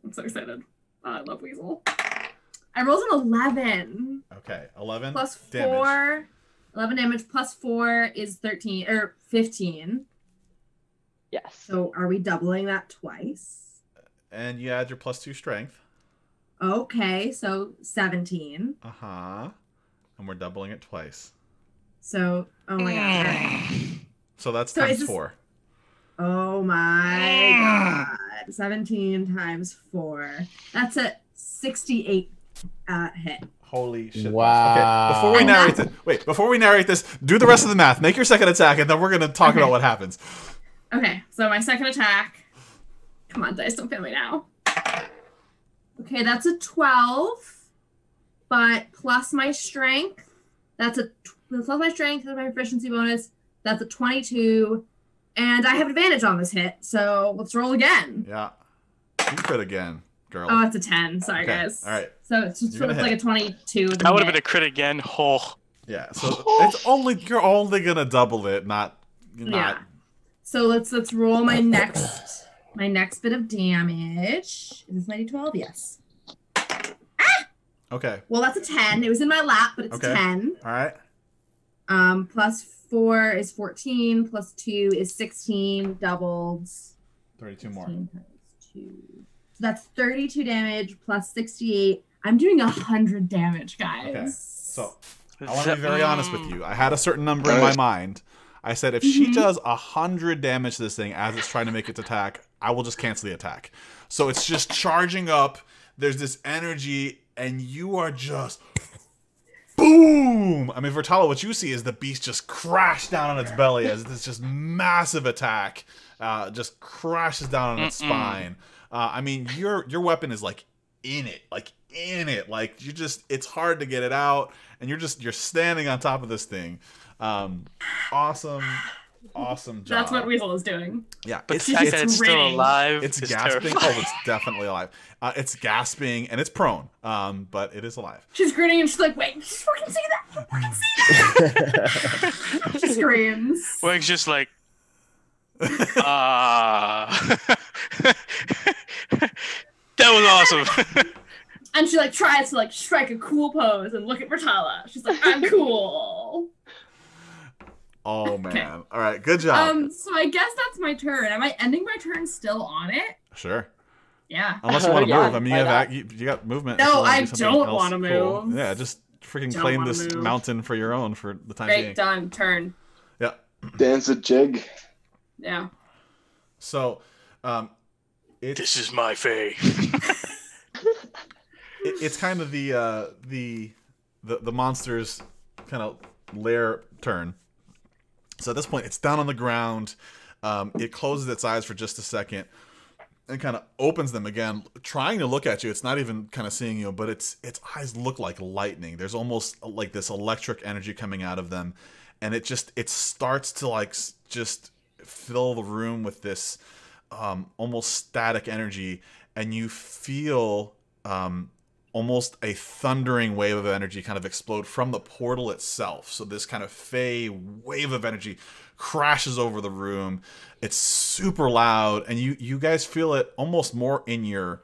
Speaker 3: I'm so excited. Oh, I love Weasel. I rolled an 11
Speaker 1: Okay. Eleven
Speaker 3: plus
Speaker 1: damage.
Speaker 3: four. 11 damage plus four is 13 or 15.
Speaker 5: Yes.
Speaker 3: So are we doubling that twice?
Speaker 1: And you add your plus two strength.
Speaker 3: Okay, so 17.
Speaker 1: Uh huh. And we're doubling it twice.
Speaker 3: So, oh my god.
Speaker 1: So that's
Speaker 3: So is
Speaker 1: times
Speaker 3: this-
Speaker 1: four.
Speaker 3: Oh my god. 17 times 4. That's a 68 uh, hit.
Speaker 1: Holy shit.
Speaker 8: Wow.
Speaker 1: Okay, before we narrate
Speaker 3: that-
Speaker 1: this, wait, before we narrate this, do the rest of the math. Make your second attack, and then we're going to talk
Speaker 3: Okay.
Speaker 1: about what happens.
Speaker 3: Okay, so my second attack. Come on, dice, don't fail me now. Okay, that's a 12, but plus my strength. That's a plus my strength, that's my proficiency bonus. That's a 22, And I have advantage on this hit, so let's roll again.
Speaker 1: Yeah. You crit again, girl.
Speaker 3: Oh, it's a 10. Sorry,
Speaker 1: Okay,
Speaker 3: guys.
Speaker 1: all right.
Speaker 3: So it's just
Speaker 1: You're
Speaker 3: like a 22. with
Speaker 2: That would have been a crit again. Oh.
Speaker 1: Yeah. So it's only you're only gonna double it, not not.
Speaker 3: Yeah. So let's let's roll my next my next bit of damage. Is this my d12? Yes.
Speaker 1: Okay.
Speaker 3: Well, that's a 10. It was in my lap, but it's
Speaker 1: Okay.
Speaker 3: a 10.
Speaker 1: All right.
Speaker 3: Um, plus four is 14, plus two is 16, doubled.
Speaker 1: Thirty-two more.
Speaker 3: times two. So that's 32 damage plus 68. I'm doing 100 damage, guys.
Speaker 1: Okay. So I want to be very honest with you. I had a certain number in my mind. I said if she
Speaker 3: Mhm.
Speaker 1: does a hundred damage to this thing as it's trying to make its attack, I will just cancel the attack. So it's just charging up. There's this energy, and you are just boom. I mean, Bertala, what you see is the beast just crash down on its belly as this just massive attack uh, just crashes down on its
Speaker 2: Mm-mm.
Speaker 1: spine. Uh, I mean, your your weapon is like in it, like in it, like you just it's hard to get it out, and you're just you're standing on top of this thing. Um, awesome, awesome job.
Speaker 3: That's what Weasel is doing.
Speaker 1: Yeah,
Speaker 2: But
Speaker 1: it's,
Speaker 2: the fact
Speaker 1: it's
Speaker 2: that it's still alive
Speaker 1: it's
Speaker 2: is
Speaker 1: gasping.
Speaker 2: terrifying.
Speaker 1: Oh, it's definitely alive. Uh, it's gasping and it's prone, um, but it is alive.
Speaker 3: She's grinning and she's like, wait, just fucking see that. Fucking see that. she screams.
Speaker 2: Weg's just like, ah. that was awesome.
Speaker 3: And she like tries to like strike a cool pose and look at Bertala. She's like, I'm cool.
Speaker 1: Oh man! All right, good job.
Speaker 3: Um, so I guess that's my turn. Am I ending my turn still on it?
Speaker 1: sure.
Speaker 3: Yeah.
Speaker 1: Unless you want to
Speaker 5: Yeah,
Speaker 1: move. I mean, you have you, you got movement.
Speaker 3: No, I
Speaker 1: do
Speaker 3: don't wanna
Speaker 1: cool.
Speaker 3: move.
Speaker 1: Yeah, just freaking
Speaker 3: Don't
Speaker 1: claim this
Speaker 3: move.
Speaker 1: mountain for your own for the time being.
Speaker 3: Great, done. Turn.
Speaker 1: Yeah.
Speaker 6: Dance a jig.
Speaker 3: Yeah.
Speaker 1: So, um, it's
Speaker 2: this is my fate.
Speaker 1: it, it's kind of the uh, the the the monster's kind of lair turn. So at this point, it's down on the ground. Um, it closes its eyes for just a second and kind of opens them again, trying to look at you. It's not even kind of seeing you, but its its eyes look like lightning. There's almost like this electric energy coming out of them, and it just it starts to like just fill the room with this um, almost static energy, and you feel um, almost a thundering wave of energy kind of explode from the portal itself. So this kind of fey wave of energy crashes over the room. It's super loud, and you you guys feel it almost more in your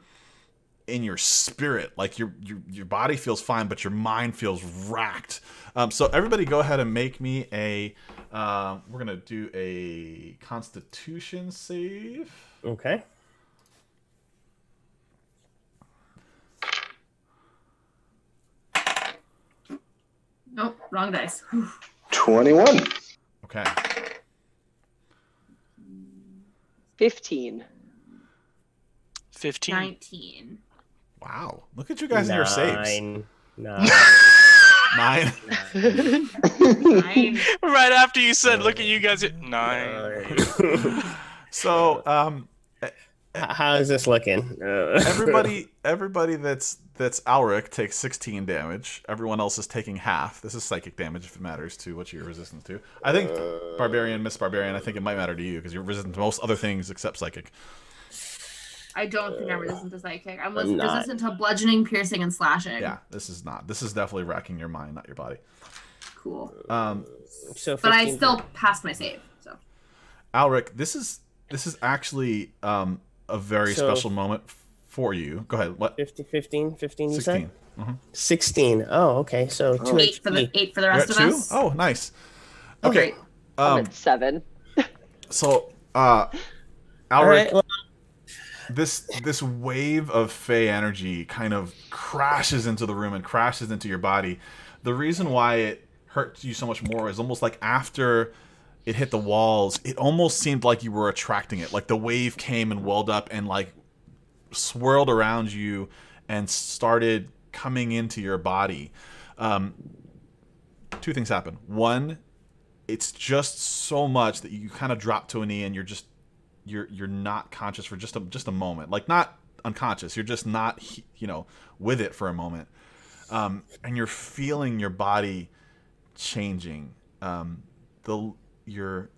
Speaker 1: in your spirit like your your, your body feels fine but your mind feels racked um, so everybody go ahead and make me a um, we're gonna do a constitution save
Speaker 8: Okay.
Speaker 3: Nope, wrong dice.
Speaker 6: 21.
Speaker 1: okay
Speaker 5: 15.
Speaker 2: 15.
Speaker 3: 19.
Speaker 1: wow look at you guys in your saves
Speaker 8: Nine. Nine.
Speaker 1: nine
Speaker 3: Nine.
Speaker 2: right after you said, look at you guys at nine.
Speaker 1: so um
Speaker 8: H- How is this looking? Uh,
Speaker 1: everybody everybody that's that's Alric takes 16 damage. Everyone else is taking half. This is psychic damage if it matters to what you're resistant to. I think barbarian, miss barbarian. I think it might matter to you because you're resistant to most other things except psychic.
Speaker 3: I don't think I'm resistant to psychic. I'm
Speaker 8: I'm not.
Speaker 3: resistant to bludgeoning, piercing, and slashing.
Speaker 1: Yeah, this is not. This is definitely racking your mind, not your body.
Speaker 3: Cool.
Speaker 1: Um,
Speaker 8: so
Speaker 3: But I still passed my save. So
Speaker 1: Alric, this is this is actually um a very
Speaker 8: So-
Speaker 1: special moment for you. Go ahead. What?
Speaker 8: 50, 15, 15, you
Speaker 1: 16.
Speaker 8: said?
Speaker 1: Mhm.
Speaker 8: 16. Oh, okay. So two
Speaker 3: eight for the eight for the rest of
Speaker 1: two?
Speaker 3: us.
Speaker 1: Oh, nice.
Speaker 3: Oh,
Speaker 1: Okay.
Speaker 3: great.
Speaker 5: I'm
Speaker 1: Um,
Speaker 5: at 7.
Speaker 1: so uh, Alric,
Speaker 8: right. Well,
Speaker 1: this this wave of fey energy kind of crashes into the room and crashes into your body. The reason why it hurts you so much more is almost like after it hit the walls, it almost seemed like you were attracting it. Like the wave came and welled up and like swirled around you and started coming into your body. Um, two things happen. One, it's just so much that you kind of drop to a knee and you're just you're you're not conscious for just a just a moment like not unconscious you're just not you know with it for a moment um, and you're feeling your body changing um, the your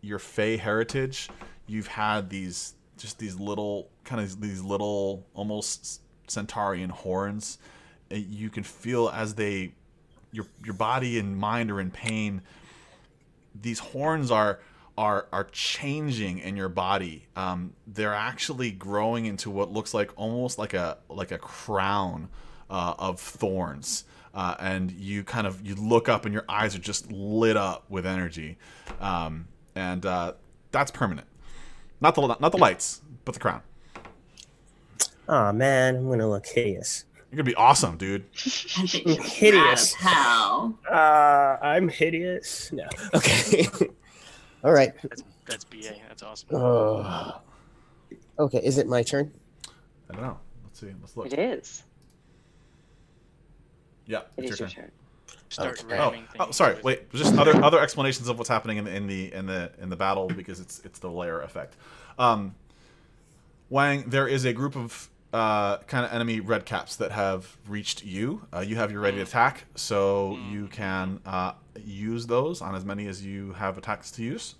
Speaker 1: your Fey heritage, you've had these just these little kind of these little almost centaurian horns. Uh, You can feel as they your your body and mind are in pain. These horns are are are changing in your body. Um, they're actually growing into what looks like almost like a like a crown uh, of thorns. Uh, and you kind of you look up and your eyes are just lit up with energy, um, and uh, that's permanent. Not the not the lights, but the crown.
Speaker 8: Oh man, I'm gonna look hideous.
Speaker 1: You're gonna be awesome, dude.
Speaker 7: I think
Speaker 8: I'm hideous.
Speaker 7: How?
Speaker 8: Uh, I'm hideous. No. Okay. All right.
Speaker 2: That's, that's BA. That's awesome.
Speaker 8: Oh. Okay. Is it my turn?
Speaker 1: I don't know. Let's see. Let's look.
Speaker 5: It is.
Speaker 1: Yeah,
Speaker 5: It
Speaker 1: it's your
Speaker 5: your
Speaker 1: turn.
Speaker 5: turn.
Speaker 2: Start
Speaker 8: Okay.
Speaker 1: Oh,
Speaker 2: ramming
Speaker 1: oh,
Speaker 2: things
Speaker 1: sorry. Wait, just other other explanations of what's happening in the in the in the in the battle because it's it's the layer effect. Um, Wang, there is a group of uh, kind of enemy red caps that have reached you. Uh, you have your ready attack, so you can uh, use those on as many as you have attacks to use.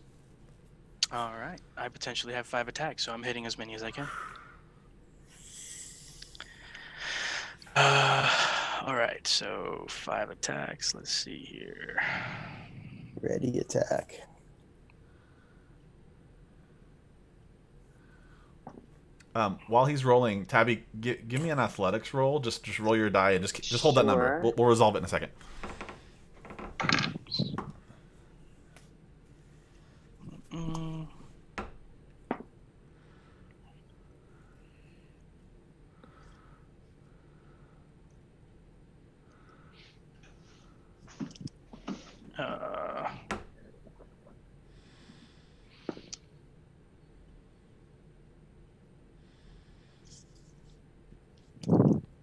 Speaker 2: All right. I potentially have five attacks, so I'm hitting as many as I can. Uh, all right. So five attacks. Let's see here.
Speaker 8: Ready attack.
Speaker 1: Um, while he's rolling, Tabby, gi- give me an athletics roll. Just just roll your die and just just hold that number.
Speaker 5: Sure.
Speaker 1: We'll, we'll resolve it in a second.
Speaker 2: Mm. Uh,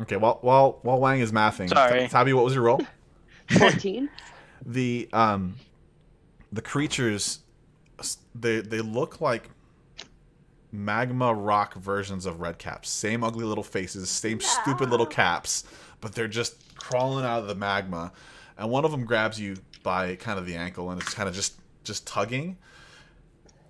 Speaker 1: Okay. While while while Wang is mathing,
Speaker 2: Sorry.
Speaker 1: Tabby, what was your roll?
Speaker 5: 14.
Speaker 1: the um the creatures they they look like magma rock versions of red caps same ugly little faces same stupid little caps but they're just crawling out of the magma and one of them grabs you by kind of the ankle and it's kind of just just tugging.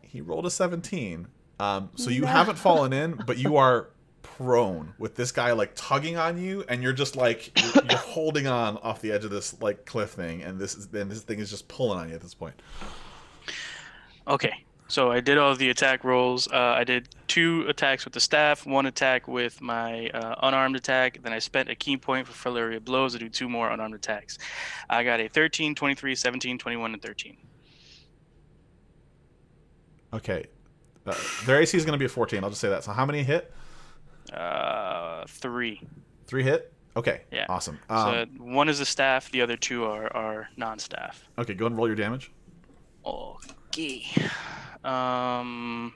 Speaker 1: He rolled a 17 um, so you haven't fallen in but you are prone with this guy like tugging on you and you're just like you're, you're holding on off the edge of this like cliff thing and this is and this thing is just pulling on you at this point.
Speaker 2: Okay. So I did all the attack rolls. Uh, I did two attacks with the staff, one attack with my uh, unarmed attack. Then I spent a ki point for flurry of blows to do two more unarmed attacks. I got a 13, 23, 17, 21, and 13.
Speaker 1: okay uh, their ac is going to be a 14 i'll just say that so how many hit
Speaker 2: Uh, three.
Speaker 1: three hit okay
Speaker 2: Yeah.
Speaker 1: awesome
Speaker 2: So
Speaker 1: um,
Speaker 2: one is the staff, the other two are, are non-staff.
Speaker 1: okay go ahead and roll your damage
Speaker 2: Okay. Um.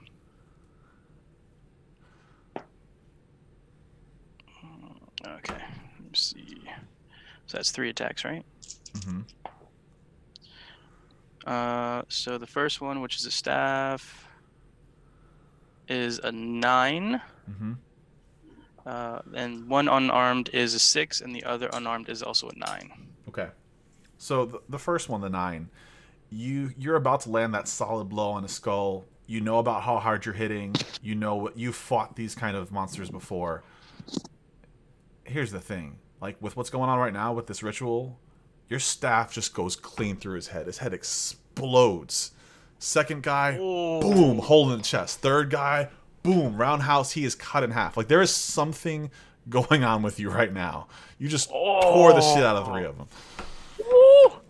Speaker 2: Okay. Let's see. So that's three attacks, right?
Speaker 1: Mm-hmm.
Speaker 2: Uh, so the first one, which is a staff, is a nine.
Speaker 1: mm-hmm.
Speaker 2: Uh, and one unarmed is a six, and the other unarmed is also a nine.
Speaker 1: Okay. So the, the first one, the nine, you you're about to land that solid blow on a skull. You know about how hard you're hitting. You know what you've fought these kind of monsters before. Here's the thing, like with what's going on right now with this ritual, your staff just goes clean through his head. His head explodes. Second guy, oh. boom, hole in the chest. Third guy, boom, roundhouse. He is cut in half. Like there is something going on with you right now. You just tore the shit out of three of oh. them.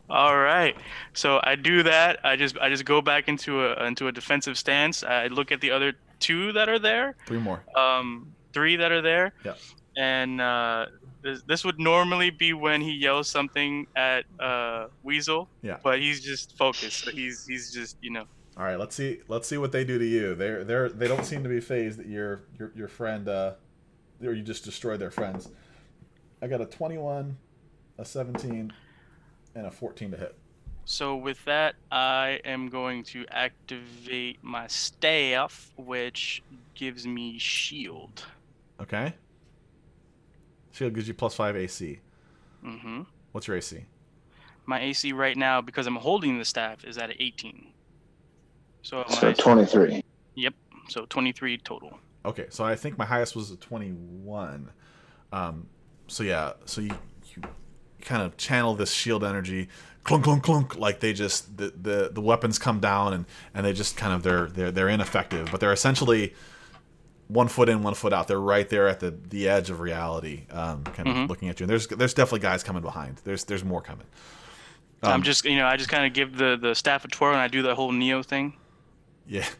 Speaker 2: All right. So I do that. I just I just go back into a into a defensive stance. I look at the other two that are there.
Speaker 1: Three more.
Speaker 2: Um, three that are there.
Speaker 1: Yeah.
Speaker 2: And uh, this, this would normally be when he yells something at uh, Weasel.
Speaker 1: Yeah.
Speaker 2: But he's just focused. So he's he's just you know.
Speaker 1: All right, let's see. Let's see what they do to you. They're they're they don't seem to be phased that your your your friend uh, or you just destroyed their friends. I got a twenty-one, a seventeen, and a fourteen to hit.
Speaker 2: So with that, I am going to activate my staff, which gives me shield.
Speaker 1: Okay. Shield gives you plus five AC.
Speaker 2: Mm-hmm.
Speaker 1: What's your AC?
Speaker 2: My AC right now, because I'm holding the staff, is at 18. So,
Speaker 6: So
Speaker 2: my,
Speaker 6: 23.
Speaker 2: Yep. So 23 total.
Speaker 1: Okay, so I think my highest was a 21. Um, so yeah, so you, you kind of channel this shield energy, clunk clunk clunk, like they just the, the the weapons come down and and they just kind of they're they're they're ineffective, but they're essentially one foot in, one foot out. They're right there at the the edge of reality, um, kind of
Speaker 2: Mhm.
Speaker 1: looking at you. And there's there's definitely guys coming behind. There's there's more coming.
Speaker 2: I'm
Speaker 1: Um,
Speaker 2: just, you know, I just kind of give the the staff a twirl and I do the whole Neo thing.
Speaker 1: Yeah.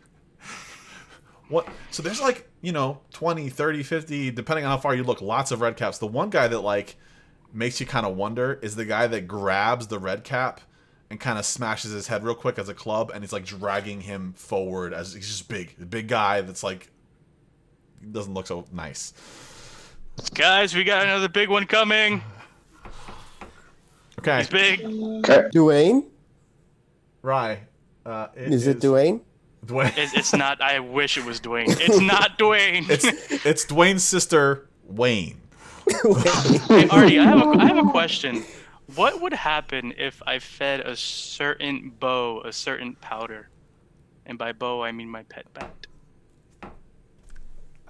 Speaker 1: What? So there's like, you know, 20, 30, 50, depending on how far you look, lots of red caps. The one guy that like makes you kind of wonder is the guy that grabs the red cap and kind of smashes his head real quick as a club and he's like dragging him forward as he's just big. A big guy that's like doesn't look so nice.
Speaker 2: Guys, we got another big one coming.
Speaker 1: Okay.
Speaker 2: He's big.
Speaker 8: Dwayne?
Speaker 1: Rye. Uh,
Speaker 8: Is it Dwayne?
Speaker 1: Dwayne.
Speaker 2: It's, it's not. I wish it was Dwayne. It's not Dwayne.
Speaker 1: It's it's Dwayne's sister Wayne.
Speaker 2: Hey, Artie, I have a, I have a question. What would happen if I fed a certain bow a certain powder? And by bow, I mean my pet bat.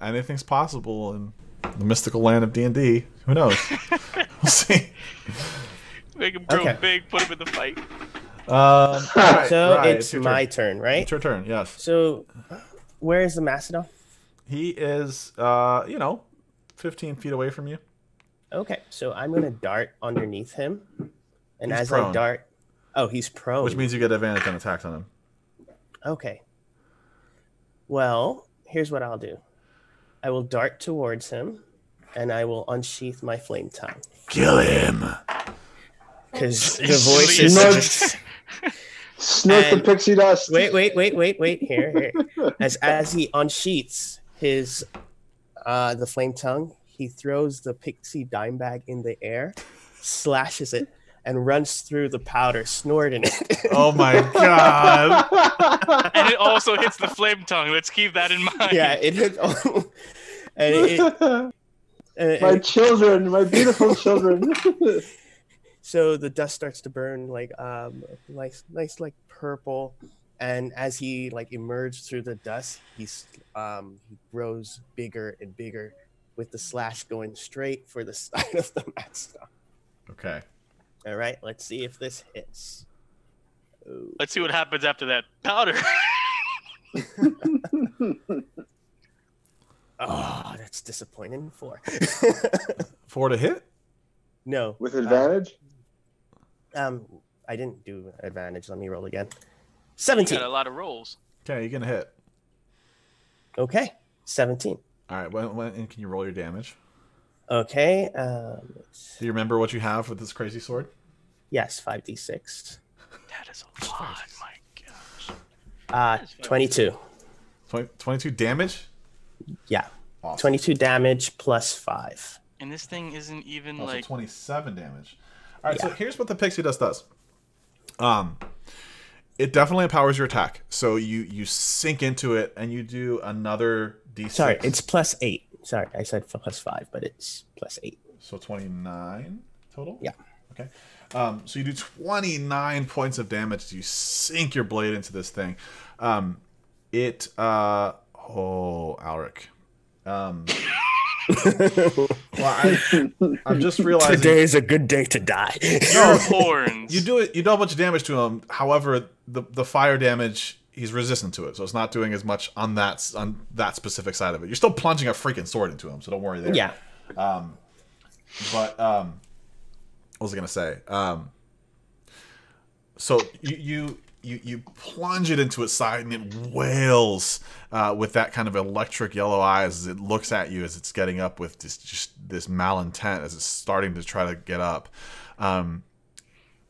Speaker 1: Anything's possible in the mystical land of D and D. Who knows? we'll see.
Speaker 2: Make him grow
Speaker 8: Okay.
Speaker 2: big, put him in the fight.
Speaker 1: Um, alright,
Speaker 8: so
Speaker 1: right,
Speaker 8: it's
Speaker 1: your
Speaker 8: my
Speaker 1: turn.
Speaker 8: turn, right?
Speaker 1: It's your turn. Yes.
Speaker 8: So, where is the mastodon?
Speaker 1: He is, uh, you know, 15 feet away from you.
Speaker 8: Okay, so I'm gonna dart underneath him, and
Speaker 1: He's
Speaker 8: as I dart, oh, he's prone.
Speaker 1: Which means you get advantage on attacks on him.
Speaker 8: Okay. Well, here's what I'll do. I will dart towards him, and I will unsheath my flame tongue.
Speaker 9: Kill him.
Speaker 8: Because the voice
Speaker 2: really-
Speaker 8: is
Speaker 6: Snort-
Speaker 8: just
Speaker 6: Snort the pixie dust.
Speaker 8: wait, wait, wait, wait, wait. Here, here. As as he unsheaths his uh the flame tongue, he throws the pixie dime bag in the air, slashes it, and runs through the powder, snorting it.
Speaker 1: Oh my god.
Speaker 2: And it also hits the flame tongue. Let's keep that in mind.
Speaker 8: yeah, it hit. and it, it- and-
Speaker 6: my
Speaker 8: and-
Speaker 6: children, my beautiful children.
Speaker 8: so the dust starts to burn like um nice nice like purple and as he like emerged through the dust he's um he grows bigger and bigger with the slash going straight for the side of the mastodon
Speaker 1: Okay.
Speaker 8: all right let's see if this hits Ooh.
Speaker 2: Let's see what happens after that powder.
Speaker 8: oh that's disappointing four
Speaker 1: Four to hit?
Speaker 8: no
Speaker 6: With
Speaker 8: uh,
Speaker 6: advantage?
Speaker 8: um i didn't do advantage let me roll again
Speaker 2: You
Speaker 8: 17
Speaker 2: got a lot of rolls.
Speaker 1: Okay, you're going to hit.
Speaker 8: okay 17
Speaker 1: All right, when, when, and can you roll your damage?
Speaker 8: okay um
Speaker 1: Do you remember what you have with this crazy sword?
Speaker 8: yes 5d6
Speaker 2: That is a lot. My gosh.
Speaker 8: Uh, 22.
Speaker 1: 20, 22 damage?
Speaker 8: Yeah.
Speaker 1: Awesome.
Speaker 8: 22 damage plus 5.
Speaker 2: And this thing isn't even
Speaker 1: Also
Speaker 2: like.
Speaker 1: 27 damage. All right, so here's what the pixie dust does. Um, it definitely empowers your attack. So you you sink into it and you do another d6.
Speaker 8: Sorry, it's plus 8. Sorry, I said plus 5, but it's plus 8.
Speaker 1: so 29 total.
Speaker 8: Yeah.
Speaker 1: Okay. Um, so you do 29 points of damage. as You sink your blade into this thing. Um, it. Uh, oh, Alric. Um, well, I, I'm just realizing.
Speaker 8: Today is a good day to die.
Speaker 2: Your horns.
Speaker 1: You do it. You do a bunch of damage to him. However, the the fire damage he's resistant to it, so it's not doing as much on that on that specific side of it. You're still plunging a freaking sword into him, so don't worry there.
Speaker 8: yeah.
Speaker 1: Um, but um, what was I gonna say? Um, so you you you you plunge it into its side, and it wails uh, with that kind of electric yellow eyes as it looks at you as it's getting up with this just this malintent as it's starting to try to get up. Um,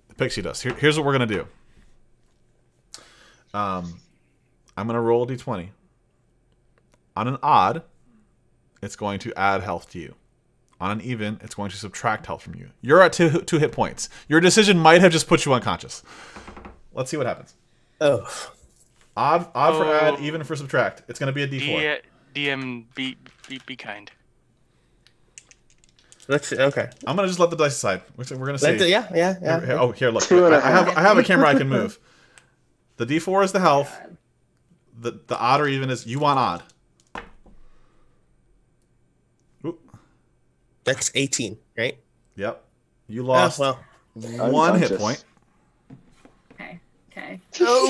Speaker 1: the pixie dust. Here, here's what we're gonna do. Um, I'm gonna roll a d20. On an odd, it's going to add health to you. On an even, it's going to subtract health from you. You're at two, two hit points. Your decision might have just put you unconscious. Let's see what happens.
Speaker 8: Oh.
Speaker 1: Odd, odd for add,
Speaker 2: Oh.
Speaker 1: even for subtract. It's going to be a d4.
Speaker 2: D- DM, be, be, be kind.
Speaker 8: Let's see. okay.
Speaker 1: I'm going to just let the dice decide. We're, we're going to see.
Speaker 8: Let the, yeah, yeah, yeah.
Speaker 1: Here- here- oh, here, look.
Speaker 6: Two and a
Speaker 1: I, I have. I have a camera I can move. The d4 is the health. the the odd or even is you want odd.
Speaker 8: That's 18, right?
Speaker 1: Yep. You
Speaker 8: Oh,
Speaker 1: lost
Speaker 8: well.
Speaker 1: one hit point.
Speaker 7: Okay. Okay.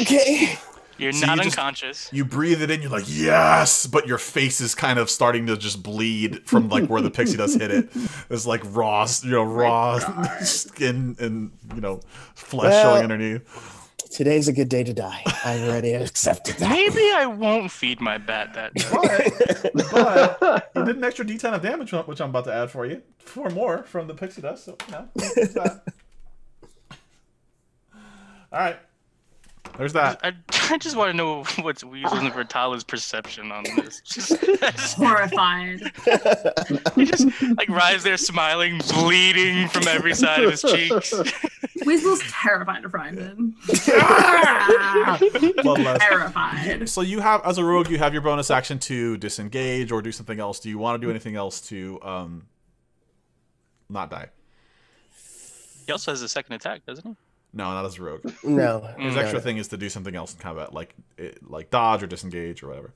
Speaker 8: Okay.
Speaker 2: You're
Speaker 1: So
Speaker 2: not
Speaker 1: you just-
Speaker 2: unconscious.
Speaker 1: You breathe it in, you're like, yes, but your face is kind of starting to just bleed from like where the pixie dust hit it. It's like raw, you know, raw skin and you know, flesh
Speaker 8: Well-
Speaker 1: showing underneath.
Speaker 8: Today's a good day to die. I already accepted that.
Speaker 2: Maybe I won't feed my bat that day.
Speaker 1: But, but you did an extra D10 of damage, which I'm about to add for you. Four more from the pixie dust. So you know. All right, there's that.
Speaker 2: I, I just want to know what's Weasel and Bertala's perception on this. Just, just
Speaker 7: Horrified.
Speaker 2: he just like rides there smiling, bleeding from every side of his cheeks.
Speaker 7: Weasel's terrified of Ryan.
Speaker 1: Bloodlust.
Speaker 7: terrified.
Speaker 1: So you have, as a rogue, you have your bonus action to disengage or do something else. Do you want to do anything else to um, not die?
Speaker 2: He also has a second attack, doesn't he?
Speaker 1: No, not as a rogue.
Speaker 8: No.
Speaker 1: His
Speaker 8: no,
Speaker 1: extra thing is to do something else in combat, like it, like dodge or disengage or whatever.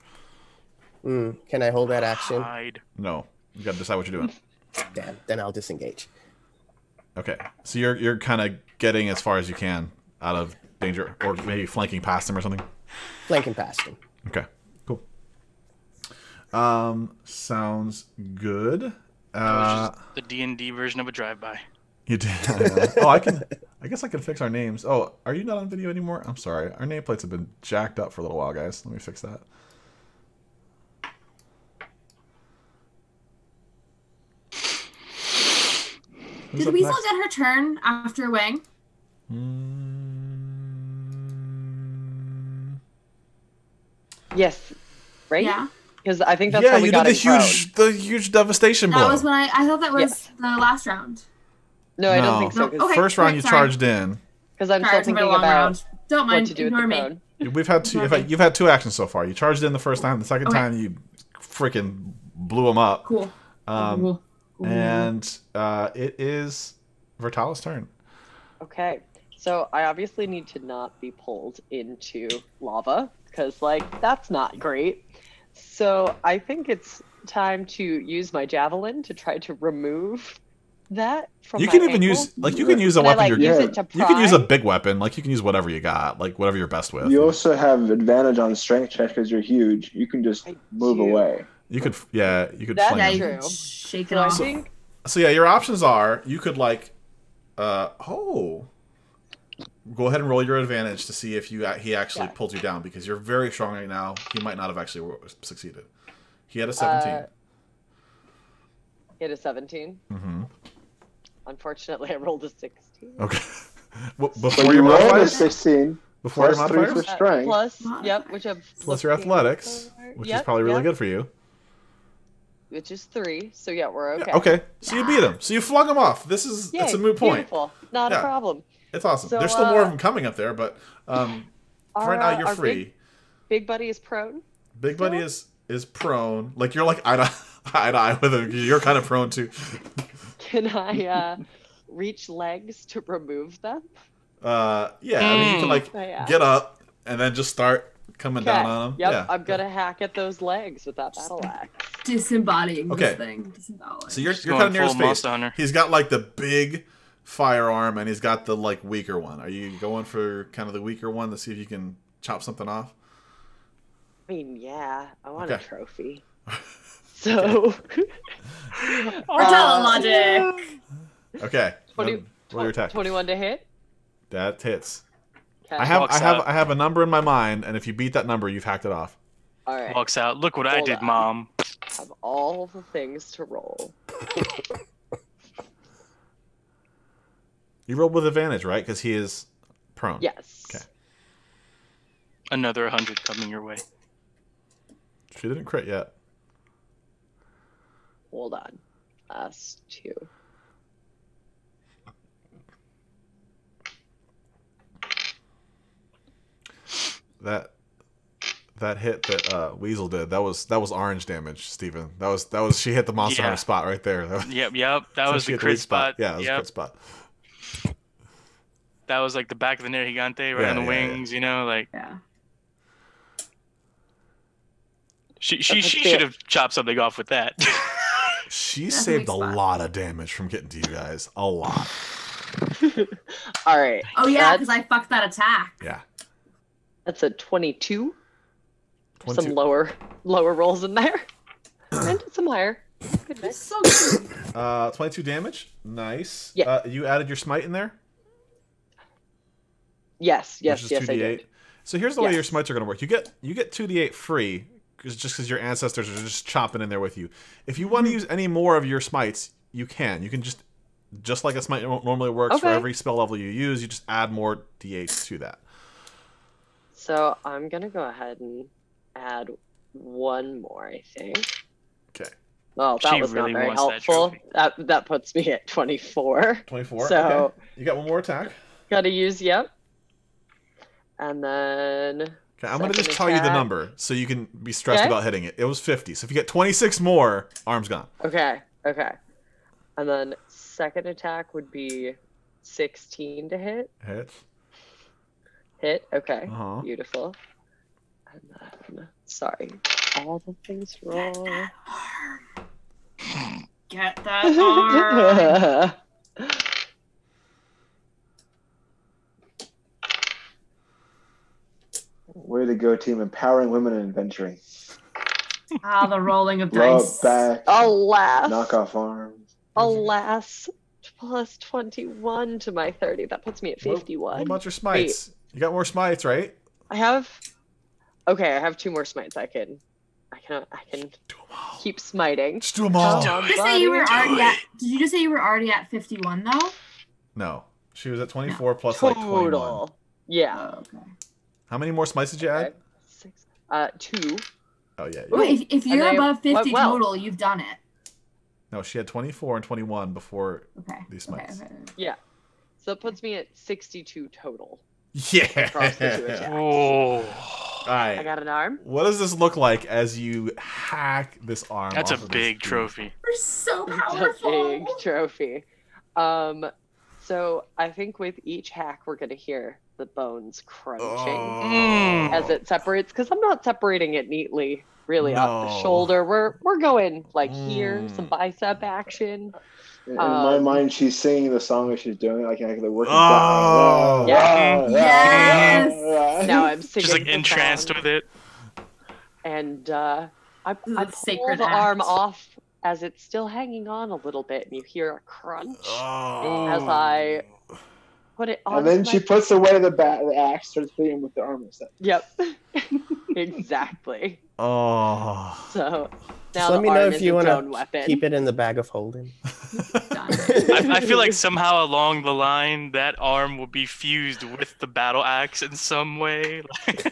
Speaker 8: Mm, can I hold that action?
Speaker 2: Hide.
Speaker 1: No, you got to decide what you're doing.
Speaker 8: Damn, then I'll disengage.
Speaker 1: Okay, so you're you're kind of getting as far as you can out of danger, or maybe flanking past him or something.
Speaker 8: Flanking past him.
Speaker 1: Okay, cool. Um, sounds good.
Speaker 2: That was
Speaker 1: Uh,
Speaker 2: just the D and D version of a drive-by.
Speaker 1: you did. oh, I can. I guess I can fix our names. Oh, are you not on video anymore? I'm sorry. Our nameplates have been jacked up for a little while, guys. Let me fix that. Who's
Speaker 7: Did Weasel
Speaker 1: next?
Speaker 7: get her turn after Wang? Hmm.
Speaker 5: Yes. Right?
Speaker 7: Yeah.
Speaker 5: Because I think that's
Speaker 1: yeah,
Speaker 5: how we
Speaker 1: you
Speaker 5: got
Speaker 1: did the huge, the huge devastation
Speaker 7: That was when I I thought that was the last round.
Speaker 5: No, I don't think so.
Speaker 7: No, okay,
Speaker 1: First round you
Speaker 7: sorry.
Speaker 1: charged in.
Speaker 5: Because I'm
Speaker 7: Sorry,
Speaker 5: still thinking about
Speaker 7: round. Don't
Speaker 5: what
Speaker 7: mind,
Speaker 5: to do with
Speaker 7: ignore
Speaker 5: the
Speaker 7: me.
Speaker 5: prone.
Speaker 1: We've had two. You've had, you've had two actions so far. You charged in the first time. The second
Speaker 7: Okay.
Speaker 1: time you freaking blew him up.
Speaker 7: Cool.
Speaker 1: Um,
Speaker 7: Cool. Cool.
Speaker 1: And uh, it is Bertala's turn.
Speaker 5: Okay. So I obviously need to not be pulled into lava because, like, that's not great. So I think it's time to use my javelin to try to remove that from
Speaker 1: you
Speaker 5: my
Speaker 1: can even
Speaker 5: ankle.
Speaker 1: use like you can use a
Speaker 5: Can I,
Speaker 1: weapon.
Speaker 5: like,
Speaker 1: you're,
Speaker 5: use it to
Speaker 1: you can use a big weapon. Like you can use whatever you got. Like whatever you're best with.
Speaker 6: You also have advantage on strength check because you're huge. You can just move
Speaker 5: do.
Speaker 6: away.
Speaker 1: You could yeah you could
Speaker 5: That's
Speaker 1: fling
Speaker 7: yeah,
Speaker 1: him.
Speaker 7: you
Speaker 5: true.
Speaker 7: shake it
Speaker 5: I
Speaker 7: off.
Speaker 5: think
Speaker 1: So yeah, your options are you could like, uh oh, go ahead and roll your advantage to see if you he actually
Speaker 5: Yeah.
Speaker 1: pulled you down because you're very strong right now. He might not have actually succeeded. He had a 17.
Speaker 5: Uh, had a 17.
Speaker 1: mm-hmm.
Speaker 5: Unfortunately, I rolled a 16.
Speaker 1: Okay. W-
Speaker 6: So
Speaker 1: before
Speaker 6: you
Speaker 1: your
Speaker 6: rolled a
Speaker 1: modifiers,
Speaker 6: 16
Speaker 1: before your
Speaker 6: plus three
Speaker 1: modifiers,
Speaker 6: for
Speaker 5: Uh,
Speaker 6: strength.
Speaker 5: plus, yep, which I'm
Speaker 1: plus your athletics,
Speaker 5: for.
Speaker 1: which is probably really
Speaker 5: yep,
Speaker 1: good for you.
Speaker 5: Which is three. So yeah, we're okay.
Speaker 1: Yeah, okay, so you beat him. So you flung him off. This is it's a
Speaker 5: Yay,
Speaker 1: moot point.
Speaker 5: Beautiful. Not
Speaker 1: Yeah.
Speaker 5: a problem.
Speaker 1: It's awesome.
Speaker 5: So,
Speaker 1: There's still more of
Speaker 5: uh,
Speaker 1: them coming up there, but um,
Speaker 5: Our,
Speaker 1: right now
Speaker 5: uh,
Speaker 1: you're free.
Speaker 5: Big, big buddy is prone.
Speaker 1: Big Buddy is is prone. Like you're like eye to eye, to eye with him. You're kind of prone too.
Speaker 5: Can I uh, reach legs to remove them?
Speaker 1: Uh, yeah, I mean you can
Speaker 2: Mm.
Speaker 1: like
Speaker 5: Yeah.
Speaker 1: get up and then just start coming down on him.
Speaker 5: Yep,
Speaker 1: Yeah.
Speaker 5: I'm gonna hack at those legs with that battle axe.
Speaker 7: Disembodying
Speaker 1: Okay.
Speaker 7: this thing. Disembodying.
Speaker 1: So you're you're kind of near his face.
Speaker 2: Monster Hunter.
Speaker 1: He's got like the big firearm and he's got the like weaker one. Are you going for kind of the weaker one to see if you can chop something off?
Speaker 5: I mean, yeah, I want
Speaker 1: Okay.
Speaker 5: a trophy. So,
Speaker 7: Ortella
Speaker 5: Uh,
Speaker 7: logic.
Speaker 1: Okay.
Speaker 5: Twenty-
Speaker 1: then roll your attack.
Speaker 5: 21 to hit.
Speaker 1: That hits.
Speaker 5: Okay.
Speaker 1: I have
Speaker 2: Walks
Speaker 1: I have
Speaker 2: out.
Speaker 1: I have a number in my mind, and if you beat that number, you've hacked it off.
Speaker 5: All right.
Speaker 2: Walks out. Look what I did,
Speaker 5: on.
Speaker 2: mom.
Speaker 5: I have all the things to roll.
Speaker 1: You rolled with advantage, right? Because he is prone.
Speaker 5: Yes.
Speaker 1: Okay.
Speaker 2: Another 100 coming your way.
Speaker 1: She didn't crit yet.
Speaker 5: Hold on. Us two.
Speaker 1: That that hit that uh, Weasel did. That was that was orange damage, Steven. That was that was she hit the monster
Speaker 2: Yeah.
Speaker 1: hunter spot right there. That was,
Speaker 2: Yep, yep. That
Speaker 1: so
Speaker 2: was the
Speaker 1: hit
Speaker 2: crit
Speaker 1: weak
Speaker 2: spot.
Speaker 1: Yeah, that was a
Speaker 2: yep.
Speaker 1: crit spot.
Speaker 2: That was like the back of the Nergigante, right
Speaker 1: Yeah,
Speaker 2: on the
Speaker 1: yeah, yeah.
Speaker 2: wings, you know, like
Speaker 7: Yeah.
Speaker 2: She she,
Speaker 5: Let's
Speaker 2: she should have chopped something off with that.
Speaker 1: She
Speaker 7: That's a
Speaker 1: saved a
Speaker 7: spot.
Speaker 1: lot of damage from getting to you guys. A lot.
Speaker 5: All right.
Speaker 7: Oh yeah, because I fucked that attack.
Speaker 1: Yeah.
Speaker 5: That's a 22.
Speaker 1: 22.
Speaker 5: Some lower lower rolls in there. and some higher. Good mix.
Speaker 7: So good.
Speaker 1: Uh, 22 damage. Nice.
Speaker 5: Yeah.
Speaker 1: Uh, you added your smite in there?
Speaker 5: Yes, yes, yes, I
Speaker 1: 2d8.
Speaker 5: did.
Speaker 1: So here's the way your smites are going to work. You get you get 2d8 free cause, just because your ancestors are just chopping in there with you. If you want to use any more of your smites, you can. You can just just like a smite normally works for every spell level you use, you just add more d8s to that.
Speaker 5: So I'm gonna go ahead and add one more, I think.
Speaker 1: Okay.
Speaker 5: Well, that
Speaker 2: She
Speaker 5: was
Speaker 2: really
Speaker 5: not very
Speaker 2: wants that
Speaker 5: helpful. That, that puts me at 24.
Speaker 1: 24.
Speaker 5: So-
Speaker 1: okay. You got one more attack.
Speaker 5: Gotta use yep. And then
Speaker 1: Okay, I'm going to just tell you the number so you can be stressed
Speaker 5: Okay.
Speaker 1: about hitting it. It was 50. So if you get 26 more, arm's gone.
Speaker 5: okay, okay. And then second attack would be 16 to hit.
Speaker 1: Hit.
Speaker 5: Hit. Okay.
Speaker 1: Uh-huh.
Speaker 5: Beautiful. And then sorry, all the things wrong.
Speaker 7: Get that arm.
Speaker 6: Way to go, team! Empowering women and adventuring.
Speaker 7: ah, the rolling of
Speaker 6: Low
Speaker 7: dice.
Speaker 6: back,
Speaker 5: Alas.
Speaker 6: knock off arms.
Speaker 5: Alas. Plus 21 to my 30. That puts me at
Speaker 1: What-
Speaker 5: 51.
Speaker 1: What about your smites? You got more smites, right?
Speaker 5: I have. Okay, I have two more smites. I can. I can. I can
Speaker 1: Do 'em all.
Speaker 5: keep smiting.
Speaker 1: Just do them all.
Speaker 5: Come on,
Speaker 7: Did you just say you were already at? Did you just say you were already at fifty-one though?
Speaker 1: No. She was at 24 plus like 21.
Speaker 5: Total. Yeah.
Speaker 7: Oh, okay.
Speaker 1: How many more smites did you add?
Speaker 5: Six. Uh, two.
Speaker 1: Oh, yeah.
Speaker 7: Well, if, if you're
Speaker 5: they
Speaker 7: above
Speaker 5: went
Speaker 7: fifty
Speaker 5: well.
Speaker 7: total, you've done it.
Speaker 1: No, she had 24 and 21 before
Speaker 7: Okay.
Speaker 1: these
Speaker 7: Okay.
Speaker 1: smites.
Speaker 7: okay.
Speaker 5: Yeah. So it puts me at 62 total.
Speaker 1: Yeah.
Speaker 5: Across the two attacks.
Speaker 2: Oh,
Speaker 1: All right.
Speaker 5: I got an arm.
Speaker 1: What does this look like as you hack this arm?
Speaker 2: that's a
Speaker 1: of
Speaker 2: big
Speaker 1: dude?
Speaker 2: trophy.
Speaker 7: We're so
Speaker 5: It's a
Speaker 7: powerful.
Speaker 5: big trophy. Um, so I think with each hack, we're gonna hear the bones crunching
Speaker 1: Oh.
Speaker 5: as it separates. Because I'm not separating it neatly, really, off the shoulder. We're we're going like here,
Speaker 1: Mm.
Speaker 5: some bicep action.
Speaker 6: In, in my
Speaker 5: Um,
Speaker 6: mind, she's singing the song as she's doing it, like like the working.
Speaker 1: Oh.
Speaker 5: Yeah.
Speaker 7: Yes.
Speaker 5: Now I'm singing.
Speaker 2: She's like entranced with it.
Speaker 5: and uh, I,
Speaker 7: This is
Speaker 5: pull
Speaker 7: sacred
Speaker 5: the arm off as it's still hanging on a little bit, and you hear a crunch
Speaker 1: Oh.
Speaker 5: as I put it on.
Speaker 6: And then
Speaker 5: my
Speaker 6: she puts away the bat, the axe, starts beating with the arm instead.
Speaker 5: Yep. exactly.
Speaker 1: Oh.
Speaker 5: So now
Speaker 8: Just
Speaker 5: the
Speaker 8: let me know
Speaker 5: arm
Speaker 8: if
Speaker 5: is
Speaker 8: you want
Speaker 5: own
Speaker 8: to
Speaker 5: weapon.
Speaker 8: keep it in the bag of holding.
Speaker 2: I, I feel like somehow along the line that arm will be fused with the battle axe in some way.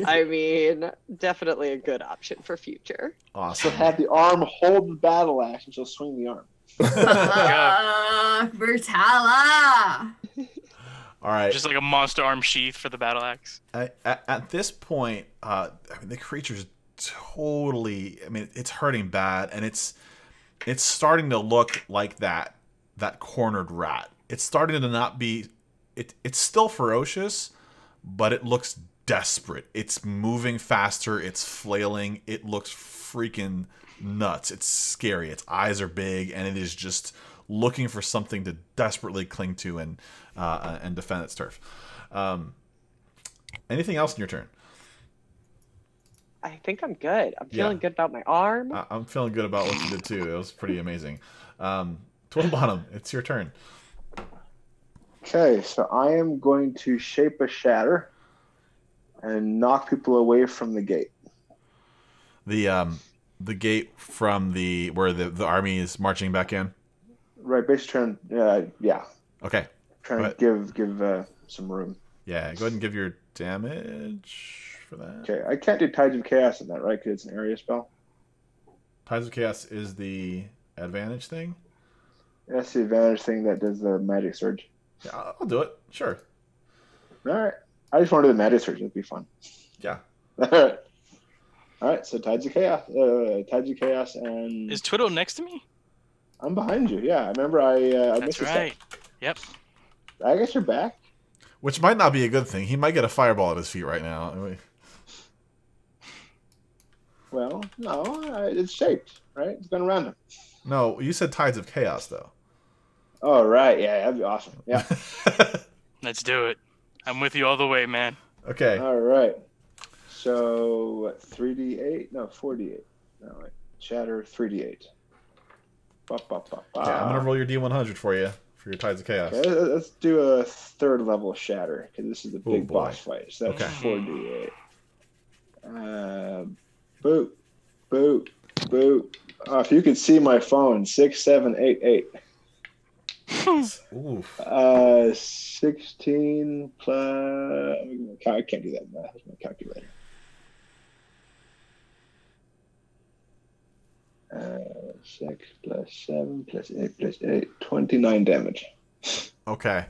Speaker 5: I mean, definitely a good option for future.
Speaker 6: So
Speaker 1: Awesome.
Speaker 6: have the arm hold the battle axe and she'll swing the arm.
Speaker 7: Uh, Bertala.
Speaker 1: All right.
Speaker 2: Just like a monster arm sheath for the battle axe.
Speaker 1: at, at, at this point, uh, I mean, the creature's totally. I mean, it's hurting bad, and it's it's starting to look like that that cornered rat. It's starting to not be. It it's still ferocious, but it looks desperate. It's moving faster. It's flailing. It looks freaking nuts. It's scary. Its eyes are big, and it is just looking for something to desperately cling to and uh, and defend its turf. Um, anything else in your turn?
Speaker 5: I think I'm good. I'm
Speaker 1: Yeah.
Speaker 5: feeling good about my arm.
Speaker 1: I- I'm feeling good about what you did too. It was pretty amazing. Um, Twiddlebottom, it's your turn.
Speaker 6: Okay, so I am going to shape a shatter and knock people away from the gate.
Speaker 1: The um, the gate from the where the, the army is marching back in.
Speaker 6: Right, base turn. uh, yeah,
Speaker 1: Okay,
Speaker 6: trying
Speaker 1: Right.
Speaker 6: to give give uh, some room.
Speaker 1: yeah. Go ahead and give your damage for that.
Speaker 6: Okay, I can't do Tides of Chaos in that, right? Because it's an area spell.
Speaker 1: Tides of Chaos is the advantage thing.
Speaker 6: That's the advantage thing that does the magic surge.
Speaker 1: Yeah, I'll I'll do it. Sure.
Speaker 6: All right, I just want to do the magic surge. It'd be fun.
Speaker 1: Yeah.
Speaker 6: All right. All right, so Tides of Chaos, uh, Tides of Chaos, and
Speaker 2: Is Twiddle next to me?
Speaker 6: I'm behind you. Yeah, I remember I uh, I
Speaker 2: That's
Speaker 6: missed a step.
Speaker 2: right. Yep.
Speaker 6: I guess you're back.
Speaker 1: Which might not be a good thing. He might get a fireball at his feet right now.
Speaker 6: Well, no, uh, it's shaped, right? It's been random.
Speaker 1: No, you said tides of chaos though.
Speaker 6: Oh, right. Yeah, that'd be awesome. Yeah.
Speaker 2: Let's do it. I'm with you all the way, man.
Speaker 1: Okay.
Speaker 6: All right. So, what, 3d8? No, 4d8. No, wait. Shatter 3d8. Ba, ba, ba, ba.
Speaker 1: Okay, I'm gonna roll your D100 for you for your tides of chaos.
Speaker 6: Okay, let- let's do a third level shatter because this is the
Speaker 1: Oh,
Speaker 6: big
Speaker 1: boy.
Speaker 6: boss fight. So that's
Speaker 1: Okay.
Speaker 6: 4d8. Uh, boot, boot, boot. Oh, if you could see my phone, six, seven, eight, eight.
Speaker 1: Oof.
Speaker 6: Uh, 16 plus. I can't do that math with my calculator. Uh, 6 plus 7 plus 8 plus 8, 29 damage.
Speaker 1: Okay.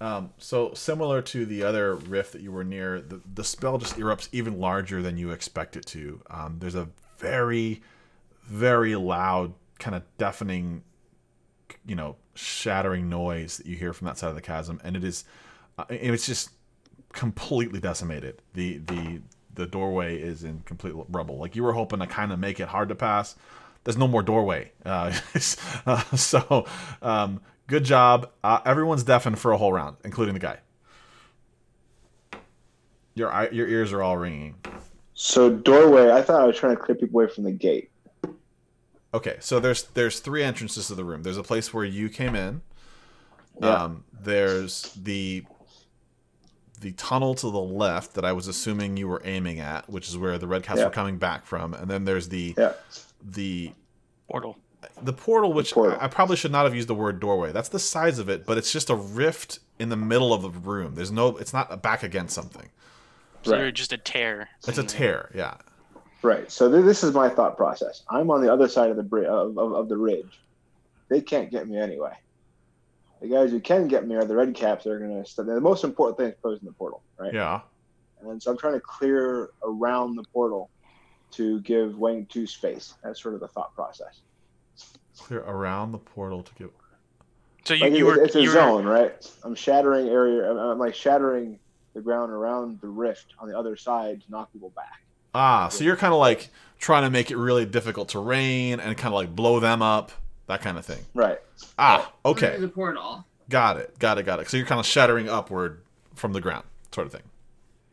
Speaker 1: Um, so similar to the other rift that you were near, the, the spell just erupts even larger than you expect it to. Um, there's a very, very loud, kind of deafening, you know, shattering noise that you hear from that side of the chasm, and it is, uh, it's just completely decimated. The the the doorway is in complete rubble. Like you were hoping to kind of make it hard to pass. There's no more doorway. Uh, uh, so, um, good job. Uh, everyone's deafened for a whole round, including the guy. Your your ears are all ringing.
Speaker 6: So, doorway, I thought I was trying to clear people away from the gate.
Speaker 1: Okay, so there's there's three entrances to the room. There's a place where you came in.
Speaker 6: Yeah.
Speaker 1: Um, there's the the tunnel to the left that I was assuming you were aiming at, which is where the red caps
Speaker 6: Yeah.
Speaker 1: were coming back from, and then there's the
Speaker 6: Yeah.
Speaker 1: the
Speaker 2: Portal.
Speaker 1: the portal, which
Speaker 6: portal.
Speaker 1: I, I probably should not have used the word doorway. That's the size of it, but it's just a rift in the middle of the room. There's no, it's not back against something.
Speaker 2: So
Speaker 6: Right.
Speaker 2: you're just a tear.
Speaker 1: It's a tear. Yeah.
Speaker 6: Right. So, th- this is my thought process. I'm on the other side of the bri- of, of, of the ridge. They can't get me anyway. The guys who can get me are the red caps that are going to. The most important thing is closing the portal, right?
Speaker 1: Yeah.
Speaker 6: And so I'm trying to clear around the portal to give Wang Two space. That's sort of the thought process.
Speaker 1: Clear around the portal to give.
Speaker 2: So you,
Speaker 6: Like
Speaker 2: you
Speaker 6: it's,
Speaker 2: were
Speaker 6: it's a
Speaker 2: you were-
Speaker 6: zone, right? I'm shattering area. I'm, I'm like shattering the ground around the rift on the other side to knock people back.
Speaker 1: Ah, so you're kind of like trying to make it really difficult terrain and kind of like blow them up, that kind of thing.
Speaker 6: Right.
Speaker 1: Ah, okay.
Speaker 7: Through the portal.
Speaker 1: Got it. Got it. Got it. So you're kind of shattering upward from the ground, sort of thing.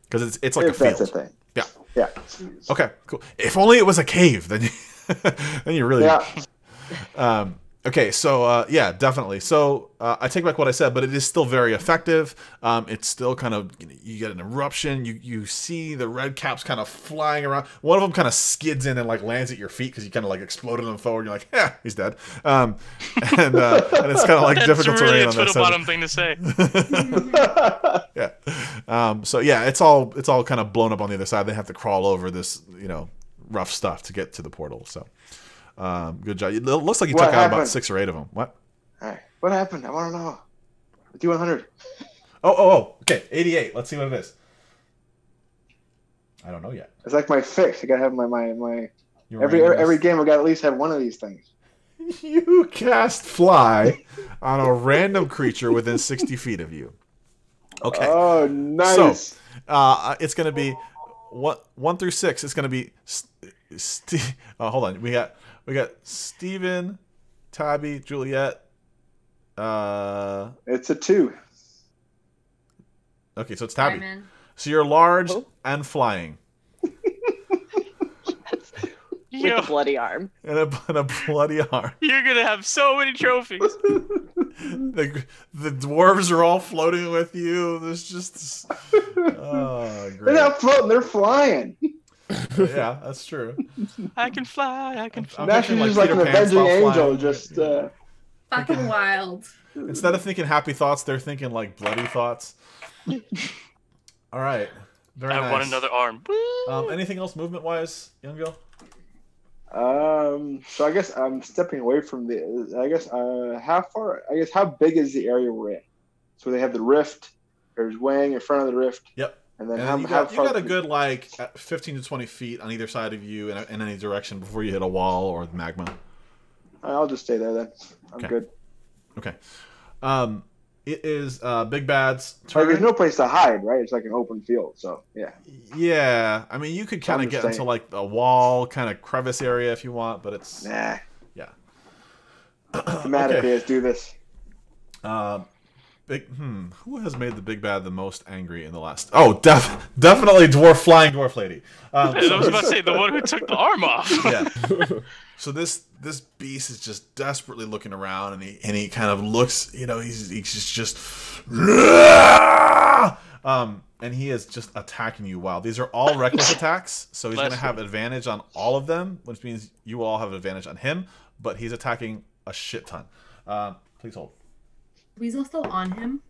Speaker 1: Because it's it's like
Speaker 6: if
Speaker 1: a
Speaker 6: that's
Speaker 1: field.
Speaker 6: a thing.
Speaker 1: Yeah.
Speaker 6: Yeah.
Speaker 1: Okay. Cool. If only it was a cave, then you, then you really.
Speaker 6: Yeah.
Speaker 1: Um, okay, so uh, yeah, definitely. So uh, I take back what I said, but it is still very effective. Um, it's still kind of you, know, you get an eruption. You you see the red caps kind of flying around. One of them kind of skids in and like lands at your feet because you kind of like exploded him forward. You're like, yeah, he's dead. Um, and uh, and it's kind of like
Speaker 2: That's
Speaker 1: difficult
Speaker 2: really
Speaker 1: terrain
Speaker 2: a
Speaker 1: on that
Speaker 2: twiddle
Speaker 1: side.
Speaker 2: bottom thing to say.
Speaker 1: yeah. Um, so yeah, it's all it's all kind of blown up on the other side. They have to crawl over this, you know, rough stuff to get to the portal. So, um, good job. It looks like you
Speaker 6: What
Speaker 1: took out about six or eight of them. What?
Speaker 6: All right. What happened? I want to know. The D100.
Speaker 1: Oh, oh, oh. Okay, eighty-eight. Let's see what it is. I don't know yet.
Speaker 6: It's like my fix. I gotta have my my my.
Speaker 1: Your
Speaker 6: Every
Speaker 1: randomness.
Speaker 6: every game, I gotta at least have one of these things.
Speaker 1: You cast fly on a random creature within sixty feet of you. Okay.
Speaker 6: Oh, nice.
Speaker 1: So, uh, it's going to be one one through six. It's going to be. St- St- oh, hold on. We got we got Steven, Tabby, Juliet. Uh,
Speaker 6: it's a two.
Speaker 1: Okay, so it's Tabby.
Speaker 7: Simon.
Speaker 1: So you're large and flying,
Speaker 5: With
Speaker 2: Yo,
Speaker 5: a bloody arm.
Speaker 1: and a, and a bloody arm.
Speaker 2: you're gonna have so many trophies.
Speaker 1: The the dwarves are all floating with you. There's just oh
Speaker 6: They're not floating. They're flying.
Speaker 1: Yeah, that's true.
Speaker 2: I can fly. I can fly.
Speaker 1: I'm
Speaker 6: now
Speaker 1: picturing,
Speaker 6: she's just like
Speaker 1: Peter
Speaker 6: an
Speaker 1: Pan
Speaker 6: avenging angel.
Speaker 1: flying.
Speaker 6: Just uh,
Speaker 3: Fucking wild.
Speaker 1: Instead of thinking happy thoughts, they're thinking like bloody thoughts. All right. Very
Speaker 2: I
Speaker 1: nice.
Speaker 2: want another arm.
Speaker 1: Um, anything else movement wise, young girl?
Speaker 6: um. So I guess I'm stepping away from the. I guess uh, how far? I guess how big is the area we're in? So they have the rift. There's Wang in front of the rift.
Speaker 1: Yep.
Speaker 6: And then
Speaker 1: And
Speaker 6: how,
Speaker 1: you got, you got a good like uh, 15 to 20 feet on either side of you in, in any direction before you hit a wall or magma.
Speaker 6: I'll just stay there then. I'm
Speaker 1: Okay.
Speaker 6: good.
Speaker 1: Okay. Um, it is uh, Big Bad's
Speaker 6: Like,
Speaker 1: turn.
Speaker 6: there's no place to hide, right? It's like an open field, so yeah.
Speaker 1: Yeah, I mean, you could kind of get into like a wall kind of crevice area if you want, but it's
Speaker 6: Nah.
Speaker 1: yeah.
Speaker 6: Thematically,
Speaker 1: Okay.
Speaker 6: let's do this.
Speaker 1: Uh, big. Hmm. Who has made the big bad the most angry in the last? Oh, def- definitely dwarf flying dwarf lady. Um,
Speaker 2: I was about to say the one who took the arm off.
Speaker 1: yeah. So this this beast is just desperately looking around, and he and he kind of looks. You know, he's he's just just. Um, and he is just attacking you. Wow, these are all reckless attacks, so he's going to have advantage on all of them, which means you all have advantage on him. But he's attacking a shit ton. Uh, please hold.
Speaker 3: Weasel still on him.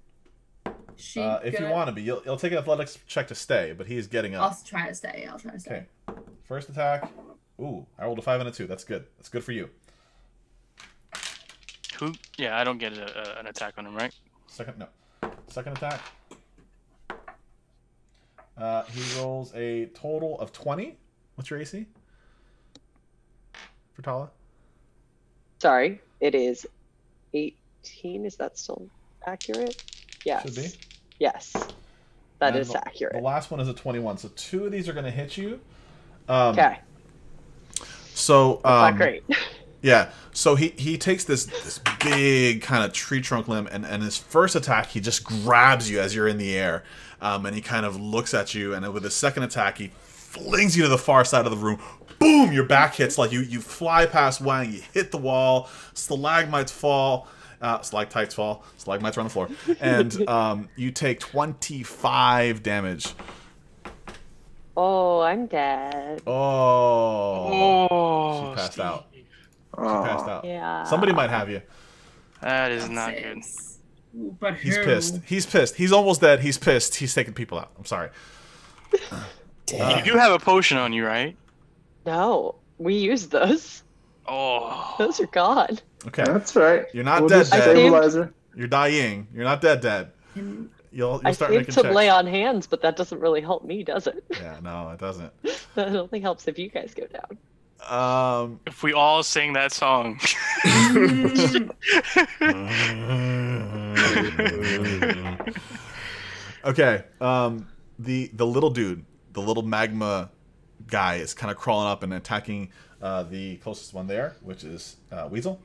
Speaker 3: She
Speaker 1: Uh, if you
Speaker 3: gonna-
Speaker 1: want to be, you'll, you'll take an athletics check to stay, but he's getting up.
Speaker 3: I'll try to stay. I'll try to stay.
Speaker 1: Okay. First attack. Ooh, I rolled a five and a two. That's good. That's good for you.
Speaker 2: Who? Yeah, I don't get a, a, an attack on him, right?
Speaker 1: Second, no. Second attack. Uh, he rolls a total of 20. What's your AC? Bertala?
Speaker 5: Sorry, it is 18. Is that still accurate? Yes.
Speaker 1: Should be.
Speaker 5: Yes. that
Speaker 1: And
Speaker 5: is
Speaker 1: the,
Speaker 5: accurate.
Speaker 1: The last one is a 21. So two of these are going to hit you. Um,
Speaker 5: Okay.
Speaker 1: So, um,
Speaker 5: not great.
Speaker 1: Yeah. So he he takes this this big kind of tree trunk limb, and and his first attack he just grabs you as you're in the air, um, and he kind of looks at you, and with his second attack he flings you to the far side of the room. Boom! Your back hits like you you fly past Wang, you hit the wall, stalagmites fall. Uh, stalactites fall, stalagmites are on the floor, and um, you take 25 damage.
Speaker 5: Oh, I'm dead.
Speaker 1: Oh,
Speaker 2: Oh,
Speaker 1: she passed out. She
Speaker 6: Oh.
Speaker 1: passed out.
Speaker 5: Yeah.
Speaker 1: Somebody might have you.
Speaker 2: That is not good.
Speaker 3: Ooh, But
Speaker 1: He's
Speaker 3: who?
Speaker 1: pissed. He's pissed. He's almost dead. He's pissed. He's taking people out. I'm sorry. Damn.
Speaker 2: You do have a potion on you, right?
Speaker 5: No, we used those.
Speaker 2: Oh.
Speaker 5: Those are gone.
Speaker 1: Okay.
Speaker 6: That's right.
Speaker 1: You're not
Speaker 6: We'll
Speaker 1: dead. Dead.
Speaker 6: stabilizer.
Speaker 1: You're dying. You're not dead. Dead. You'll you'll
Speaker 5: I
Speaker 1: start
Speaker 5: saved
Speaker 1: making
Speaker 5: some
Speaker 1: checks.
Speaker 5: lay on hands, but that doesn't really help me, does it?
Speaker 1: Yeah. No, it doesn't.
Speaker 5: That only helps if you guys go down.
Speaker 1: Um.
Speaker 2: If we all sing that song.
Speaker 1: okay. Um. The the little dude, the little magma guy, is kind of crawling up and attacking uh, the closest one there, which is uh, Weasel.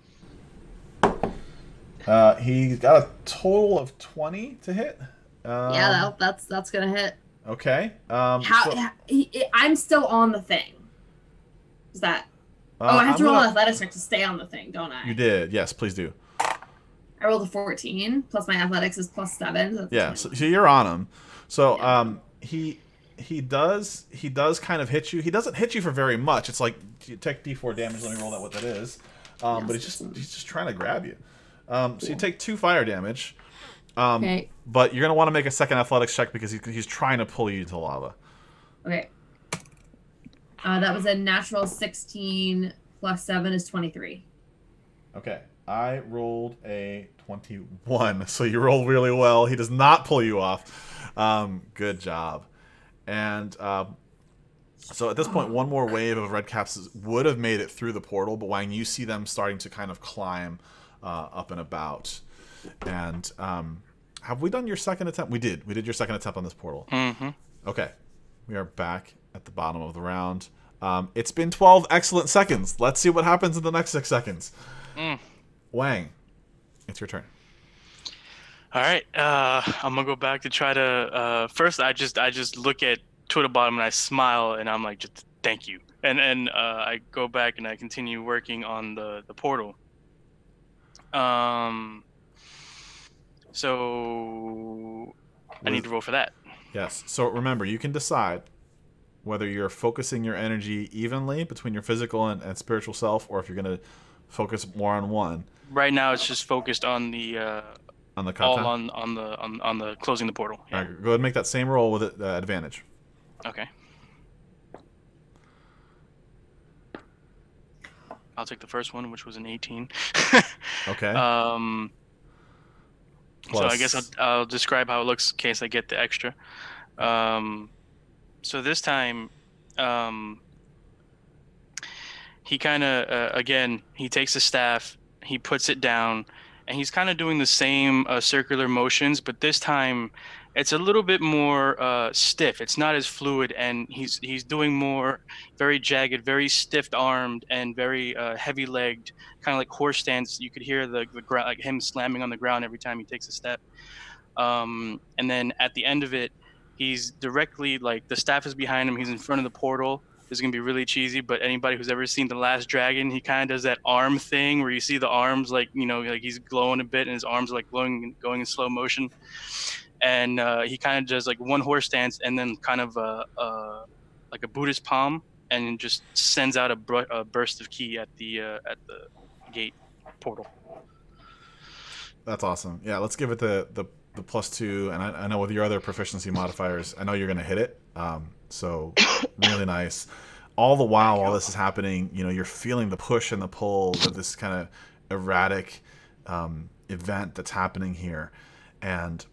Speaker 1: Uh, he's got a total of twenty to hit. Um,
Speaker 3: yeah, that, that's that's gonna hit.
Speaker 1: Okay. Um,
Speaker 3: How?
Speaker 1: so-
Speaker 3: he, he- I'm still on the thing. Is that?
Speaker 1: uh,
Speaker 3: oh, I have
Speaker 1: I'm
Speaker 3: to roll
Speaker 1: gonna-
Speaker 3: an athletics check to stay on the thing, don't I?
Speaker 1: You did. Yes, please do.
Speaker 3: I rolled a 14 plus my athletics is plus seven. So
Speaker 1: Yeah, so, so you're on him. So um, he he does he does kind of hit you. He doesn't hit you for very much. It's like you take D4 damage. Let me roll that what that is. Um, but he's just he's just trying to grab you. Um, so you take two fire damage. Um,
Speaker 3: Okay.
Speaker 1: But you're gonna want to make a second athletics check because he's, he's trying to pull you to lava.
Speaker 3: Okay. Uh, that was a natural 16 plus 7 is 23.
Speaker 1: Okay. I rolled a 21, so you rolled really well. He does not pull you off. Um, good job. And um, so at this point, one more wave of red caps would have made it through the portal, but Wang, you see them starting to kind of climb uh, up and about. And um, have we done your second attempt? We did. We did your second attempt on this portal.
Speaker 2: Mm-hmm.
Speaker 1: Okay. We are back at the bottom of the round. Um, it's been 12 excellent seconds. Let's see what happens in the next six seconds.
Speaker 2: Mm.
Speaker 1: Wang, it's your turn.
Speaker 2: All right, uh, I'm gonna go back to try to. Uh, first, I just I just look at Twiddlebottom and I smile and I'm like, just thank you. And and uh, I go back and I continue working on the the portal. Um. So I need to roll for that.
Speaker 1: Yes. So remember, you can decide whether you're focusing your energy evenly between your physical and, and spiritual self, or if you're going to focus more on one
Speaker 2: Right now, it's just focused on the uh,
Speaker 1: on the
Speaker 2: all on on the on, on the closing the portal.
Speaker 1: All right, go ahead and make that same roll with uh, advantage.
Speaker 2: Okay. I'll take the first one, which was an 18.
Speaker 1: Okay.
Speaker 2: Um. So I guess I'll, I'll describe how it looks in case I get the extra. Um, so this time, um, he kind of uh, again he takes the staff, he puts it down, and he's kind of doing the same uh, circular motions, but this time it's a little bit more uh, stiff. It's not as fluid, and he's he's doing more very jagged, very stiff-armed, and very uh, heavy-legged, kind of like horse stance. You could hear the the ground, like him slamming on the ground every time he takes a step. Um, and then at the end of it, he's directly like the staff is behind him. He's in front of the portal. This is gonna be really cheesy, but anybody who's ever seen the Last Dragon, he kind of does that arm thing where you see the arms like you know like he's glowing a bit, and his arms are like glowing, going in slow motion. And uh, he kind of does like one horse stance, and then kind of a, a like a Buddhist palm, and just sends out a, br- a burst of ki at the uh, at the gate portal.
Speaker 1: That's awesome. Yeah, let's give it the the, the plus two, and I, I know with your other proficiency modifiers, I know you're gonna hit it. Um, so really nice. All the while, while this is happening, you know, you're feeling the push and the pull of this kind of erratic um, event that's happening here, and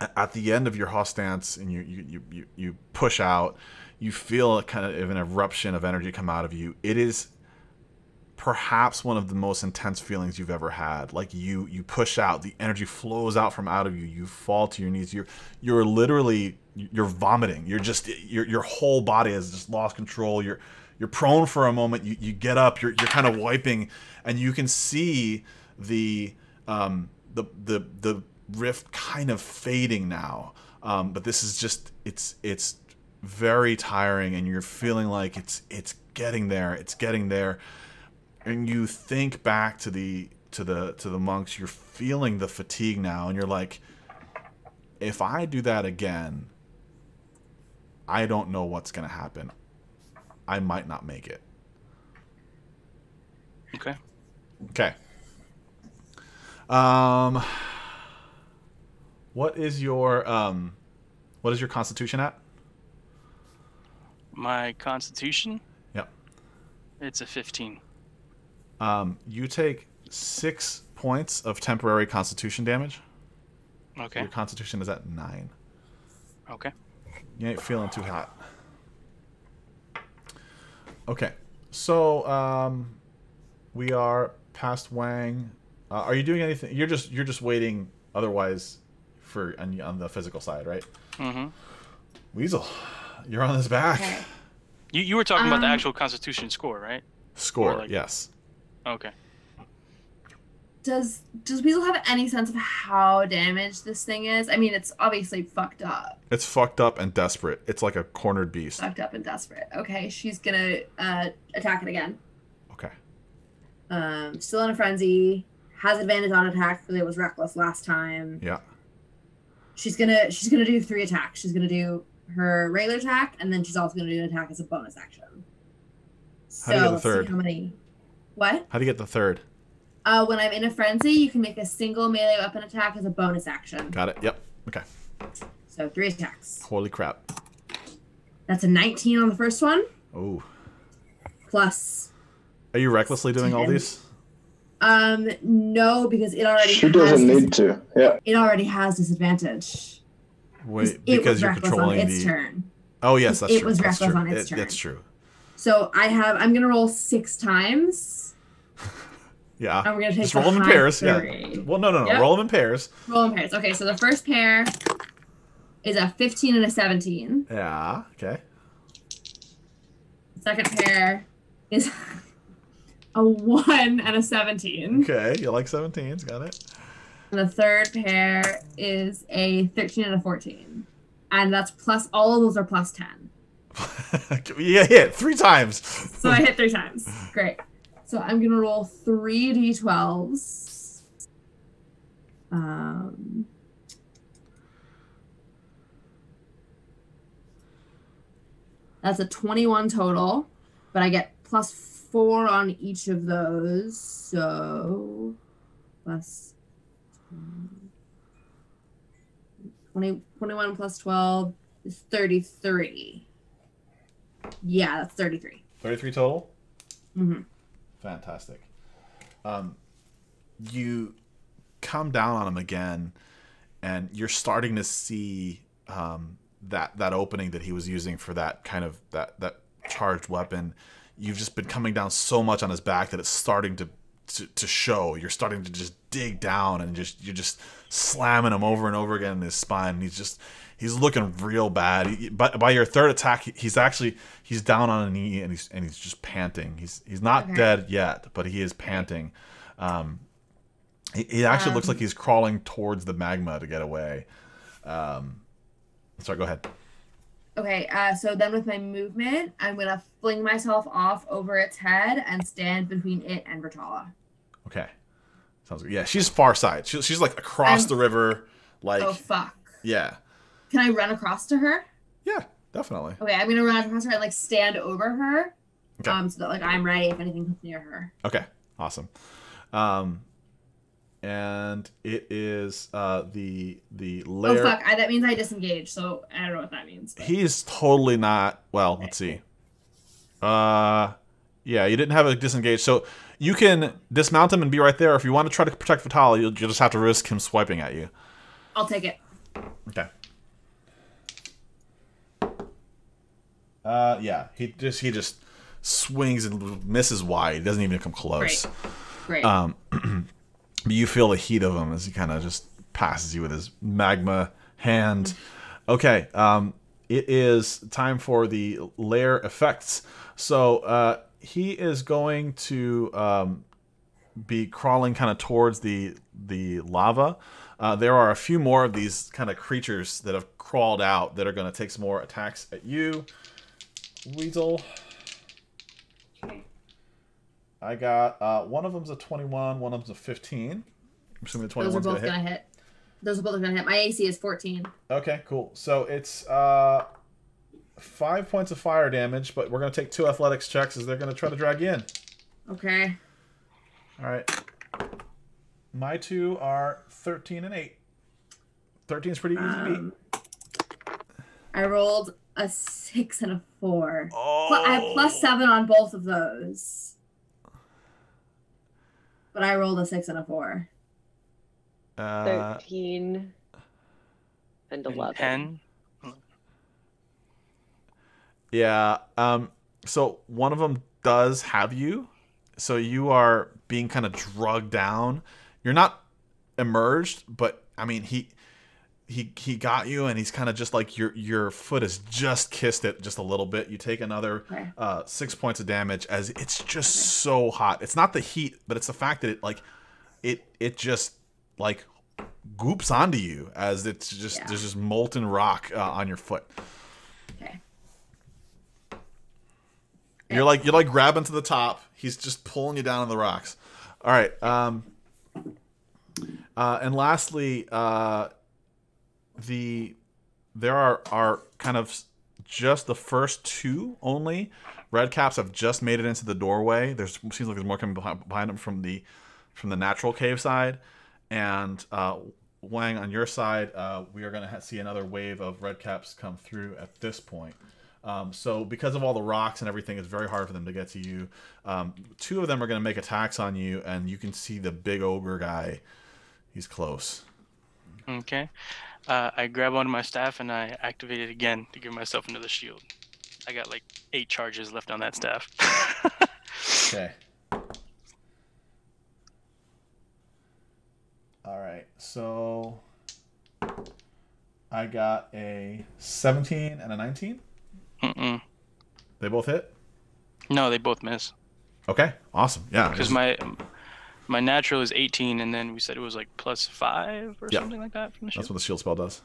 Speaker 1: at the end of your horse stance, and you you, you you push out, you feel a kind of an eruption of energy come out of you. It is perhaps one of the most intense feelings you've ever had. Like you you push out, the energy flows out from out of you. You fall to your knees. You're you're literally you're vomiting. You're just your your whole body has just lost control. You're you're prone for a moment. You you get up. You're you're kind of wiping, and you can see the um the the the rift kind of fading now. Um, but this is just it's it's very tiring, and you're feeling like it's it's getting there. It's getting there and you think back to the to the to the monks you're feeling the fatigue now and you're like if i do that again i don't know what's going to happen i might not make it
Speaker 2: Okay.
Speaker 1: okay um what is your um what is your constitution at
Speaker 2: My Constitution,
Speaker 1: yep
Speaker 2: it's a 15.
Speaker 1: um you take six points of temporary constitution damage
Speaker 2: Okay.
Speaker 1: your constitution is at nine
Speaker 2: Okay.
Speaker 1: You ain't feeling too hot. Okay, so um, we are past Wang. Uh, are you doing anything? You're just you're just waiting. Otherwise, for on, on the physical side, right?
Speaker 2: Mm-hmm.
Speaker 1: Weasel, you're on his back.
Speaker 3: Okay.
Speaker 2: You you were talking about the
Speaker 3: Um,
Speaker 2: actual Constitution score, right?
Speaker 1: Score,
Speaker 2: like-
Speaker 1: yes.
Speaker 2: Okay.
Speaker 3: Does does Weasel have any sense of how damaged this thing is? I mean, it's obviously fucked up,
Speaker 1: It's fucked up and desperate. It's like a cornered beast.
Speaker 3: fucked up and desperate. Okay, she's gonna uh, attack it again.
Speaker 1: Okay.
Speaker 3: Um, still in a frenzy. Has advantage on attack because it was reckless last time.
Speaker 1: Yeah.
Speaker 3: She's gonna she's gonna do three attacks. She's gonna do her regular attack, and then she's also gonna do an attack as a bonus action. So
Speaker 1: How do you get the third?
Speaker 3: how many? What?
Speaker 1: How do you get the third?
Speaker 3: Uh, when I'm in a frenzy, you can make a single melee weapon attack as a bonus action.
Speaker 1: Got it. Yep. Okay.
Speaker 3: So three attacks.
Speaker 1: Holy crap.
Speaker 3: That's a 19 on the first one,
Speaker 1: Oh.
Speaker 3: plus
Speaker 1: Are you recklessly doing all these?
Speaker 3: Um no because it already
Speaker 6: She
Speaker 3: has
Speaker 6: doesn't need to. Yeah.
Speaker 3: it already has disadvantage.
Speaker 1: Wait,
Speaker 3: it
Speaker 1: because
Speaker 3: was
Speaker 1: you're controlling
Speaker 3: its
Speaker 1: the.
Speaker 3: turn.
Speaker 1: Oh yes, that's true.
Speaker 3: It
Speaker 1: true.
Speaker 3: was
Speaker 1: that's
Speaker 3: reckless
Speaker 1: true.
Speaker 3: on its
Speaker 1: It- That's true.
Speaker 3: So I have I'm gonna roll six times.
Speaker 1: Yeah.
Speaker 3: And we're gonna take
Speaker 1: Just
Speaker 3: the
Speaker 1: roll them in pairs.
Speaker 3: three.
Speaker 1: Yeah. Well, no, no, no.
Speaker 3: Yep.
Speaker 1: Roll them in pairs.
Speaker 3: Roll in pairs. Okay, so the first pair is a 15 and a 17.
Speaker 1: Yeah. Okay.
Speaker 3: Second pair is a 1 and a 17.
Speaker 1: Okay. You like 17s. Got it.
Speaker 3: And the third pair is a 13 and a 14. And that's plus, all of those are plus 10.
Speaker 1: yeah, hit three times.
Speaker 3: So I hit three times. Great. So I'm going to roll three d12s. Um, that's a 21 total, but I get plus four on each of those. So plus 20, 21 plus 12 is 33. Yeah, that's 33.
Speaker 1: 33 total.
Speaker 3: Mm-hmm.
Speaker 1: Fantastic. Um, you come down on him again, and you're starting to see um, that that opening that he was using for that kind of that that charged weapon. You've just been coming down so much on his back that it's starting to to, to show. You're starting to just dig down and just you're just slamming him over and over again in his spine. He's just he's looking real bad. He, by, by your third attack, he's actually he's down on a knee and he's and he's just panting. He's he's not
Speaker 3: Okay.
Speaker 1: dead yet, but he is panting. Um, he, he actually looks
Speaker 3: Um,
Speaker 1: like he's crawling towards the magma to get away. Um, sorry, go ahead.
Speaker 3: Okay, uh, so then with my movement, I'm gonna fling myself off over its head and stand between it and Bertala.
Speaker 1: Okay, sounds good. Yeah, she's far side. She, she's like across
Speaker 3: I'm-
Speaker 1: the river. Like
Speaker 3: oh fuck!
Speaker 1: yeah,
Speaker 3: Can I run across to her?
Speaker 1: yeah, definitely.
Speaker 3: Okay, I'm gonna run across her and like stand over her,
Speaker 1: Okay.
Speaker 3: um, so that like I'm ready if anything comes near her.
Speaker 1: Okay, awesome. Um, and it is uh the the lair.
Speaker 3: Oh fuck! I, that means I disengage. So I don't know what that means. but-
Speaker 1: He's totally not. Well, let's see. Uh, yeah, you didn't have a disengage, so you can dismount him and be right there. If you want to try to protect Vitali, you'll, you'll just have to risk him swiping at you.
Speaker 3: I'll take it.
Speaker 1: Okay. Uh, yeah, he just he just swings and misses wide. He doesn't even come close.
Speaker 3: Great. Great.
Speaker 1: Um, but you feel the heat of him as he kind of just passes you with his magma hand. Okay, um, it is time for the lair effects. So uh, he is going to um, be crawling kind of towards the the lava. Uh, there are a few more of these kind of creatures that have crawled out that are going to take some more attacks at you, Weasel. I got uh, one of them's a 21, one of them's a 15. I'm assuming the
Speaker 3: Those are both
Speaker 1: gonna hit.
Speaker 3: gonna hit. Those are both gonna hit. My AC is 14.
Speaker 1: Okay, cool. So it's uh, five points of fire damage, but we're gonna take two athletics checks as they're gonna try to drag you in.
Speaker 3: Okay.
Speaker 1: All right. My two are 13 and 8. 13 is pretty easy to beat.
Speaker 3: Um, I rolled a six and a four. Pl- I have plus seven on both of those. But I rolled a six and a four.
Speaker 1: Uh,
Speaker 5: 13 and 11.
Speaker 2: Ten.
Speaker 1: yeah. Um. So one of them does have you. So you are being kind of drugged down. You're not emerged, but I mean he he he got you, and he's kind of just like your your foot has just kissed it just a little bit. You take another
Speaker 3: Okay.
Speaker 1: uh, six points of damage as it's just so hot. It's not the heat, but it's the fact that it like it it just like goops onto you as it's just
Speaker 3: Yeah.
Speaker 1: there's just molten rock uh, on your foot.
Speaker 3: Okay.
Speaker 1: You're like you're like grabbing to the top. He's just pulling you down on the rocks. All right. Um. Uh, and lastly, uh, the there are are kind of just the first two only. Red caps have just made it into the doorway. There's seems like there's more coming behind, behind them from the from the natural cave side, and uh, Wang on your side, uh, we are going to see another wave of red caps come through at this point. Um, so because of all the rocks and everything, it's very hard for them to get to you. Um, two of them are going to make attacks on you, and you can see the big ogre guy. He's close.
Speaker 2: Okay. Uh, I grab onto my staff and I activate it again to give myself another shield. I got like eight charges left on that staff.
Speaker 1: Okay. All right. So I got a 17 and a 19.
Speaker 2: Mm-mm.
Speaker 1: They both hit.
Speaker 2: No, they both miss.
Speaker 1: Okay. Awesome. Yeah.
Speaker 2: Because my my natural is 18, and then we said it was like plus five or
Speaker 1: Yeah.
Speaker 2: something like that from the shield.
Speaker 1: That's what the shield spell does.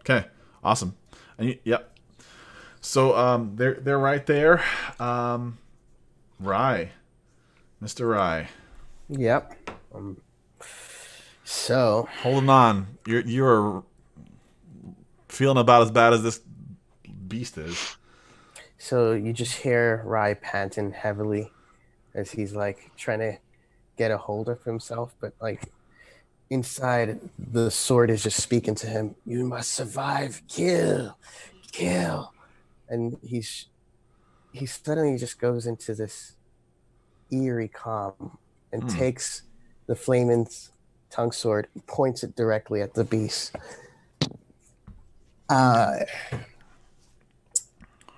Speaker 1: Okay, awesome. And you, yep. So um, they're they're right there. Um, Rye, Mister Rye,
Speaker 8: Yep. Um, so
Speaker 1: holding on. You're you're feeling about as bad as this beast is.
Speaker 8: So you just hear Rai panting heavily as he's like trying to get a hold of himself, but like inside the sword is just speaking to him. You must survive. Kill, kill, and he's he suddenly just goes into this eerie calm and
Speaker 1: Hmm.
Speaker 8: takes the flaming tongue sword, points it directly at the beast. Uh,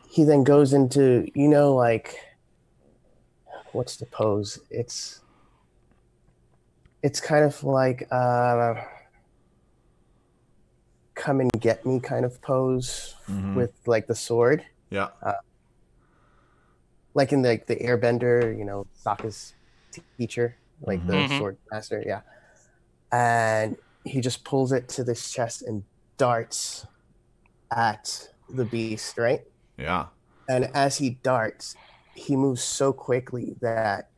Speaker 8: he then goes into you know like what's the pose it's it's kind of like uh, come and get me kind of pose
Speaker 1: Mhm.
Speaker 8: with like the sword.
Speaker 1: Yeah.
Speaker 8: Uh, like in like the airbender, you know, Sokka's t- teacher, like the
Speaker 2: Mhm.
Speaker 8: sword master, yeah. And he just pulls it to this chest and darts at the beast, right?
Speaker 1: Yeah.
Speaker 8: And as he darts, he moves so quickly that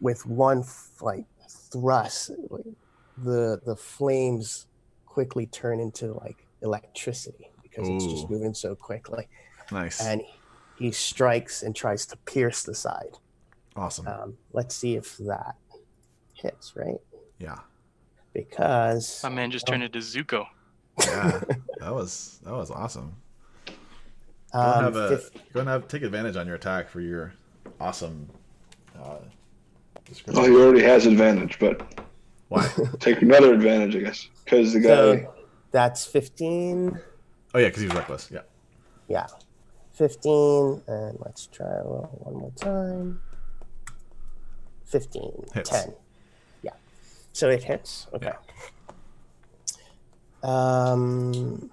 Speaker 8: with one like thrust, like, the the flames quickly turn into like electricity because it's just moving so quickly.
Speaker 1: Nice.
Speaker 8: And he strikes and tries to pierce the side.
Speaker 1: awesome.
Speaker 8: Um, let's see if that hits, right?
Speaker 1: yeah.
Speaker 8: Because
Speaker 2: My man just turned into Zuko.
Speaker 1: Yeah. that was that was awesome. Go
Speaker 8: um,
Speaker 1: and have a
Speaker 8: fif-
Speaker 1: go and have take advantage on your attack for your awesome uh, description.
Speaker 6: Well, he already has advantage, but
Speaker 1: Why?
Speaker 6: take another advantage, I guess, because the guy.
Speaker 8: so that's 15.
Speaker 1: Oh yeah, because he was reckless. Yeah.
Speaker 8: Yeah. 15. And let's try a roll one more time. 15.
Speaker 1: Hits.
Speaker 8: 10. Yeah. So it hits. Okay. Um.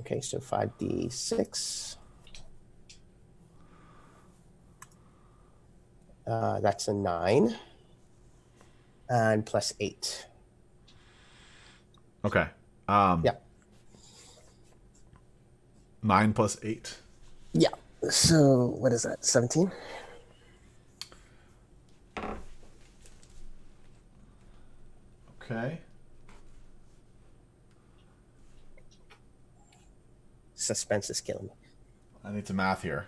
Speaker 8: Okay, so 5d6. Uh, that's a 9. And plus 8.
Speaker 1: Okay. Um,
Speaker 8: Yeah.
Speaker 1: Nine plus eight.
Speaker 8: Yeah. So what is that? 17?
Speaker 1: Okay.
Speaker 8: Suspense is killing me.
Speaker 1: I need to math here.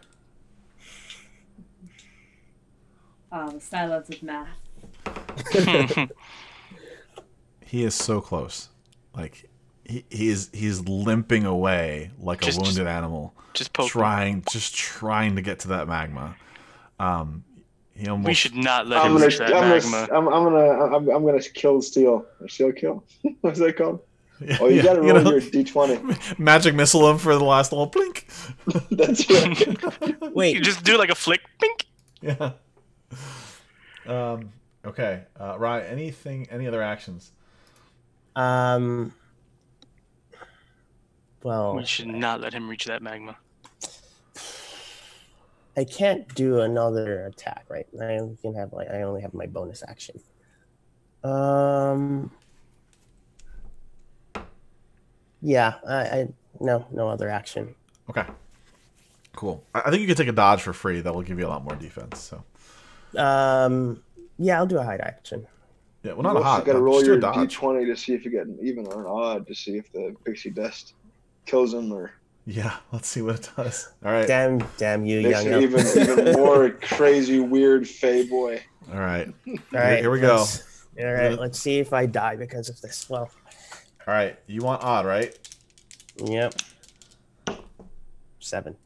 Speaker 11: Oh, the silence of math.
Speaker 1: He is so close. Like he, he is he's limping away like
Speaker 2: Just-
Speaker 1: a wounded animal.
Speaker 2: just poke him.
Speaker 1: trying just trying to get to that magma. Um he almost
Speaker 2: We should not let
Speaker 6: I'm
Speaker 2: him
Speaker 6: gonna,
Speaker 2: reach that
Speaker 6: I'm,
Speaker 2: magma.
Speaker 6: gonna, I'm, I'm gonna, I'm, I'm gonna kill steal. Or steal kill. What's that called? Oh, you
Speaker 1: Yeah,
Speaker 6: gotta
Speaker 1: you
Speaker 6: roll
Speaker 1: know-
Speaker 6: your d20.
Speaker 1: magic missile him for the last little blink.
Speaker 6: That's right.
Speaker 8: Wait.
Speaker 2: You just do like a flick, pink.
Speaker 1: Yeah. Um okay. Uh Rye, anything any other actions?
Speaker 8: Um. Well,
Speaker 2: We should not let him reach that magma.
Speaker 8: I can't do another attack, right? I only can have like I only have my bonus action. Um. Yeah, I, I no no other action.
Speaker 1: Okay. Cool. I, I think you can take a dodge for free. That will give you a lot more defense. So
Speaker 8: Um. Yeah, I'll do a hide action.
Speaker 1: yeah, well not
Speaker 6: you
Speaker 1: a hot.
Speaker 6: got to roll
Speaker 1: just do a
Speaker 6: your d20 to see if you get an even or an odd to see if the pixie dust kills him or
Speaker 1: Yeah, let's see what it does. All right.
Speaker 8: Damn, damn you,
Speaker 6: makes
Speaker 8: young
Speaker 6: an
Speaker 8: elf.
Speaker 6: even even more crazy weird fey boy.
Speaker 1: All right.
Speaker 8: All right,
Speaker 1: here we go.
Speaker 8: All right, let's see if I die because of this. Well,
Speaker 1: All right. You want odd, right?
Speaker 8: yep. Seven.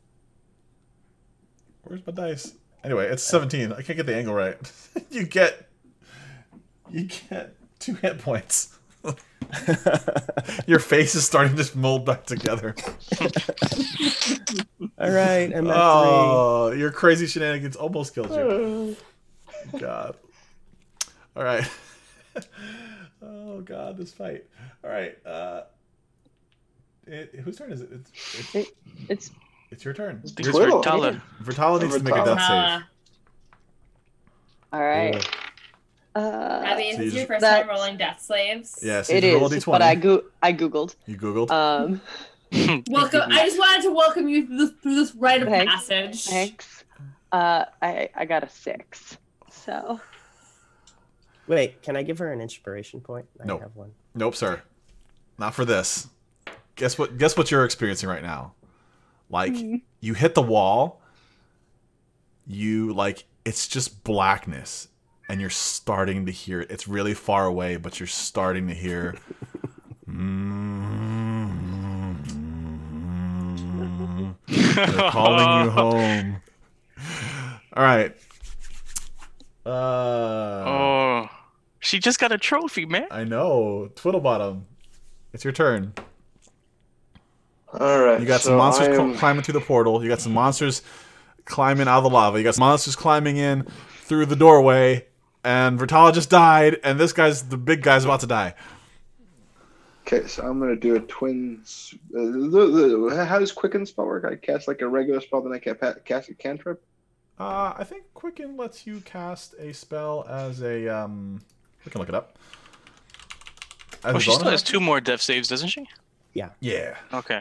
Speaker 1: Where's my dice? Anyway, it's 17. I can't get the angle right. you get you get two hit points. Your face is starting to mold back together.
Speaker 8: All right, I'm at
Speaker 1: oh, your crazy shenanigans almost killed you. God. All right. oh God, this fight. All right. Uh, it, whose turn is it? It's it's,
Speaker 5: It, it's
Speaker 1: it's your turn.
Speaker 2: It's
Speaker 1: Your-
Speaker 6: Twiddle.
Speaker 2: Vitala.
Speaker 1: Vitala needs to make a death save.
Speaker 5: All right.
Speaker 11: I
Speaker 5: Uh,
Speaker 11: mean,
Speaker 1: So you
Speaker 11: is this your first
Speaker 5: That-
Speaker 11: time rolling death slaves?
Speaker 1: Yeah, so
Speaker 5: it
Speaker 1: roll
Speaker 5: is, but I go I googled.
Speaker 1: You googled.
Speaker 5: Um,
Speaker 3: Welcome. I just wanted to welcome you through this, through this rite of
Speaker 5: Thanks.
Speaker 3: passage.
Speaker 5: thanks. Uh, I I got a six. So
Speaker 8: Wait, can I give her an inspiration point? I
Speaker 1: Nope.
Speaker 8: have one.
Speaker 1: Nope, sir. Not for this. Guess what? Guess what you're experiencing right now. Like you hit the wall. You like it's just blackness, and you're starting to hear it. It's really far away, but you're starting to hear. They're calling you home. All right. Uh,
Speaker 2: Oh, she just got a trophy, man.
Speaker 1: I know. Twiddlebottom. It's your turn.
Speaker 6: All right.
Speaker 1: You got some monsters
Speaker 6: am-
Speaker 1: climbing through the portal. You got some monsters climbing out of the lava. You got some monsters climbing in through the doorway. and Bertala just died, and this guy's the big guy's about to die.
Speaker 6: Okay, so I'm gonna do a twins. Uh, the, the, how does quicken spell work? I cast like a regular spell, then I can pa- cast a cantrip.
Speaker 1: Uh, I think Quicken lets you cast a spell as a um. We can look it up. As
Speaker 2: Oh,
Speaker 1: a
Speaker 2: she still has two more death saves, doesn't she?
Speaker 8: Yeah.
Speaker 1: Yeah.
Speaker 2: Okay.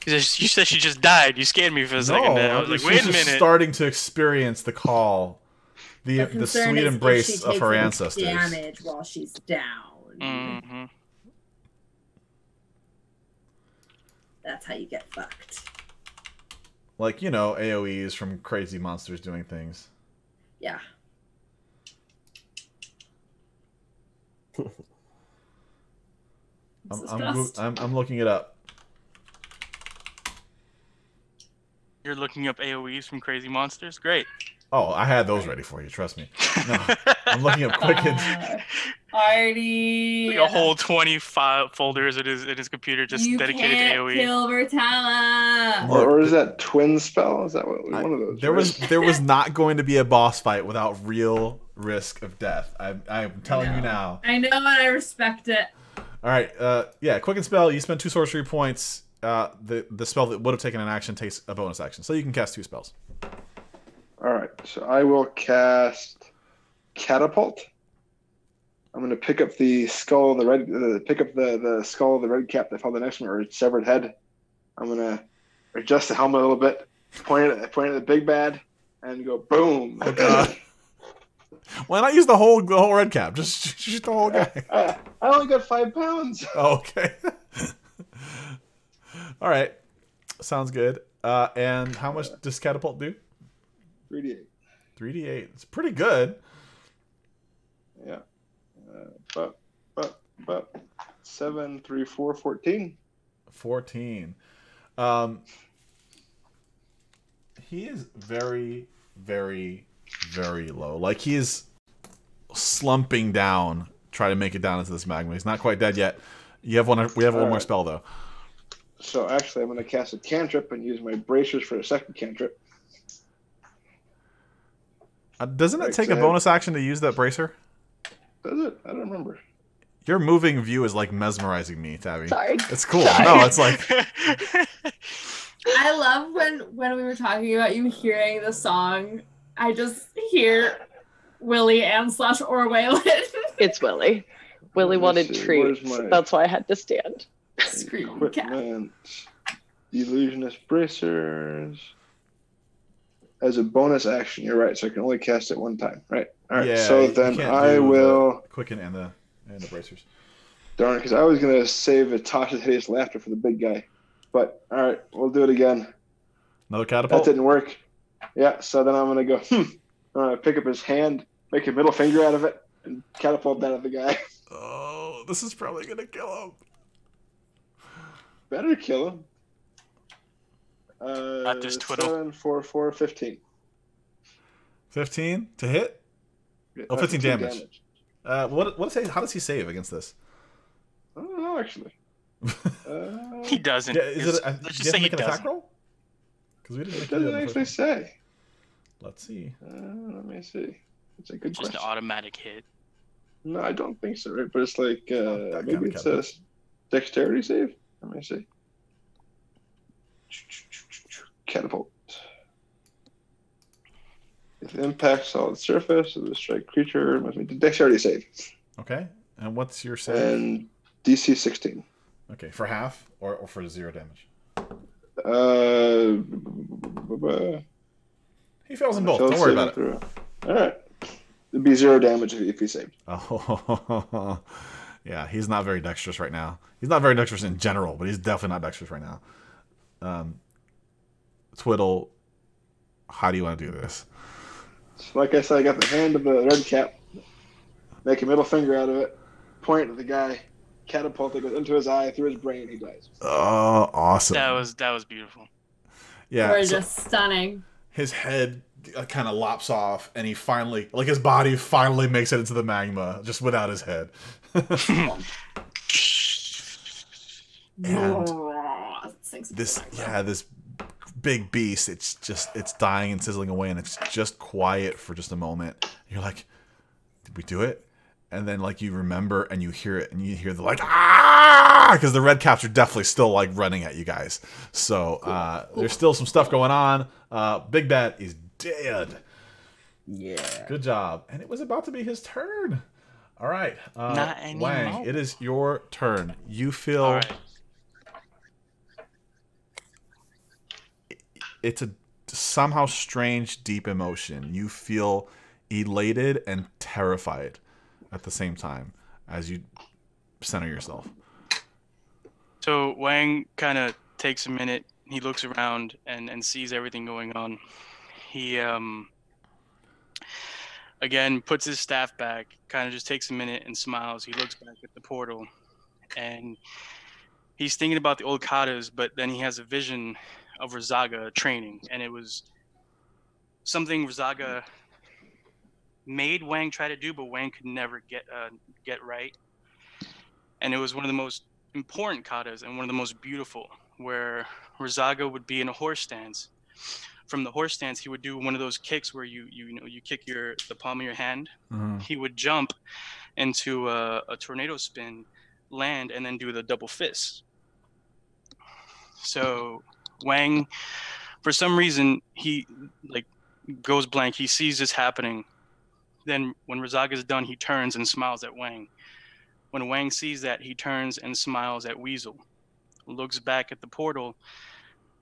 Speaker 2: 'Cause You said she just died. You scared me for a second. there. I was like,
Speaker 1: she's
Speaker 2: wait a
Speaker 1: just
Speaker 2: minute.
Speaker 1: starting to experience the call, the the,
Speaker 3: concern
Speaker 1: sweet embrace of her ancestors.
Speaker 3: Damage while she's down.
Speaker 2: hmm
Speaker 3: That's how you get fucked.
Speaker 1: Like you know, AOE's from crazy monsters doing things.
Speaker 3: Yeah.
Speaker 1: I'm, I'm. I'm, I'm looking it up.
Speaker 2: You're looking up AOE's from Crazy Monsters. Great.
Speaker 1: Oh, I had those ready for you. Trust me. No, I'm looking up Quicken.
Speaker 11: Uh, Artie.
Speaker 2: Like a whole 25 folders in his in his computer just
Speaker 11: you
Speaker 2: dedicated
Speaker 11: can't
Speaker 2: to AOE.
Speaker 11: kill Bertala.
Speaker 1: Look,
Speaker 6: or is that twin spell? Is that what,
Speaker 1: I-
Speaker 6: one of those?
Speaker 1: there
Speaker 6: right?
Speaker 1: was there was not going to be a boss fight without real risk of death. I, I'm telling you now.
Speaker 11: I know and I respect it.
Speaker 1: All right, uh, yeah, quicken spell. You spend two sorcery points. Uh, the the spell that would have taken an action takes a bonus action, so you can cast two spells.
Speaker 6: All right, so I will cast catapult. I'm gonna pick up the skull, of the red, uh, pick up the the skull of the red cap that fell the next one, or its severed head. I'm gonna adjust the helmet a little bit, point it, at- point at the big bad, and go boom.
Speaker 1: Oh god! Why not use the whole the whole red cap? Just shoot the whole guy.
Speaker 6: I, I only got five pounds.
Speaker 1: Oh, okay. All right, sounds good. Uh, and how much does catapult do?
Speaker 6: 3d8.
Speaker 1: Three d eight. It's pretty good.
Speaker 6: Yeah. Uh, but but but seven, three, four, fourteen.
Speaker 1: 14. Um, he is very, very, very low. Like he is slumping down, trying to make it down into this magma. He's not quite dead yet. You have one. We have one more spell though.
Speaker 6: So actually, I'm gonna cast a cantrip and use my bracers for a second cantrip.
Speaker 1: Uh, doesn't it
Speaker 6: Right,
Speaker 1: take
Speaker 6: so
Speaker 1: a
Speaker 6: I have-
Speaker 1: bonus action to use that bracer?
Speaker 6: Does it? I don't remember.
Speaker 1: Your moving view is like mesmerizing me, Tabby.
Speaker 5: Sorry.
Speaker 1: It's cool.
Speaker 5: Sorry.
Speaker 1: No, it's like
Speaker 11: I love when when we were talking about you hearing the song. I just hear Willie and slash Orwaylan
Speaker 5: It's Willie. Willie wanted
Speaker 6: see,
Speaker 5: treats.
Speaker 6: my-
Speaker 5: That's why I had to stand.
Speaker 11: screaming cat.
Speaker 6: Equipment, illusionist bracers. As a bonus action, you're right. So I can only cast it one time. Right. All right.
Speaker 1: yeah.
Speaker 6: so then I
Speaker 1: do the
Speaker 6: will.
Speaker 1: quicken and the and the bracers.
Speaker 6: Darn, because I was gonna save a Tasha's hideous laughter for the big guy, but all right, we'll do it again.
Speaker 1: Another catapult.
Speaker 6: That
Speaker 1: catapult.
Speaker 6: didn't work. Yeah. So then I'm gonna go. Hmm. I'm gonna pick up his hand, make a middle finger out of it, and catapult that at the guy.
Speaker 1: Oh, this is probably gonna kill him.
Speaker 6: Better kill him. Uh,
Speaker 2: Not just twiddle.
Speaker 6: Seven, four, four, 15.
Speaker 1: 15 to hit. Oh,
Speaker 6: Uh,
Speaker 1: 15 damage. Uh, what what does he, how does he save against this?
Speaker 6: I don't know actually. Uh,
Speaker 2: He doesn't.
Speaker 1: Yeah, is it? A,
Speaker 2: let's
Speaker 1: do
Speaker 2: just
Speaker 1: you
Speaker 2: say he
Speaker 1: make an attack
Speaker 2: doesn't.
Speaker 1: roll? Because we didn't.
Speaker 6: it
Speaker 1: make you do
Speaker 6: doesn't
Speaker 1: that in the
Speaker 6: actually
Speaker 1: first
Speaker 6: say.
Speaker 1: Let's see.
Speaker 6: Uh, let me see. It's a good
Speaker 2: Just an automatic hit.
Speaker 6: No, I don't think so. Right, but it's like uh,
Speaker 1: that
Speaker 6: maybe
Speaker 1: kinda
Speaker 6: it's a dexterity save. Let me see. Catapult. If it impacts solid surface of the strike creature, must a dexterity save.
Speaker 1: Okay. And what's your save?
Speaker 6: And DC 16.
Speaker 1: okay, for half or, or for zero damage.
Speaker 6: Uh,
Speaker 1: He fails in both. Don't worry about it.
Speaker 6: All right. It'd be zero damage if, if he saved.
Speaker 1: Oh, yeah. He's not very dexterous right now. He's not very dexterous in general, but he's definitely not dexterous right now. Um, Twiddle, how do you want to do this?
Speaker 6: Like I said, I got the hand of the red cap, make a middle finger out of it, point at the guy, catapult it goes into his eye, through his brain, he dies.
Speaker 1: Oh, awesome.
Speaker 2: That was that was beautiful.
Speaker 1: yeah.
Speaker 11: We're
Speaker 1: so-
Speaker 11: just stunning.
Speaker 1: his head kind of lops off and he finally like his body finally makes it into the magma just without his head and this yeah this big beast it's just it's dying and sizzling away and it's just quiet for just a moment you're like did we do it? And then like you remember and you hear it and you hear the like ah because the red caps are definitely still like running at you guys. So uh, there's still some stuff going on. Uh, Big Bad is dead.
Speaker 8: Yeah.
Speaker 1: Good job. And it was about to be his turn. All right. Uh,
Speaker 2: Not anymore.
Speaker 1: Wang, it is your turn. You feel
Speaker 2: All right.
Speaker 1: it's a somehow strange, deep emotion. You feel elated and terrified at the same time as you center yourself.
Speaker 2: So Wang kind of takes a minute. He looks around and, and sees everything going on. He um again puts his staff back, kind of just takes a minute and smiles. He looks back at the portal and he's thinking about the old katas, but then he has a vision of Razaga training, and it was something Razaga made Wang try to do, but Wang could never get uh, get right. And it was one of the most important katas and one of the most beautiful, where Razaga would be in a horse stance. From the horse stance, he would do one of those kicks where you you, you know you kick your the palm of your hand.
Speaker 1: Mhm.
Speaker 2: He would jump into a, a tornado spin, land, and then do the double fist. So Wang, for some reason, he like goes blank. He sees this happening. Then when Razaga's done, he turns and smiles at Wang. When Wang sees that, he turns and smiles at Weasel, looks back at the portal,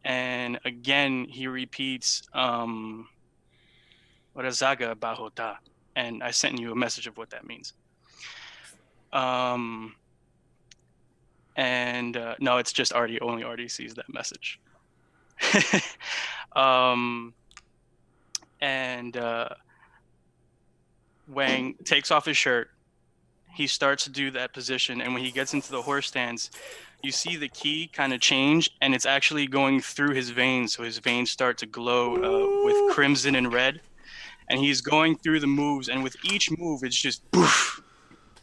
Speaker 2: and again he repeats um, Razaga Bahota. And I sent you a message of what that means. Um, and uh, no, it's just Artie. Only Artie sees that message. um, and uh, Wang takes off his shirt. He starts to do that position, and when he gets into the horse stance, you see the ki kind of change, and it's actually going through his veins. So his veins start to glow uh, with crimson and red, and he's going through the moves, and with each move, it's just boof,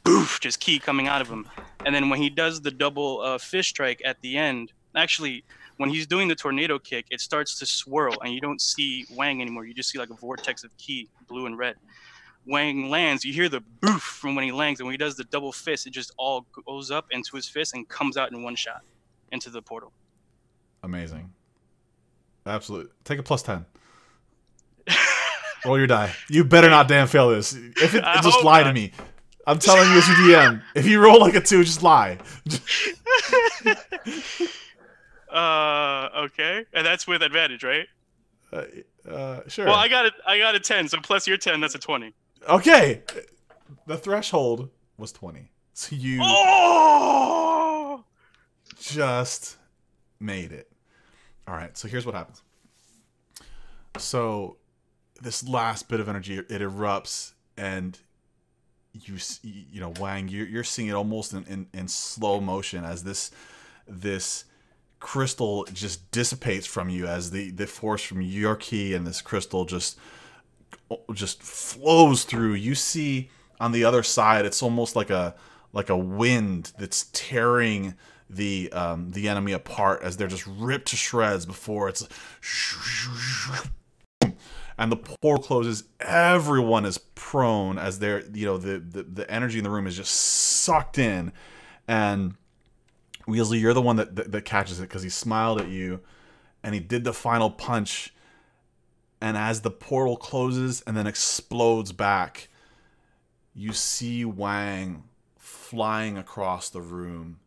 Speaker 2: boof, just ki coming out of him. And then when he does the double uh, fish strike at the end, actually, when he's doing the tornado kick, it starts to swirl, and you don't see Wang anymore. You just see like a vortex of ki, blue and red. Wang lands, you hear the boof from when he lands, and when he does the double fist, it just all goes up into his fist and comes out in one shot into the portal.
Speaker 1: Amazing. Absolutely. Take a plus 10. Roll your die. You better not damn fail this. If it, just lie to me. I'm telling you as your DM. If you roll like a 2, just lie.
Speaker 2: Uh, okay, and that's with advantage, right?
Speaker 1: Uh, uh, sure.
Speaker 2: Well, I got it. I got a ten, so plus your ten, that's a twenty.
Speaker 1: Okay. The threshold was 20. So you
Speaker 2: Oh!
Speaker 1: just made it. All right, so here's what happens. So this last bit of energy it erupts and you you know Wang you're, you're seeing it almost in, in, in slow motion as this this crystal just dissipates from you as the the force from your ki and this crystal just just flows through. You see on the other side it's almost like a like a wind that's tearing the um, the enemy apart as they're just ripped to shreds before it's and the portal closes. Everyone is prone as they're you know the, the the energy in the room is just sucked in. And Weasley you're the one that that, that catches it because he smiled at you and he did the final punch and as the portal closes and then explodes back you see Wang flying across the room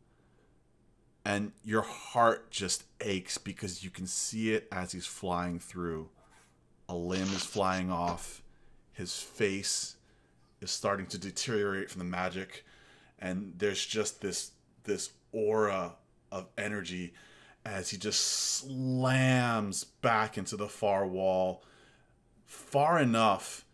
Speaker 1: and your heart just aches because you can see it as he's flying through. A limb is flying off. His face is starting to deteriorate from the magic and there's just this this aura of energy as he just slams back into the far wall far enough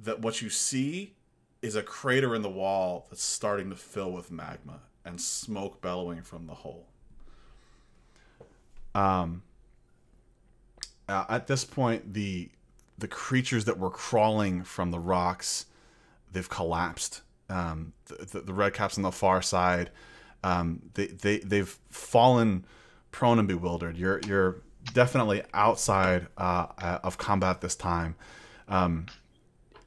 Speaker 1: that what you see is a crater in the wall that's starting to fill with magma and smoke bellowing from the hole. Um uh, at this point the the creatures that were crawling from the rocks they've collapsed. Um the, the, the red caps on the far side um they, they they've fallen prone and bewildered you're you're definitely outside uh, of combat this time um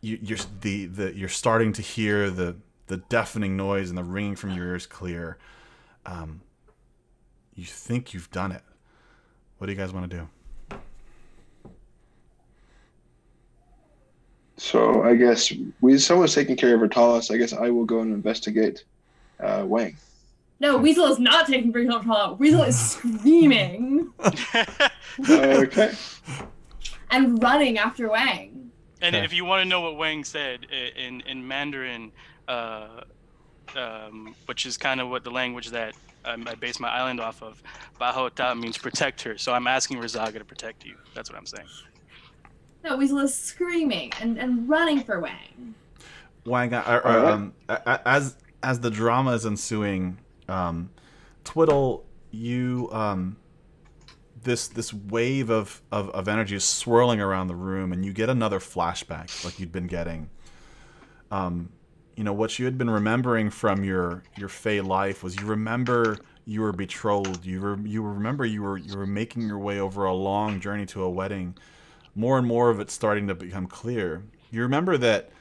Speaker 1: you, you're the, the you're starting to hear the the deafening noise and the ringing from your ears clear. Um, you think you've done it. What do you guys want to do?
Speaker 6: So I guess we someone's taking care of Vertalis. I guess I will go and investigate uh, Wang.
Speaker 11: No, Weasel is not taking Weasel control. Weasel is screaming
Speaker 6: okay.
Speaker 11: and running after Wang.
Speaker 2: And
Speaker 1: Okay.
Speaker 2: if you want to know what Wang said i- in in Mandarin, uh, um, which is kind of what the language that um, I base my island off of, Bahota means protect her. So I'm asking Razaga to protect you. That's what I'm saying.
Speaker 11: No, Weasel is screaming and, and running for Wang.
Speaker 1: Wang, uh, uh,
Speaker 6: Alright.
Speaker 1: um, a- a- as as the drama is ensuing, um, Twiddle, you um, this this wave of, of of energy is swirling around the room, and you get another flashback like you'd been getting. Um, you know what you had been remembering from your your Fey life was you remember you were betrothed. You you remember you were you were making your way over a long journey to a wedding. More and more of it starting to become clear. You remember that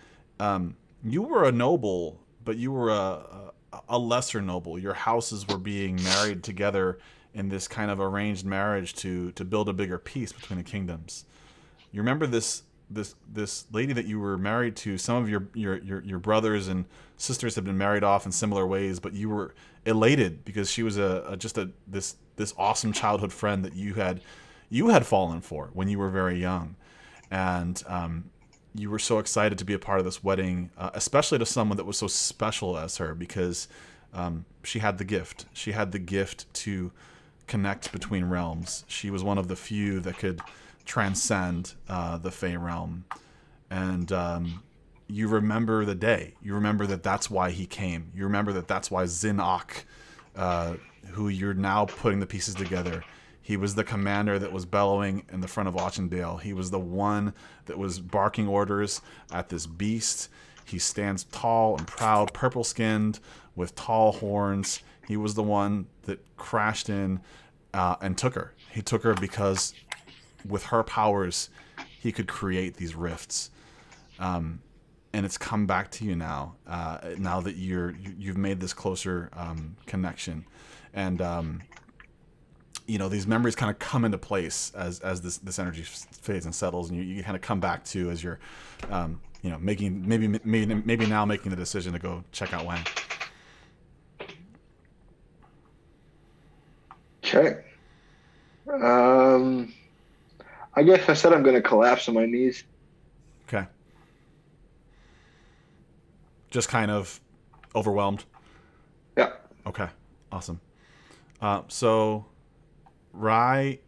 Speaker 1: um, you were a noble, but you were a, a a lesser noble. Your houses were being married together in this kind of arranged marriage to to build a bigger peace between the kingdoms. You remember this this this lady that you were married to. Some of your your your, your brothers and sisters have been married off in similar ways, but you were elated because she was a, a just a this this awesome childhood friend that you had you had fallen for when you were very young, and um, you were so excited to be a part of this wedding, uh, especially to someone that was so special as her, because um, she had the gift. She had the gift to connect between realms. She was one of the few that could transcend uh, the Fey realm, and um, you remember the day. You remember that that's why he came. You remember that that's why Zinok, uh, who you're now putting the pieces together, he was the commander that was bellowing in the front of Auchendale. He was the one that was barking orders at this beast. He stands tall and proud, purple skinned, with tall horns. He was the one that crashed in uh, and took her. He took her because with her powers, he could create these rifts. Um, and it's come back to you now. Uh, now that you're you, you've made this closer um, connection, and um, you know these memories kind of come into place as as this this energy fades and settles, and you, you kind of come back to as you're um, you know making maybe maybe maybe now making the decision to go check out Wang.
Speaker 6: Check. Um, I guess I said I'm going to collapse on my knees.
Speaker 1: Okay. Just kind of overwhelmed.
Speaker 6: Yeah.
Speaker 1: Okay. Awesome. Uh, so, Rye,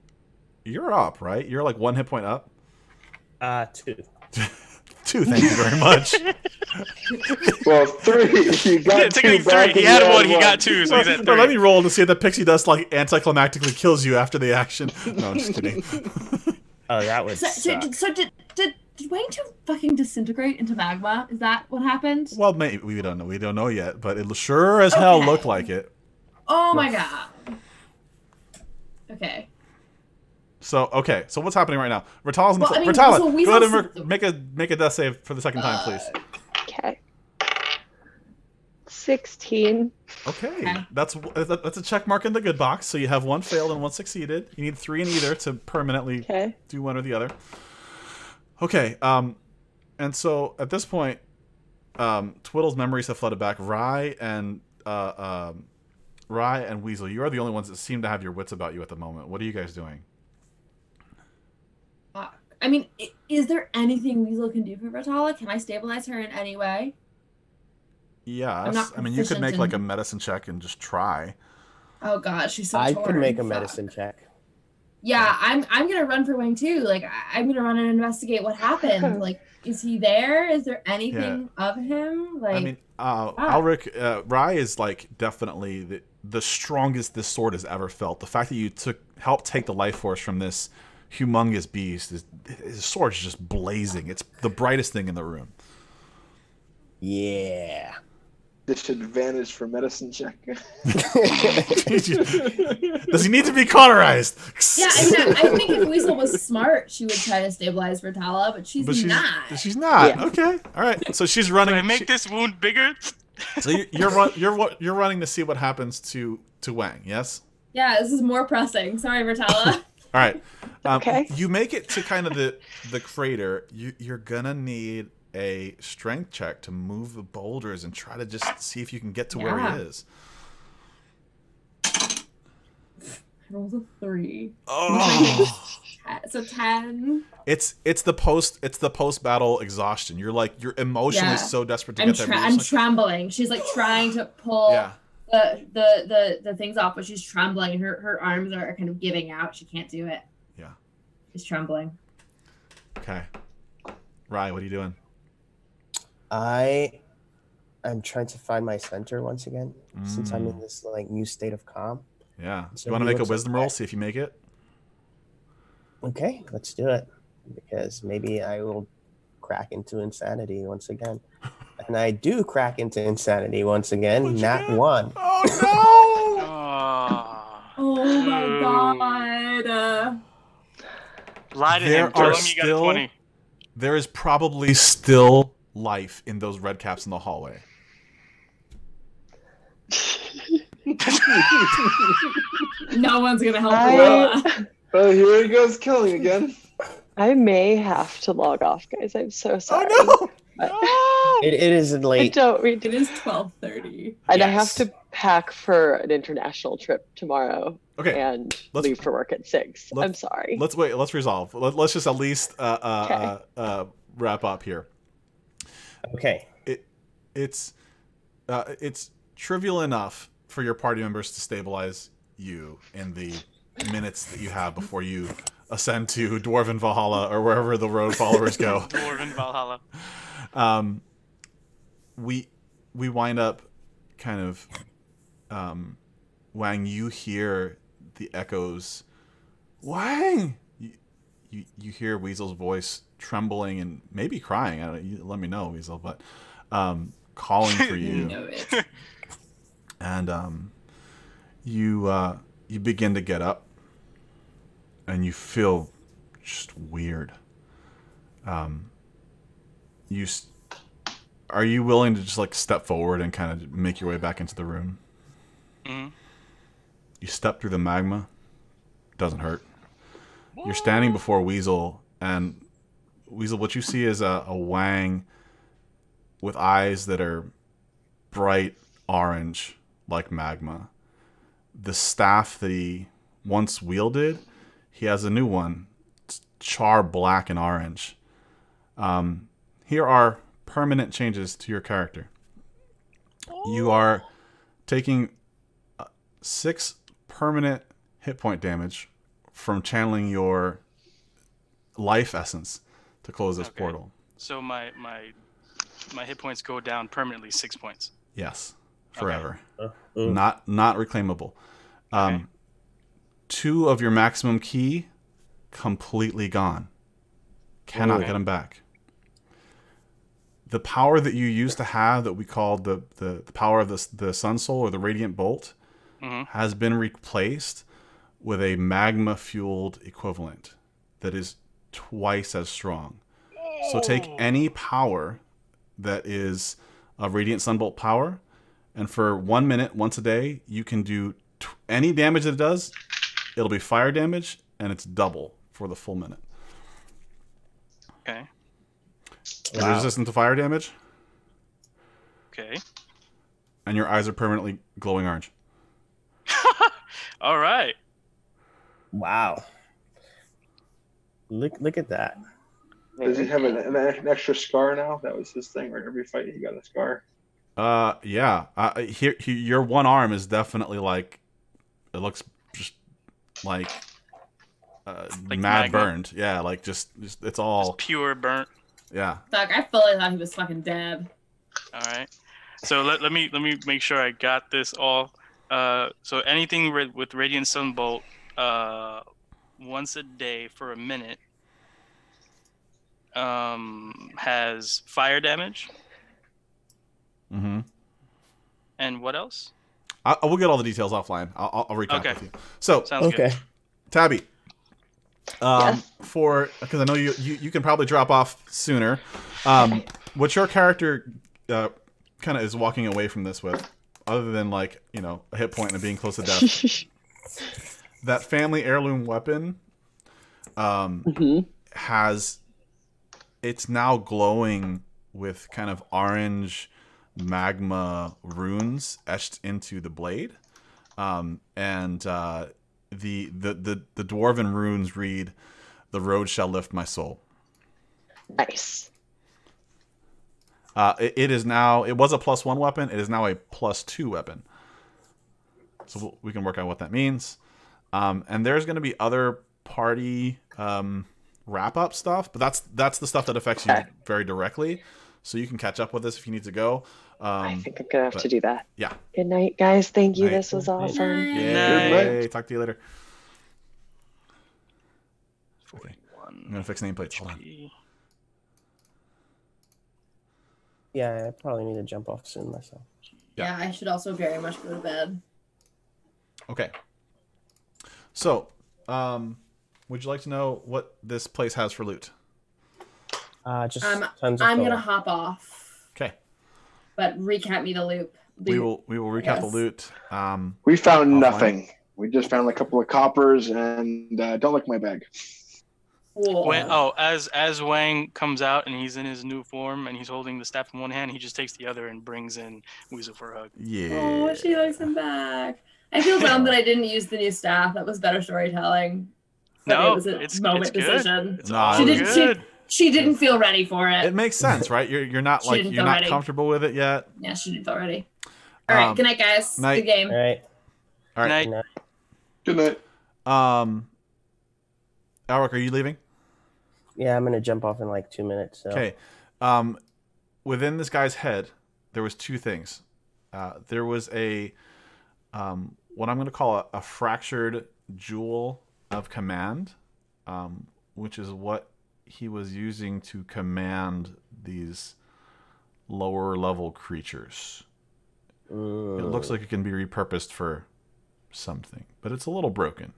Speaker 1: you're up, right? You're like one hit point up.
Speaker 8: Uh, two.
Speaker 1: Two. Thank you very much.
Speaker 6: Well, three. You got
Speaker 2: Yeah,
Speaker 6: two
Speaker 2: three. He
Speaker 6: and
Speaker 2: had
Speaker 6: you
Speaker 2: one, he got two, so he's
Speaker 1: Well,
Speaker 2: at
Speaker 1: no,
Speaker 2: three.
Speaker 1: let me roll to see if the pixie dust like anticlimactically kills you after the action. No, I'm just kidding.
Speaker 8: Oh, that was.
Speaker 11: So, so,
Speaker 8: suck.
Speaker 11: so did, did, did Wang Two fucking disintegrate into magma? Is that what happened?
Speaker 1: well, maybe we don't know. We don't know yet, but it sure as hell looked like it.
Speaker 11: Oh my god. Okay.
Speaker 1: So okay, so what's happening right now? Ritalis, on the
Speaker 11: Well,
Speaker 1: floor.
Speaker 11: I mean,
Speaker 1: Ritala,
Speaker 11: so
Speaker 1: go ahead and mer- make a make a death save for the second time, please.
Speaker 5: Okay. 16.
Speaker 1: Okay,
Speaker 11: Okay.
Speaker 1: that's that's a check mark in the good box. So you have one failed and one succeeded. You need three in either to permanently
Speaker 5: Okay.
Speaker 1: do one or the other. Okay, um, and so at this point, um, Twiddle's memories have flooded back. Rye and uh, um, Rye and Weasel, you are the only ones that seem to have your wits about you at the moment. What are you guys doing?
Speaker 11: Uh, I mean, is there anything Weasel can do for Vitala? Can I stabilize her in any way?
Speaker 1: Yes, I mean you could
Speaker 11: proficient
Speaker 1: make like a medicine check and just try.
Speaker 11: Oh god, she's so
Speaker 8: I
Speaker 11: torn.
Speaker 8: could make a
Speaker 11: Fuck.
Speaker 8: medicine check.
Speaker 11: Yeah, I'm I'm gonna run for Wang too. Like I- I'm gonna run and investigate what happened. Like, is he there? Is there anything of him? Like
Speaker 1: I mean, uh. Alric, uh, Rye is like definitely the, the strongest this sword has ever felt. The fact that you took helped take the life force from this humongous beast, is, his sword is just blazing. It's the brightest thing in the room.
Speaker 8: Yeah.
Speaker 6: disadvantage for medicine check.
Speaker 1: Does he need to be cauterized?
Speaker 11: Yeah, I mean, I, I think if Weasel was smart, she would try to stabilize Bertala, but she's,
Speaker 1: But she's
Speaker 11: not.
Speaker 1: She's not.
Speaker 5: Yeah.
Speaker 1: Okay. All right. So she's running.
Speaker 2: Can I make
Speaker 1: she-
Speaker 2: this wound bigger?
Speaker 1: So you- you're run, you're you're running to see what happens to to Wang. Yes.
Speaker 11: Yeah, this is more pressing. Sorry, Bertala.
Speaker 1: All right. Um,
Speaker 5: Okay.
Speaker 1: You make it to kind of the the crater. You you're gonna need a strength check to move the boulders and try to just see if you can get to where
Speaker 11: Yeah.
Speaker 1: he is.
Speaker 11: I rolled a three.
Speaker 1: Oh.
Speaker 11: So ten.
Speaker 1: It's it's the post it's the post battle exhaustion. You're like you're emotionally
Speaker 11: Yeah.
Speaker 1: so desperate to
Speaker 11: I'm,
Speaker 1: get there.
Speaker 11: tra-
Speaker 1: but
Speaker 11: I'm
Speaker 1: like-
Speaker 11: trembling. She's like trying to pull
Speaker 1: yeah.
Speaker 11: the, the the the things off, but she's trembling, and her her arms are kind of giving out. She can't do it.
Speaker 1: Yeah.
Speaker 11: She's trembling.
Speaker 1: Okay. Rye, what are you doing?
Speaker 8: I i'm trying to find my center once again, since I'm in
Speaker 1: Mm.
Speaker 8: this like new state of calm.
Speaker 1: Yeah.
Speaker 8: So
Speaker 1: you want to make a
Speaker 8: looks like
Speaker 1: wisdom roll? See if you make it.
Speaker 8: Okay, let's do it because maybe I will crack into insanity once again, and I do crack into insanity once again.
Speaker 1: What'd you
Speaker 8: Nat
Speaker 1: get?
Speaker 8: one.
Speaker 1: Oh
Speaker 2: Ah.
Speaker 11: Oh my god. Uh,
Speaker 2: Lie to
Speaker 1: There
Speaker 2: him. Tell
Speaker 1: are
Speaker 2: him you got
Speaker 1: still-
Speaker 2: 20.
Speaker 1: There is probably still life in those red caps in the hallway.
Speaker 11: no one's gonna help
Speaker 5: I-
Speaker 11: Bertala.
Speaker 6: Oh, here he goes killing again.
Speaker 5: I may have to log off, guys. I'm so sorry.
Speaker 1: Oh
Speaker 5: But-
Speaker 8: It, it is
Speaker 5: I don't read
Speaker 11: It is twelve thirty.
Speaker 5: And I have to pack for an international trip tomorrow!
Speaker 1: Okay.
Speaker 5: and
Speaker 1: let's-
Speaker 5: leave for work at six. I'm sorry.
Speaker 1: Let's wait. Let's resolve. Let, let's just at least uh, uh,
Speaker 5: Okay.
Speaker 1: uh, uh, wrap up here.
Speaker 8: Okay.
Speaker 1: It's uh, it's trivial enough for your party members to stabilize you in the minutes that you have before you ascend to Dwarven Valhalla or wherever the road followers go.
Speaker 2: Dwarven Valhalla.
Speaker 1: um, we we wind up kind of um, Wang. You hear the echoes. Wang, you, you you hear Weasel's voice trembling and maybe crying. I don't. You let me know, Weasel, but um, calling for
Speaker 11: You
Speaker 1: you
Speaker 11: know it.
Speaker 1: and um, you uh, you begin to get up, and you feel just weird. Um, you are you willing to just like step forward and kind of make your way back into the room?
Speaker 2: Mhm.
Speaker 1: You step through the magma. Doesn't hurt. You're standing before Weasel, and Weasel, what you see is a, a Wang with eyes that are bright orange like magma. The staff that he once wielded, he has a new one. It's char black and orange. Um, here are permanent changes to your character. You are taking uh, six permanent hit point damage from channeling your life essence to close this
Speaker 2: Okay.
Speaker 1: portal.
Speaker 2: So my my my hit points go down permanently six points.
Speaker 1: Yes,
Speaker 2: Okay.
Speaker 1: forever.
Speaker 8: Uh, mm.
Speaker 1: Not not reclaimable. Um,
Speaker 2: Okay.
Speaker 1: Two of your maximum ki completely gone. Cannot
Speaker 2: Okay.
Speaker 1: get them back. The power that you used to have that we called the, the, the power of the, the Sun Soul or the Radiant Bolt
Speaker 2: hmm
Speaker 1: has been replaced with a magma fueled equivalent that is twice as strong. So take any power that is a Radiant Sunbolt power, and for one minute, once a day, you can do t- any damage that it does. It'll be fire damage, and it's double for the full minute.
Speaker 2: Okay.
Speaker 1: You're
Speaker 8: Wow.
Speaker 1: resistant to fire damage,
Speaker 2: Okay.
Speaker 1: and your eyes are permanently glowing orange.
Speaker 2: All right.
Speaker 8: Wow. Look look at that.
Speaker 6: Does he have an, an, an extra scar now? That was his thing, right? Every fight he got a scar.
Speaker 1: Uh, yeah. Uh, here, he, your one arm is definitely like, it looks just like, uh,
Speaker 2: Like
Speaker 1: mad
Speaker 2: magma?
Speaker 1: burned. Yeah, like just, just it's all,
Speaker 2: Just pure burnt.
Speaker 1: yeah.
Speaker 11: Fuck, I fully thought he was fucking dead.
Speaker 2: All right. So let, let me let me make sure I got this all. Uh, so anything with, with Radiant Sunbolt, uh, once a day for a minute, um, has fire damage,
Speaker 1: Mm-hmm.
Speaker 2: And what else?
Speaker 1: I, I will get all the details offline. I'll, I'll, I'll recap
Speaker 2: Okay.
Speaker 1: with you. So,
Speaker 2: Sounds good.
Speaker 8: Okay.
Speaker 1: Tabby, um,
Speaker 5: Yes?
Speaker 1: for because I know you, you you can probably drop off sooner. Um, what your character uh, kind of is walking away from this with, other than like you know a hit point and being close to death, that family heirloom weapon um,
Speaker 5: Mhm.
Speaker 1: has it's now glowing with kind of orange magma runes etched into the blade. Um, and uh, the, the the the dwarven runes read the road shall lift my soul.
Speaker 5: Nice.
Speaker 1: uh, it, it is now it was a plus one weapon. It is now a plus two weapon. So we'll- we can work out what that means. Um, and there's going to be other party um, wrap up stuff but that's that's the stuff that affects you very directly. So you can catch up with this if you need to go um,
Speaker 5: I think I'm gonna have
Speaker 1: but-
Speaker 5: to do that.
Speaker 1: yeah
Speaker 5: Good night, guys. Thank you.
Speaker 1: Night.
Speaker 5: This was awesome.
Speaker 1: Good Yay. talk to you later okay. i'm gonna fix nameplates hold on
Speaker 8: Yeah, I probably need to jump off soon myself.
Speaker 11: Yeah, I should also very much go to bed.
Speaker 1: Okay. So, um, would you like to know what this place has for loot?
Speaker 8: Uh, just
Speaker 11: Um,
Speaker 8: tons of
Speaker 11: I'm
Speaker 8: gold.
Speaker 11: gonna hop off,
Speaker 1: Okay.
Speaker 11: But recap me the loop.
Speaker 1: We
Speaker 11: loot.
Speaker 1: will we will recap the loot. Um,
Speaker 6: We found
Speaker 1: Offline?
Speaker 6: nothing. We just found a couple of coppers and uh, don't look my bag.
Speaker 2: When, oh, as as Wang comes out and he's in his new form and he's holding the staff in one hand, he just takes the other and brings in Weasel for a hug.
Speaker 1: yeah.
Speaker 11: Oh, she likes him back. I feel dumb that I didn't use the new staff. That was better storytelling. But
Speaker 2: No,
Speaker 11: it was a
Speaker 2: it's-
Speaker 11: moment
Speaker 2: it's good.
Speaker 11: decision.
Speaker 2: It's all
Speaker 11: She didn't.
Speaker 2: good.
Speaker 11: She, she didn't feel ready for it.
Speaker 1: It makes sense, right? You're you're not
Speaker 11: She
Speaker 1: like you're not
Speaker 11: ready.
Speaker 1: comfortable with it yet.
Speaker 11: yeah, she didn't feel ready. All right.
Speaker 1: Um,
Speaker 11: good night, guys.
Speaker 1: night.
Speaker 11: Good game.
Speaker 8: All right.
Speaker 1: All right.
Speaker 2: Night.
Speaker 8: Good night.
Speaker 6: Good night.
Speaker 1: Um, Alric, are you leaving?
Speaker 8: Yeah, I'm gonna jump off in like two minutes. So.
Speaker 1: Okay. Um, within this guy's head, there was two things. Uh, there was a um, what I'm going to call a, a fractured jewel of command, um, which is what he was using to command these lower level creatures. It looks like it can be repurposed for something, but it's a little broken.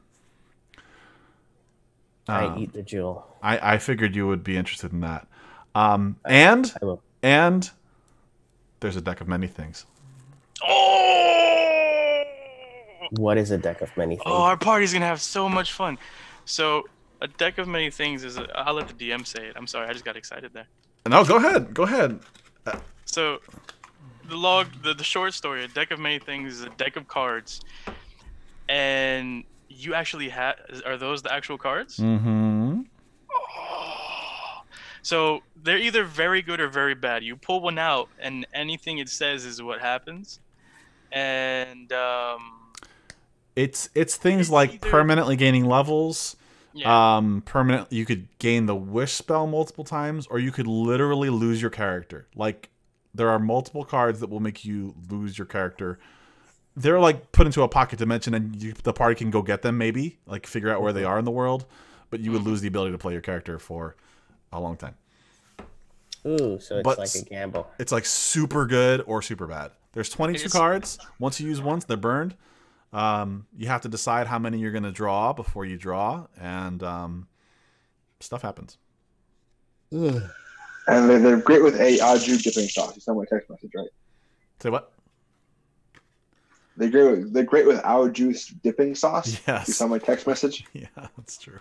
Speaker 8: I
Speaker 1: Um,
Speaker 8: eat the jewel.
Speaker 1: I, I figured you would be interested in that. Um, and
Speaker 8: I
Speaker 1: and there's a deck of many things.
Speaker 2: Oh!
Speaker 8: What is a deck of many things?
Speaker 2: Oh, our party's gonna have so much fun. So, a deck of many things is. A, I'll let the DM say it. I'm sorry, I just got excited there.
Speaker 1: No, go ahead. Go ahead.
Speaker 2: So, the log, the, the short story, a deck of many things is a deck of cards, and you actually have. Are those the actual cards?
Speaker 1: Mm-hmm.
Speaker 2: So they're either very good or very bad. You pull one out, and anything it says is what happens. And um,
Speaker 1: It's it's things like permanently gaining levels.
Speaker 2: Yeah.
Speaker 1: Um, permanent. You could gain the wish spell multiple times, or you could literally lose your character. Like there are multiple cards that will make you lose your character. They're like put into a pocket dimension, and you, the party can go get them. Maybe like figure out where they are in the world, but you would lose the ability to play your character for a long time.
Speaker 8: Ooh, so it's
Speaker 1: But
Speaker 8: like a gamble.
Speaker 1: It's like super good or super bad. There's 22 cards. Once you use once, they're burned. Um, you have to decide how many you're going to draw before you draw, and um, stuff happens.
Speaker 6: And they're, they're great with a au jus dipping sauce. You saw my text message, right?
Speaker 1: Say what?
Speaker 6: They're great with they're great with our juice dipping sauce.
Speaker 1: Yes.
Speaker 6: You saw my text message?
Speaker 1: Yeah, that's true.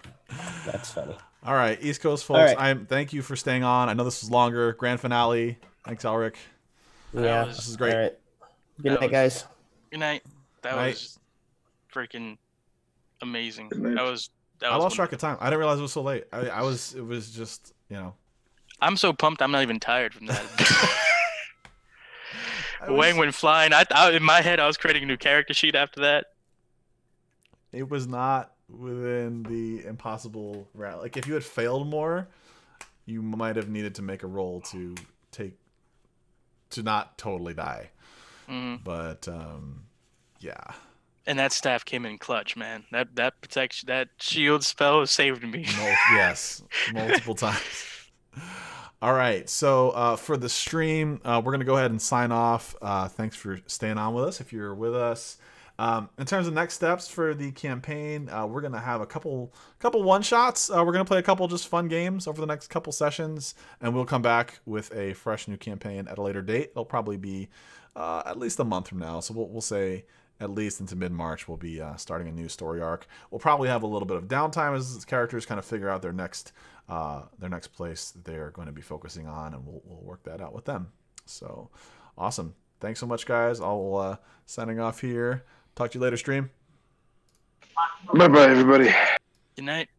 Speaker 8: That's funny.
Speaker 1: All right, East Coast folks.
Speaker 8: right.
Speaker 1: I'm thank you for staying on. I know this was longer. Grand finale. Thanks, Elric.
Speaker 8: Yeah.
Speaker 2: was-
Speaker 1: This is great.
Speaker 8: All right. Good night,
Speaker 2: was-
Speaker 8: guys.
Speaker 2: good night. That
Speaker 1: Night.
Speaker 2: was freaking amazing. That was. That
Speaker 1: I
Speaker 2: was
Speaker 1: lost track of time. I didn't realize it was so late. I, I was. It was just you know.
Speaker 2: I'm so pumped. I'm not even tired from that.
Speaker 1: Was-
Speaker 2: Wang went flying. I, I in my head I was creating a new character sheet after that.
Speaker 1: it was not within the impossible route. Like if you had failed more, you might have needed to make a roll to take to not totally die.
Speaker 2: Mhm.
Speaker 1: But um yeah.
Speaker 2: And that staff came in clutch, man. That that protection, that shield spell saved me.
Speaker 1: Mul- yes, multiple times. All right. So uh, for the stream, uh, we're gonna go ahead and sign off. Uh, thanks for staying on with us. If you're with us, um, in terms of next steps for the campaign, uh, we're gonna have a couple couple one shots. Uh, we're gonna play a couple just fun games over the next couple sessions, and we'll come back with a fresh new campaign at a later date. It'll probably be uh, at least a month from now. So we'll we'll say at least into mid March, we'll be uh, starting a new story arc. We'll probably have a little bit of downtime as characters kind of figure out their next uh, their next place they're going to be focusing on, and we'll we'll work that out with them. So awesome! Thanks so much, guys. I'll uh, signing off here. Talk to you later, stream.
Speaker 6: Bye bye, everybody.
Speaker 2: Good night.